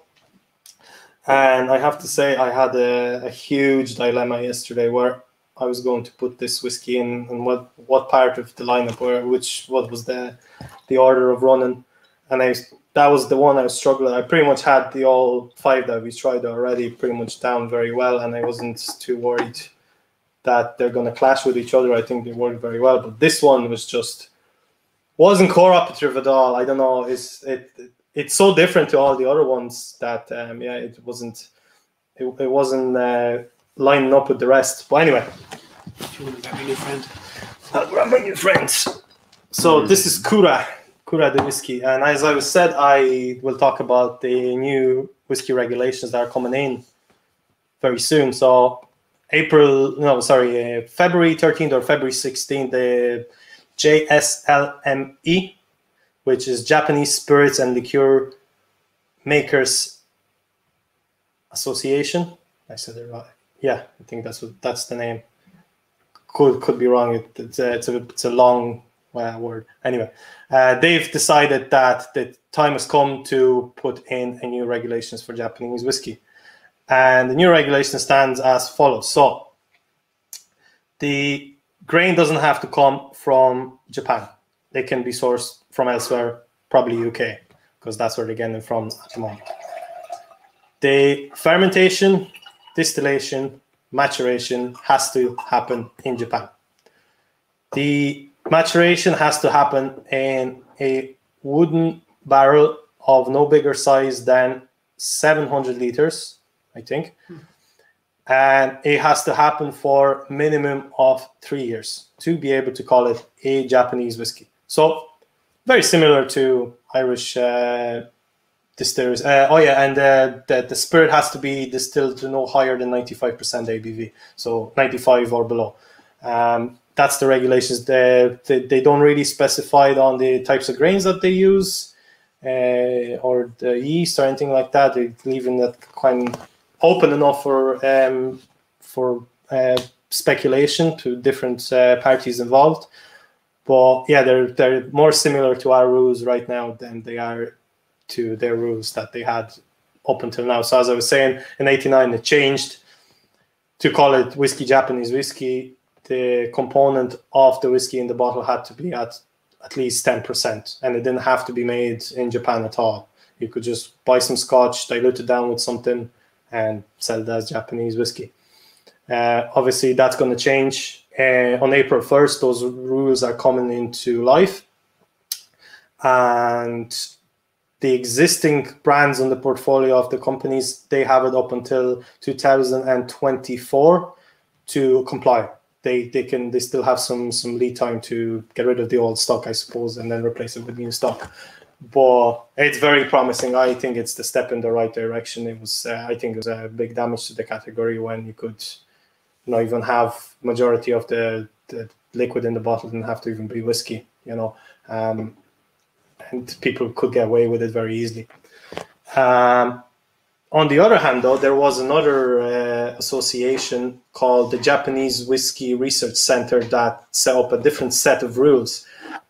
and I have to say I had a, a huge dilemma yesterday where I was going to put this whiskey in and what what part of the lineup or which what was the the order of running, and I that was the one I was struggling. I pretty much had the all five that we tried already pretty much down very well, and I wasn't too worried that they're going to clash with each other. I think they worked very well, but this one was just wasn't cooperative at all. I don't know. It's it it's so different to all the other ones that um, yeah, it wasn't it, it wasn't uh, lining up with the rest. But anyway, you want to grab your new friend? I'll grab my new friends. So this is Kura, Kura the whiskey, and as I was said, I will talk about the new whiskey regulations that are coming in very soon. So April, no, sorry, uh, February 13th or February 16th, the JSLME, which is Japanese Spirits and Liqueur Makers Association. I said it right. Yeah, I think that's what that's the name. Could could be wrong. It, it's a it's a it's a long uh, word. Anyway, uh, they've decided that the time has come to put in a new regulations for Japanese whiskey. And the new regulation stands as follows. So the grain doesn't have to come from Japan. They can be sourced from elsewhere, probably UK, because that's where they're getting from at the moment. The fermentation, distillation, maturation has to happen in Japan. The maturation has to happen in a wooden barrel of no bigger size than 700 liters, I think. Hmm. And it has to happen for minimum of three years to be able to call it a Japanese whiskey. So very similar to Irish uh, distillers. Uh, oh yeah, and uh, the, the spirit has to be distilled to no higher than 95% ABV, so 95 or below. Um, that's the regulations. They, they, they, don't really specify on the types of grains that they use uh, or the yeast or anything like that. They're leaving that kind of open enough for um, for uh, speculation to different uh, parties involved. But yeah, they're they're more similar to our rules right now than they are to their rules that they had up until now. So as I was saying, in '89 it changed to call it whiskey Japanese whiskey. The component of the whiskey in the bottle had to be at at least 10%, and it didn't have to be made in Japan at all. You could just buy some scotch, dilute it down with something, and sell it as Japanese whiskey. Uh, obviously, that's going to change. Uh, on April 1st, those rules are coming into life. And the existing brands on the portfolio of the companies, they have it up until 2024 to comply they they can they still have some some lead time to get rid of the old stock, I suppose, and then replace it with new stock. But it's very promising. I think it's the step in the right direction. It was uh, I think it was a big damage to the category when you could not even have majority of the, the liquid in the bottle didn't have to even be whiskey, you know, um, and people could get away with it very easily. Um, on the other hand, though, there was another uh, association called the Japanese Whiskey Research Center that set up a different set of rules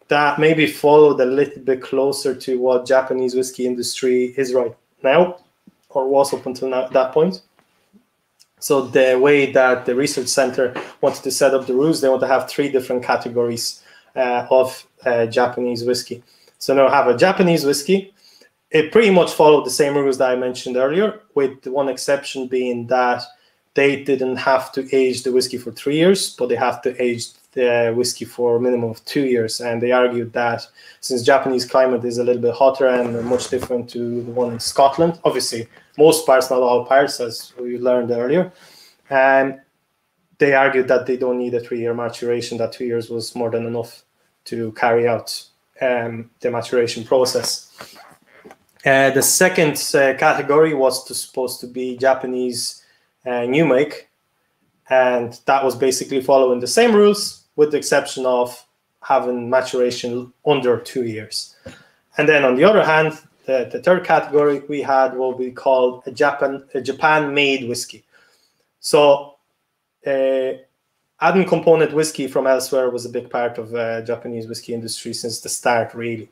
that maybe followed a little bit closer to what Japanese whiskey industry is right now, or was up until now, that point. So the way that the research center wanted to set up the rules, they want to have three different categories uh, of uh, Japanese whiskey. So now have a Japanese whiskey, it pretty much followed the same rules that I mentioned earlier, with one exception being that they didn't have to age the whiskey for three years, but they have to age the whiskey for a minimum of two years. And they argued that since Japanese climate is a little bit hotter and much different to the one in Scotland, obviously most parts, not all parts, as we learned earlier, and they argued that they don't need a three-year maturation; that two years was more than enough to carry out um, the maturation process. Uh, the second uh, category was to, supposed to be Japanese uh, new make, and that was basically following the same rules, with the exception of having maturation under two years. And then on the other hand, the, the third category we had what we called a Japan a Japan made whiskey. So uh, adding component whiskey from elsewhere was a big part of uh, Japanese whiskey industry since the start, really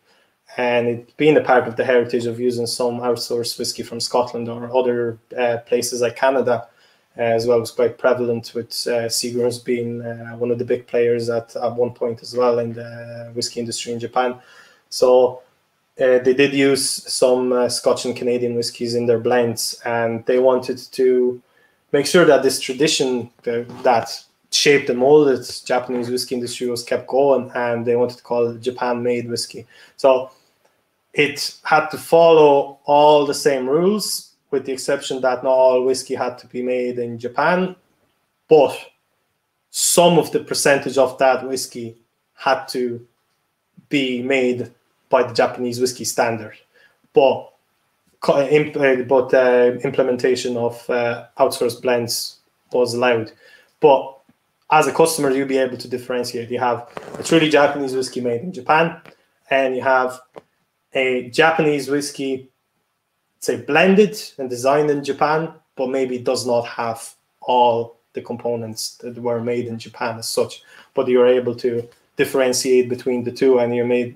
and it being a part of the heritage of using some outsourced whiskey from Scotland or other uh, places like Canada as well was quite prevalent with uh, Seagram's being uh, one of the big players at, at one point as well in the whiskey industry in Japan. So uh, they did use some uh, Scotch and Canadian whiskies in their blends, and they wanted to make sure that this tradition that shaped and molded Japanese whiskey industry was kept going, and they wanted to call it Japan-made whiskey. So it had to follow all the same rules, with the exception that not all whiskey had to be made in Japan, but some of the percentage of that whiskey had to be made by the Japanese whiskey standard. But but uh, implementation of uh, outsourced blends was allowed. But as a customer, you'll be able to differentiate. You have a truly Japanese whiskey made in Japan, and you have a Japanese whiskey, say blended and designed in Japan, but maybe does not have all the components that were made in Japan as such. But you're able to differentiate between the two, and you made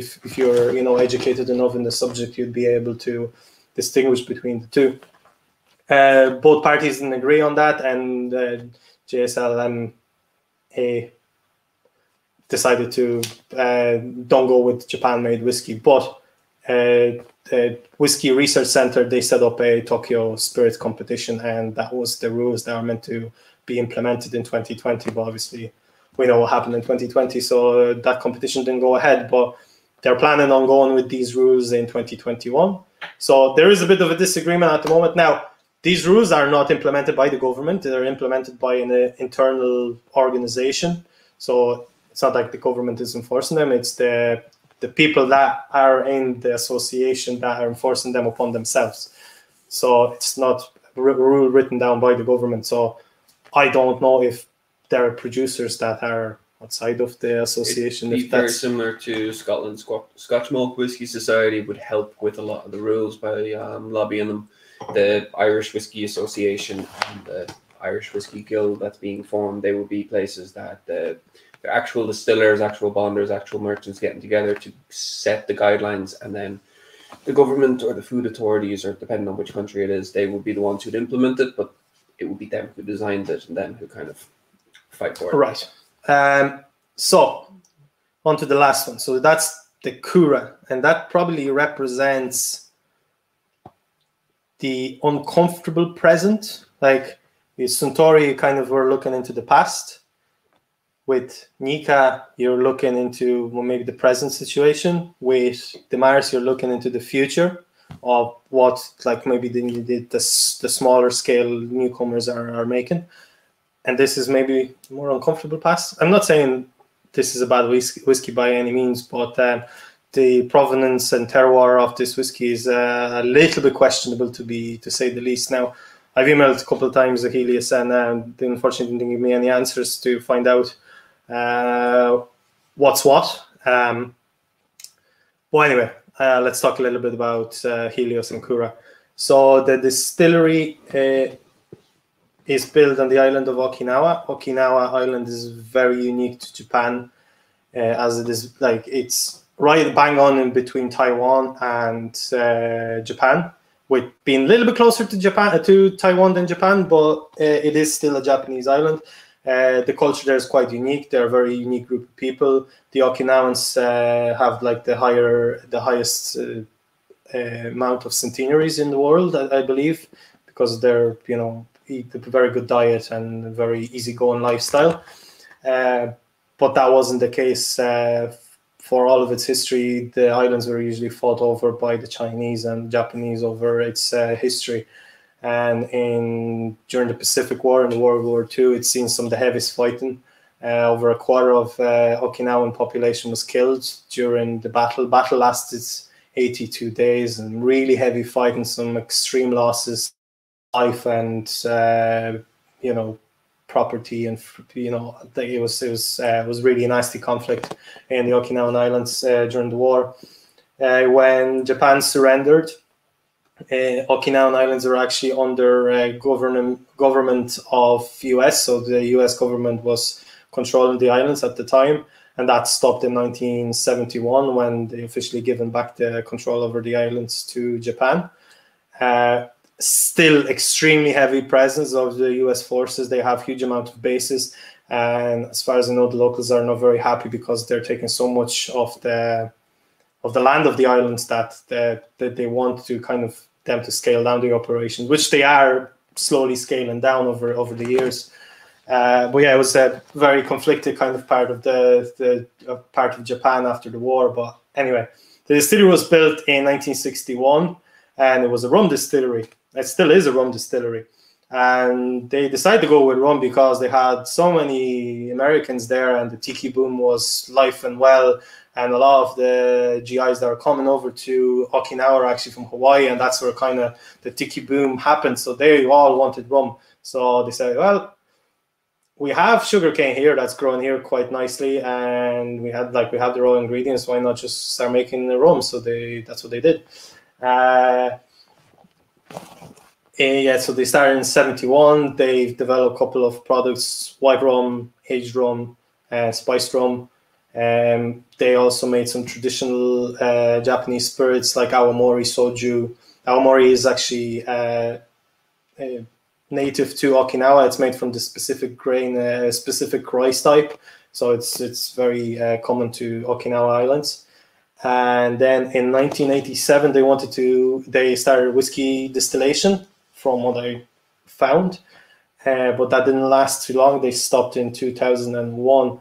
if, if you're you know educated enough in the subject, you'd be able to distinguish between the two. uh, both parties didn't agree on that, and uh, JSLM decided to uh, don't go with Japan-made whiskey. But uh, the Whiskey Research Center they set up a Tokyo Spirit competition, and that was the rules that are meant to be implemented in 2020. But obviously, we know what happened in 2020, so that competition didn't go ahead. But they're planning on going with these rules in 2021. So there is a bit of a disagreement at the moment. Now, these rules are not implemented by the government; they're implemented by an uh, internal organization. So it's not like the government is enforcing them; it's the the people that are in the association that are enforcing them upon themselves. So it's not a rule written down by the government. So I don't know if there are producers that are outside of the association. It'd be very similar to Scotland. Scotch Malt Whisky Society would help with a lot of the rules by um, lobbying them. The Irish Whisky Association and the Irish Whisky Guild that's being formed, they will be places that the actual distillers, actual bonders, actual merchants getting together to set the guidelines, and then the government or the food authorities, or depending on which country it is, they would be the ones who'd implement it, but it would be them who designed it and then who kind of fight for it. Right. Um, so, on to the last one. So that's the Kura, and that probably represents the uncomfortable present. Like the Suntory kind of were looking into the past with Nikka, you're looking into well, maybe the present situation. With Demaris, you're looking into the future of what, like maybe the the, the, the smaller scale newcomers are, are making. And this is maybe more uncomfortable past. I'm not saying this is a bad whiskey, whiskey by any means, but um, the provenance and terroir of this whiskey is uh, a little bit questionable to be to say the least. Now, I've emailed a couple of times Helios and uh, they unfortunately didn't give me any answers to find out uh, what's what. Um, well, anyway, uh, let's talk a little bit about uh, Helios and Kura. So the distillery uh, is built on the island of Okinawa. Okinawa Island is very unique to Japan, uh, as it is like it's right bang on in between Taiwan and uh, Japan, with being a little bit closer to Japan to Taiwan than Japan, but it is still a Japanese island. Uh, the culture there is quite unique. They're a very unique group of people. The Okinawans uh, have like the higher, the highest uh, uh amount of centenaries in the world, I, I, believe, because they're you know eat a very good diet and a very easygoing lifestyle. Uh, but that wasn't the case for all of its history. The islands were usually fought over by the Chinese and Japanese over its history and in during the Pacific War and World War II, it's seen some of the heaviest fighting. Uh, over a quarter of uh, Okinawan population was killed during the battle. Battle lasted 82 days and really heavy fighting, some extreme losses, life and uh, you know property and you know it was it was uh, was really a nasty conflict in the Okinawan Islands uh, during the war. Uh, when Japan surrendered, uh, Okinawan Islands are actually under uh, government government of US. So the US government was controlling the islands at the time, and that stopped in 1971 when they officially given back the control over the islands to Japan. Uh, still extremely heavy presence of the US forces. They have huge amount of bases, and as far as I know, the locals are not very happy because they're taking so much of the of the land of the islands that, that, that they want to kind of them to scale down the operations, which they are slowly scaling down over over the years. Uh, but yeah, it was a very conflicted kind of part of the the uh, part of Japan after the war. But anyway, the distillery was built in 1961, and it was a rum distillery. It still is a rum distillery, and they decided to go with rum because they had so many Americans there, and the tiki boom was life and well and a lot of the GIs that are coming over to Okinawa are actually from Hawaii, and that's where kind of the tiki boom happened. So they all wanted rum. So they said, well, we have sugarcane here that's growing here quite nicely, and we had like we have the raw ingredients. Why not just start making the rum? So they that's what they did. Uh, eh, yeah, so they started in '71. They've developed a couple of products: white rum, aged rum, and spiced rum. Um, they also made some traditional uh, Japanese spirits like awamori soju. Awamori is actually uh, uh, native to Okinawa. It's made from the specific grain, uh, specific rice type. So it's it's very uh, common to Okinawa Islands. And then in 1987, they wanted to they started whiskey distillation, from what I found, uh, but that didn't last too long. They stopped in 2001.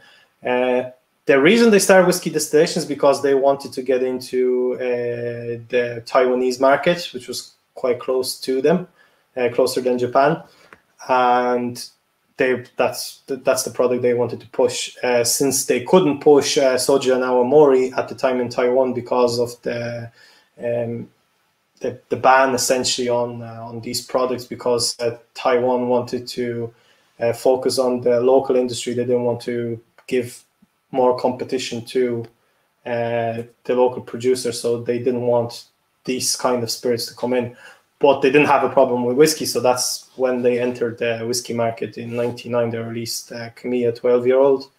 The reason they started whiskey distillation is because they wanted to get into uh, the Taiwanese market, which was quite close to them, uh, closer than Japan, and they that's that's the product they wanted to push. Uh, since they couldn't push uh, soju and awamori at the time in Taiwan because of the um, the, the ban essentially on uh, on these products because uh, Taiwan wanted to focus on the local industry. They didn't want to give more competition to uh, the local producers, so they didn't want these kind of spirits to come in. But they didn't have a problem with whiskey, so that's when they entered the whiskey market in '99. They released uh, Kamiya 12 year old.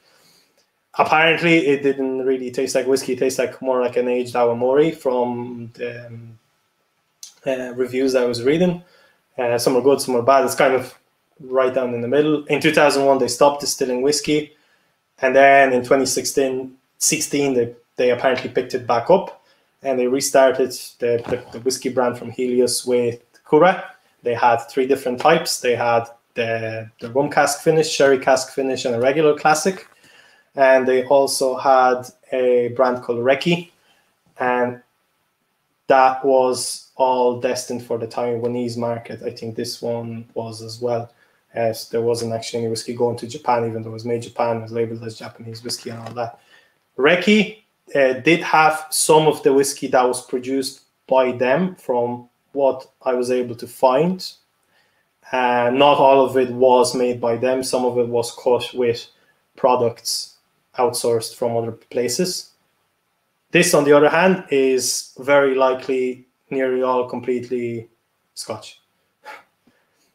Apparently, it didn't really taste like whiskey. It tastes like more like an aged awamori from the um, uh, reviews I was reading. Uh, some are good, some are bad. It's kind of right down in the middle. In 2001, they stopped distilling whiskey, and then in 2016, 16, they, they apparently picked it back up, and they restarted the, the, the whiskey brand from Helios with Kura. They had three different types. They had the, the rum cask finish, sherry cask finish, and a regular classic. And they also had a brand called Reki, and that was all destined for the Taiwanese market. I think this one was as well. As there wasn't actually any whiskey going to Japan, even though it was made Japan, it was labeled as Japanese whiskey and all that. Reki uh, did have some of the whiskey that was produced by them from what I was able to find. Uh, not all of it was made by them, some of it was caught with products outsourced from other places. This, on the other hand, is very likely nearly all completely Scotch.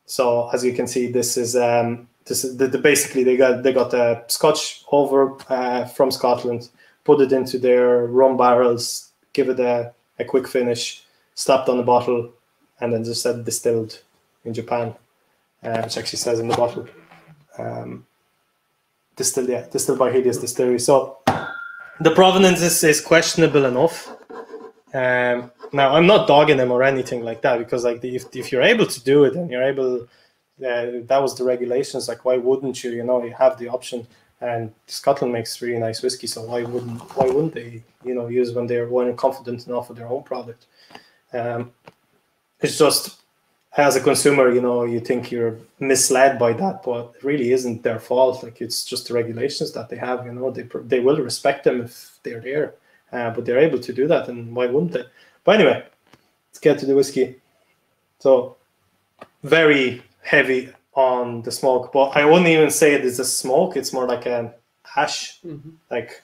So as you can see, this is um, this is the, the, basically they got they got the Scotch over uh, from Scotland, put it into their rum barrels, give it a, a quick finish, slapped on the bottle, and then just said distilled in Japan, uh, which actually says in the bottle. Um, distilled, yeah, distilled by Helios Distillery. So the provenance is, is questionable enough. Um, now I'm not dogging them or anything like that because like if if you're able to do it and you're able, uh, that was the regulations. Like why wouldn't you? You know, you have the option. And Scotland makes really nice whiskey, so why wouldn't why wouldn't they? You know, use when they're when confident enough of their own product. Um, it's just as a consumer, you know, you think you're misled by that, but it really isn't their fault. Like it's just the regulations that they have. You know, they they will respect them if they're there, uh, but they're able to do that, and why wouldn't they? But anyway, let's get to the whiskey. So very heavy on the smoke, but I wouldn't even say it is a smoke. It's more like an ash, mm-hmm. like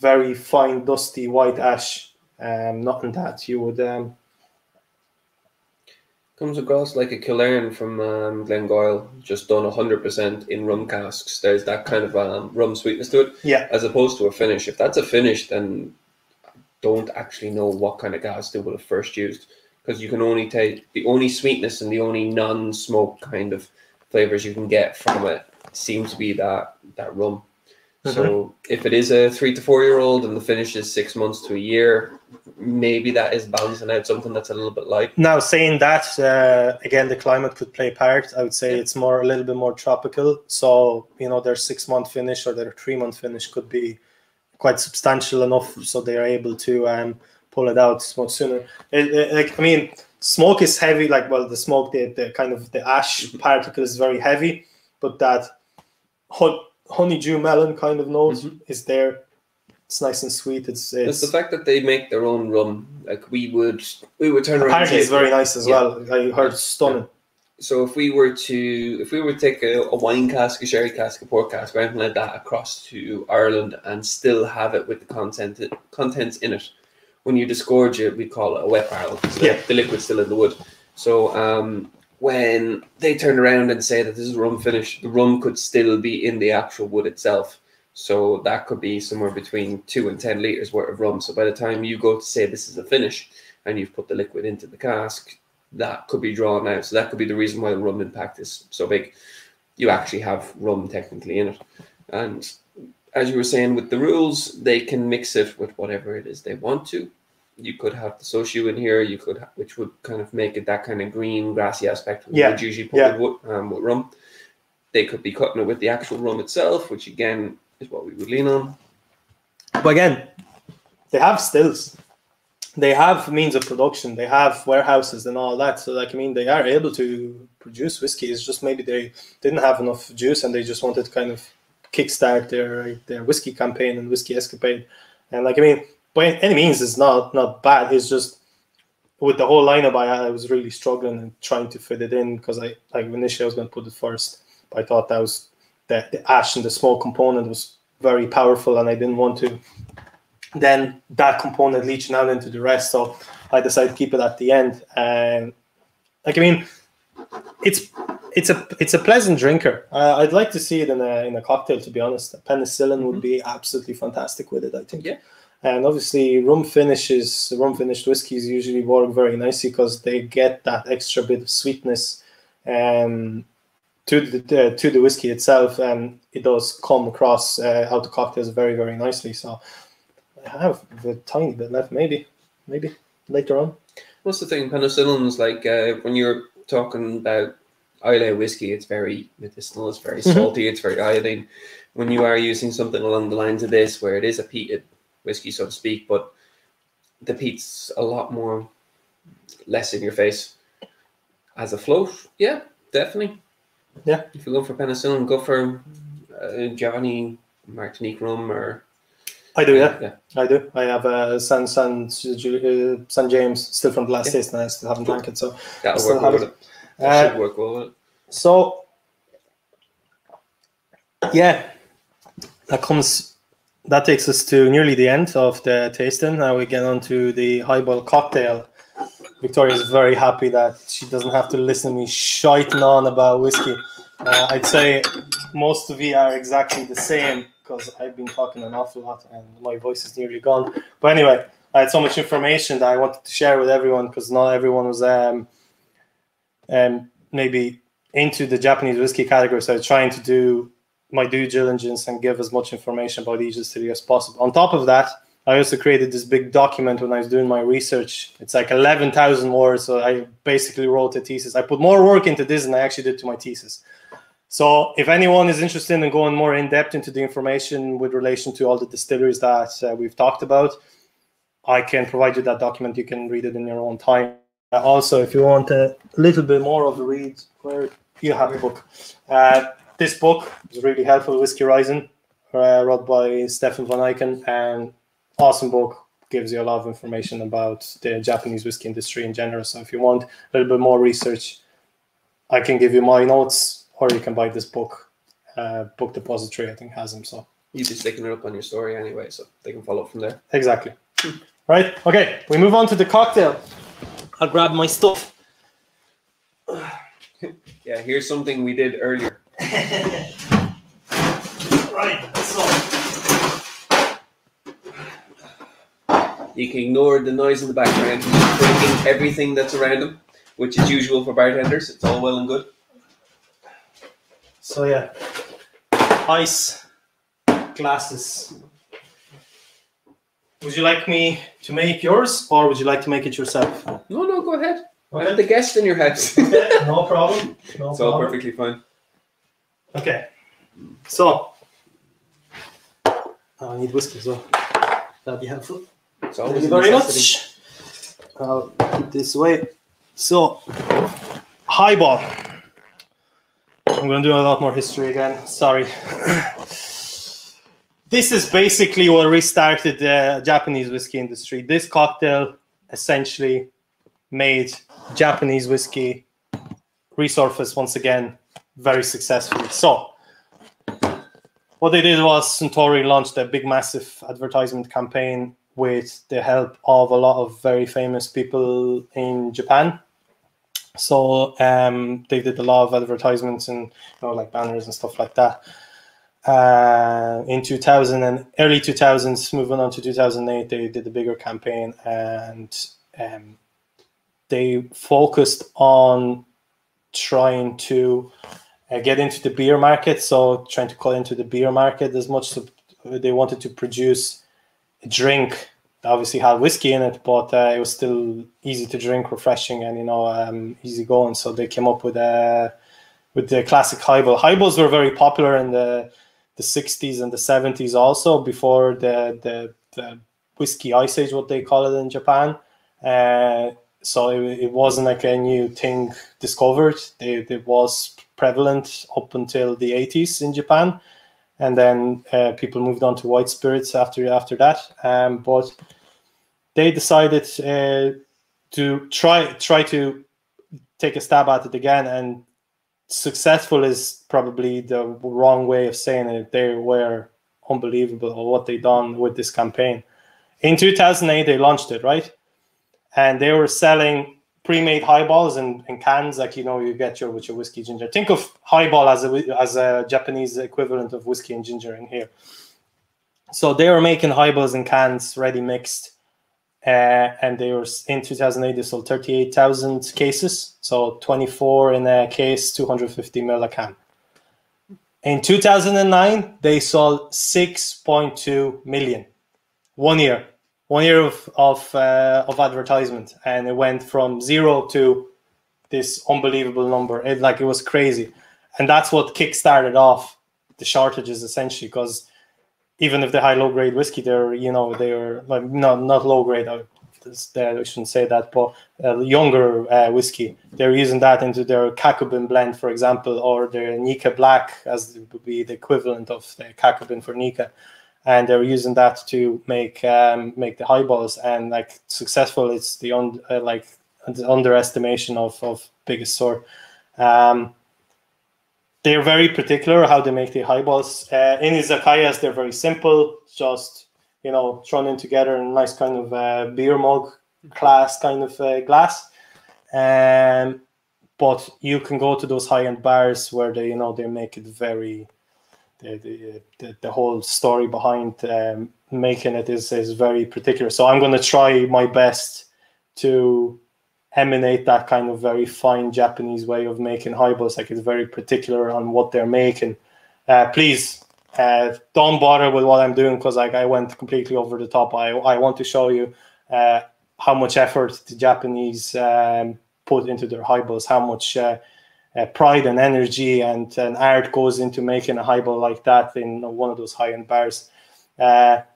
very fine, dusty white ash. Um, nothing that you would um, comes across like a Killearn from um, Glengoyne, just done 100% in rum casks. There's that kind of um, rum sweetness to it, yeah. As opposed to a finish. If that's a finish, then don't actually know what kind of cask they would have first used because you can only take the only sweetness and the only non-smoke kind of flavors you can get from it seems to be that that rum. Mm-hmm. So if it is a three to four year old and the finish is six months to a year, maybe that is balancing out something that's a little bit light. Now, saying that uh, again, the climate could play part. I would say yeah. it's more a little bit more tropical. So you know, their six month finish or their three month finish could be quite substantial enough so they are able to um, pull it out much sooner. It, it, like I mean, smoke is heavy. Like well, the smoke, the, the kind of the ash mm-hmm. particle is very heavy, but that hot honeydew melon kind of note mm-hmm. is there. It's nice and sweet. It's, it's, it's the fact that they make their own rum. Like we would, we would turn around. Apparently, it's very nice as yeah. well. I heard stunning. So if we were to if we were to take a, a, wine cask, a sherry cask, a port cask, or anything like that across to Ireland and still have it with the content contents in it, when you disgorge it, we call it a wet barrel. So yeah. the liquid's still in the wood. So um, when they turn around and say that this is rum finish, the rum could still be in the actual wood itself. So that could be somewhere between two and ten liters worth of rum. So by the time you go to say this is a finish and you've put the liquid into the cask, that could be drawn out. So that could be the reason why the rum impact is so big. You actually have rum technically in it. And as you were saying with the rules, they can mix it with whatever it is they want to. You could have the Soju in here, you could, ha- which would kind of make it that kind of green, grassy aspect. Yeah, would usually put yeah. with, um, with rum. They could be cutting it with the actual rum itself, which again is what we would lean on. But again, they have stills. They have means of production. They have warehouses and all that. So, like, I mean, they are able to produce whiskey. It's just maybe they didn't have enough juice and they just wanted to kind of kickstart their their whiskey campaign and whiskey escapade. And like, I mean, by any means, it's not not bad. It's just with the whole lineup, I, I was really struggling and trying to fit it in because I like initially I was going to put it first, but I thought that was the, the ash and the small component was very powerful, and I didn't want to then that component leaching out into the rest. So I decided to keep it at the end. And like I mean, it's it's a it's a pleasant drinker. Uh, I'd like to see it in a in a cocktail. To be honest, penicillin would be absolutely fantastic with it. I think. Yeah. And obviously, rum finishes, rum finished whiskeys usually work very nicely because they get that extra bit of sweetness um, to the uh, to the whiskey itself, and it does come across uh, out the cocktails very very nicely. So have a tiny bit left, maybe, maybe later on. What's the thing? Penicillin is like uh, when you're talking about Islay whiskey, it's very medicinal, it's very Mhm. salty, it's very iodine. When you are using something along the lines of this, where it is a peated whiskey, so to speak, but the peat's a lot more less in your face as a float. Yeah, definitely. Yeah. If you go for penicillin, go for uh, Giovanni Martinique rum or I do, yeah, yeah. I do. I have a San San uh, San James still from the last Yeah. taste, and I still haven't drank it. So, That'll Still work have well it. it. That uh, should work well so yeah, that comes. That takes us to nearly the end of the tasting. Now we get on to the highball cocktail. Victoria is very happy that she doesn't have to listen to me shiting on about whiskey. Uh, I'd say most of you are exactly the same because I've been talking an awful lot and my voice is nearly gone. But anyway, I had so much information that I wanted to share with everyone because not everyone was um, um, maybe into the Japanese whiskey category. So trying to do my due diligence and give as much information about each distillery as possible. On top of that, I also created this big document when I was doing my research. It's like 11,000 words. So I basically wrote a thesis. I put more work into this than I actually did to my thesis. So if anyone is interested in going more in depth into the information with relation to all the distilleries that uh, we've talked about, I can provide you that document. You can read it in your own time. Uh, also, if you want a little bit more of a read, where you have the book. Uh, this book is really helpful, Whisky Rising, uh, wrote by Stefan Van Eycken, and awesome book. Gives you a lot of information about the Japanese whiskey industry in general. So if you want a little bit more research, I can give you my notes, or you can buy this book. Uh, book Depository, I think, has them. So You'd be sticking it up on your story anyway, so they can follow up from there. exactly. Right. Okay. We move on to the cocktail. I'll grab my stuff. Yeah, here's something we did earlier. Right. So You can ignore the noise in the background. He's drinking everything that's around him, which is usual for bartenders. It's all well and good. So yeah, ice glasses. Would you like me to make yours, or would you like to make it yourself? No, no, go ahead. I'm the guest in your house. Okay, no problem. No it's all perfectly fine. Okay, so I need whiskey as well. That'd be helpful. It's Thank you very necessity. much. I'll put this away. So, highball. I'm going to do a lot more history again. Sorry. this is basically what restarted the Japanese whiskey industry. This cocktail essentially made Japanese whiskey resurface once again very successfully. So, what they did was Suntory launched a big, massive advertisement campaign with the help of a lot of very famous people in Japan. So um, they did a lot of advertisements and you know like banners and stuff like that. Uh, in 2000 and early 2000s, moving on to 2008, they did a bigger campaign and um, they focused on trying to uh, get into the beer market. So trying to cut into the beer market as much as they wanted to produce a drink obviously had whiskey in it, but uh, it was still easy to drink, refreshing, and you know um, easy going. So they came up with uh, with the classic highball. Highballs were very popular in the the 60s and the 70s also before the the, the whiskey ice age, what they call it in Japan. Uh, so it, it wasn't like a new thing discovered. It, it was prevalent up until the 80s in Japan, and then uh, people moved on to white spirits after after that. Um, but they decided uh, to try try to take a stab at it again, and successful is probably the wrong way of saying it. They were unbelievable or what they done with this campaign. In 2008, they launched it right, and they were selling pre-made highballs in, in cans like you know you get your with your whiskey ginger think of highball as a as a japanese equivalent of whiskey and ginger in here so they were making highballs in cans ready mixed uh, and they were in 2008 they sold 38000 cases. So 24 in a case 250 ml a can. In 2009 they sold 6.2 million. One year. One year of of, uh, of advertisement, and it went from zero to this unbelievable number. It like it was crazy, and that's what kick-started off the shortages essentially. Because even if they high low grade whiskey, they're you know they're like not not low grade. I, I shouldn't say that, but uh, younger uh, whiskey, they're using that into their Kakubin blend, for example, or their Nikka Black, as would be the equivalent of the Kakubin for Nikka and they're using that to make um, make the highballs and like successful. It's the un, uh, like the underestimation of of biggest sort. Um, they're very particular how they make the highballs. Uh, in izakayas, they're very simple, just you know thrown in together in a nice kind of uh, beer mug class kind of uh, glass. Um, but you can go to those high end bars where they you know they make it very the, the, the whole story behind um, making it is, is very particular. So I'm going to try my best to emanate that kind of very fine Japanese way of making highballs. Like it's very particular on what they're making. Uh, please uh, don't bother with what I'm doing because like I went completely over the top. I I want to show you uh, how much effort the Japanese um, put into their highballs, how much uh, uh, pride and energy and, and art goes into making a highball like that in one of those high-end bars.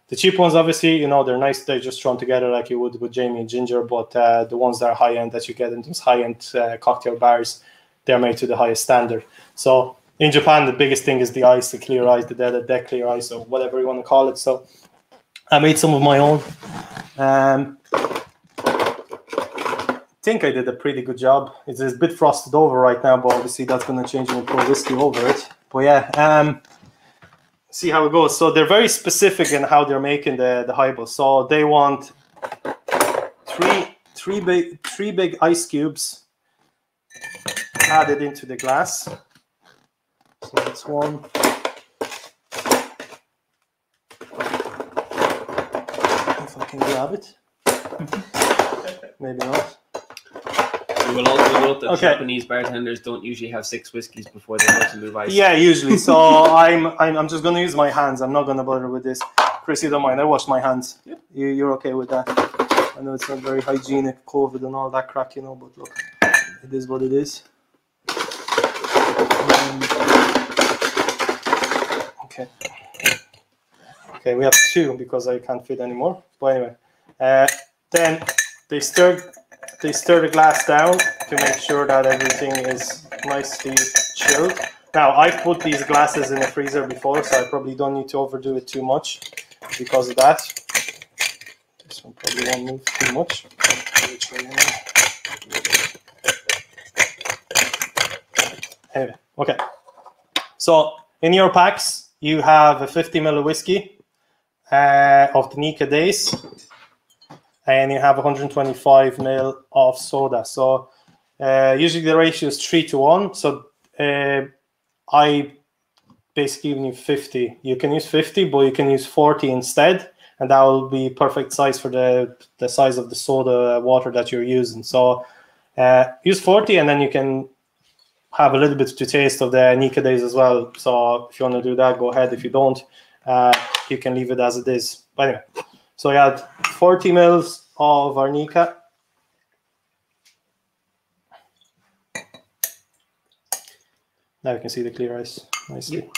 The cheap ones, obviously, you know, they're nice. They're just thrown together like you would with Jamie and Ginger. But uh, the ones that are high-end that you get in those high-end uh, cocktail bars, they're made to the highest standard. So in Japan, the biggest thing is the ice, the clear ice, the dead, dead clear ice, or whatever you want to call it. So I made some of my own. Um, think I did a pretty good job. It's, a bit frosted over right now, but obviously that's going to change when we pour whiskey over it. But yeah, um, see how it goes. So they're very specific in how they're making the the highball. So they want three three big three big ice cubes added into the glass. So that's one. If I can grab it. Maybe not. We will also note that okay. Japanese bartenders don't usually have six whiskeys before they go to move ice. Yeah, usually. So I'm, I'm I'm just going to use my hands. I'm not going to bother with this. Chris, you don't mind? I wash my hands. Yeah. You, you're okay with that? I know it's not very hygienic, COVID and all that crack, you know. But look, it is what it is. Um, okay. Okay, we have two because I can't fit anymore. But anyway, uh, then they stir they stir the glass down to make sure that everything is nicely chilled. Now, I've put these glasses in the freezer before, so I probably don't need to overdo it too much because of that. This one probably won't move too much. Anyway, okay. So in your packs, you have a 50 ml whiskey uh, of the Nikka Days and you have 125 mil of soda. So uh, usually the ratio is three to one. So uh, I basically need 50. You can use 50, but you can use 40 instead, and that will be perfect size for the the size of the soda water that you're using. So Uh, use 40 and then you can have a little bit to taste of the Nikka days as well. So if you want to do that, go ahead. If you don't, uh, you can leave it as it is. But anyway, so had 40 mils of arnica. Now you can see the clear ice nicely. Yep.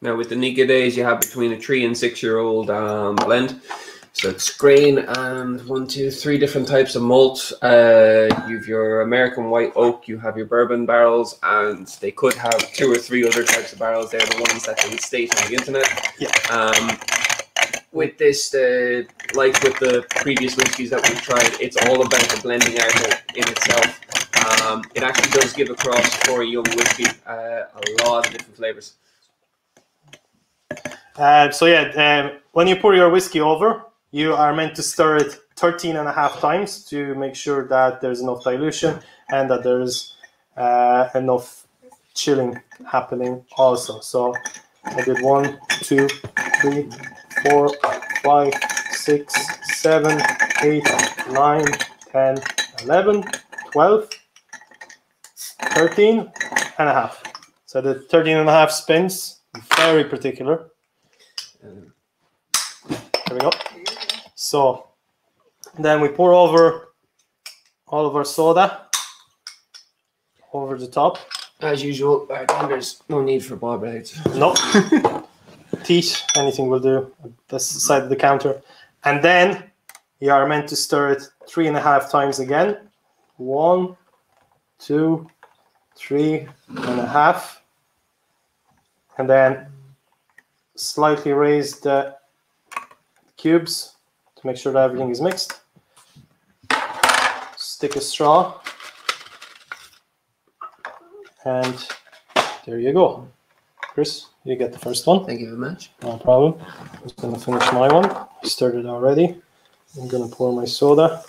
Now with the Nikka Days, you have between a three and six year old um, blend. So it's grain and one, two, three different types of malt. Uh, you've your American white oak, you have your bourbon barrels, and they could have two or three other types of barrels. They're the ones that they state on the internet. Yeah. Um, with this, uh, like with the previous whiskies that we've tried, it's all about the blending art in itself. Um, it actually does give across for a young whiskey uh, a lot of different flavors. Uh, so yeah, um, when you pour your whiskey over, you are meant to stir it 13 and a half times to make sure that there's enough dilution and that there's uh, enough chilling happening also. So I did one, two, three, four, five, six, seven, eight, nine, 10, 11, 12, 13 and a half. So the 13 and a half spins, very particular. There we go. So then we pour over all of our soda over the top. As usual, uh, There's no need for barblades. No. Teeth, anything will do. That's the side of the counter. And then you are meant to stir it three and a half times again. One, two, three and a half. And then slightly raise the cubes make sure that everything is mixed. Stick a straw. And there you go. Chris, you get the first one. Thank you very much. No problem. I'm just gonna finish my one. I started already. I'm gonna pour my soda.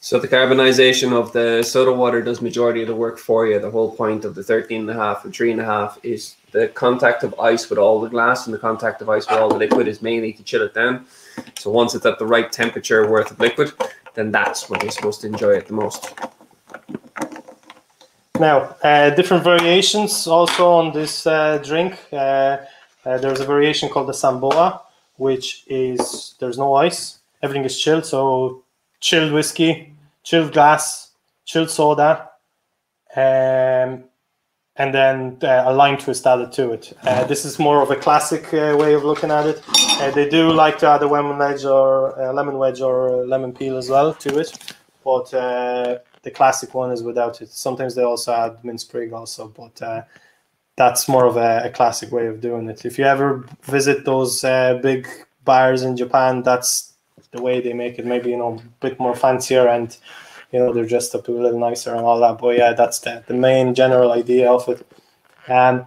So the carbonization of the soda water does majority of the work for you. The whole point of the 13 and a half and three and a half is the contact of ice with all the glass and the contact of ice with all the liquid is mainly to chill it down. So once it's at the right temperature worth of liquid, then that's when you're supposed to enjoy it the most. Now, uh, different variations also on this uh, drink. Uh, uh, there's a variation called the Samboa, which is there's no ice. Everything is chilled. So chilled whiskey, chilled glass, chilled soda, um, and then uh, a lime twist added to it. Uh, this is more of a classic uh, way of looking at it. Uh, they do like to add a lemon wedge or uh, lemon wedge or lemon peel as well to it, but uh, the classic one is without it. Sometimes they also add mint sprig also, but that's more of a, a classic way of doing it. If you ever visit those big bars in Japan, that's the way they make it. Maybe you know a bit more fancier and you know they're up a little nicer and all that. But yeah, that's the, the main general idea of it. And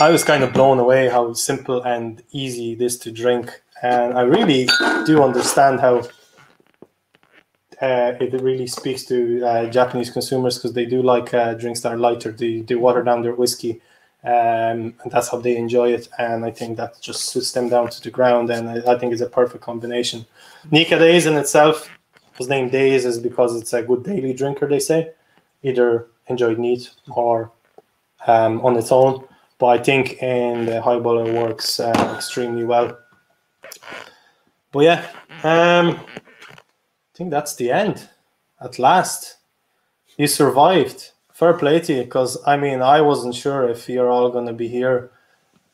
I was kind of blown away how simple and easy it is to drink, and I really do understand how uh, it really speaks to uh, Japanese consumers because they do like uh, drinks that are lighter. They, they water down their whiskey, um, and that's how they enjoy it. And I think that just suits them down to the ground. And I, I think it's a perfect combination. Nikka Days in itself was named Days is because it's a good daily drinker. They say either enjoyed neat or um, on its own. But I think in the highball it works uh, extremely well. But yeah, um, I think that's the end. At last, you survived. Fair play to you, because I mean, I wasn't sure if you're all going to be here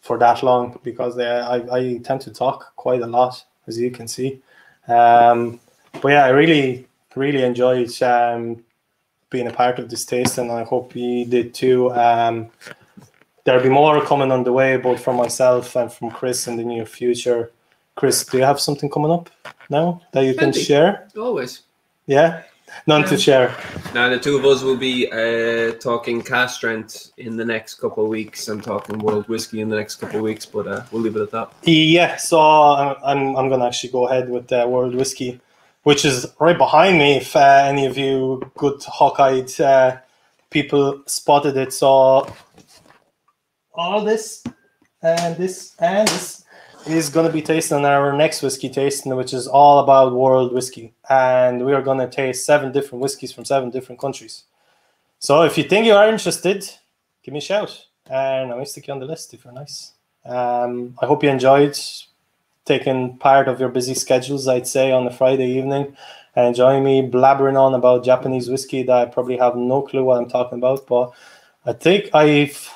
for that long because they, I, I tend to talk quite a lot, as you can see. Um, but yeah, I really, really enjoyed um, being a part of this taste, and I hope you did too. Um, there'll be more coming on the way, both from myself and from Chris in the near future. Chris, do you have something coming up now that you can share? Always. Yeah, none to share. Now the two of us will be uh, talking cask strength in the next couple of weeks. I'm talking world whiskey in the next couple of weeks, but uh, we'll leave it at that. Yeah, so uh, I'm I'm gonna actually go ahead with uh, World Whiskey, which is right behind me. If uh, any of you good hawk-eyed uh, people spotted it, so all this and this and this is going to be tasting our next whiskey tasting, which is all about world whiskey. And we are going to taste seven different whiskeys from seven different countries. So if you think you are interested, give me a shout. And I will stick you on the list if you're nice. Um, I hope you enjoyed taking part of your busy schedules, I'd say, on a Friday evening and enjoying me blabbering on about Japanese whiskey that I probably have no clue what I'm talking about. But I think I've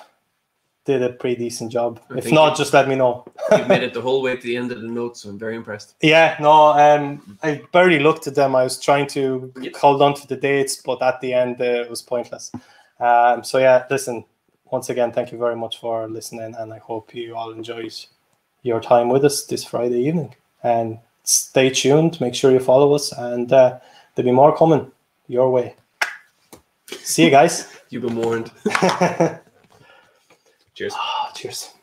did a pretty decent job. I if not, just let me know. You've made it the whole way to the end of the notes, so I'm very impressed. Yeah, no, um, I barely looked at them. I was trying to hold on to the dates, but at the end, uh, it was pointless. Um, so yeah, listen. Once again, thank you very much for listening, and I hope you all enjoyed your time with us this Friday evening. And stay tuned. Make sure you follow us, and uh, there'll be more coming your way. See you guys. You've been warned. Cheers. Ah, cheers.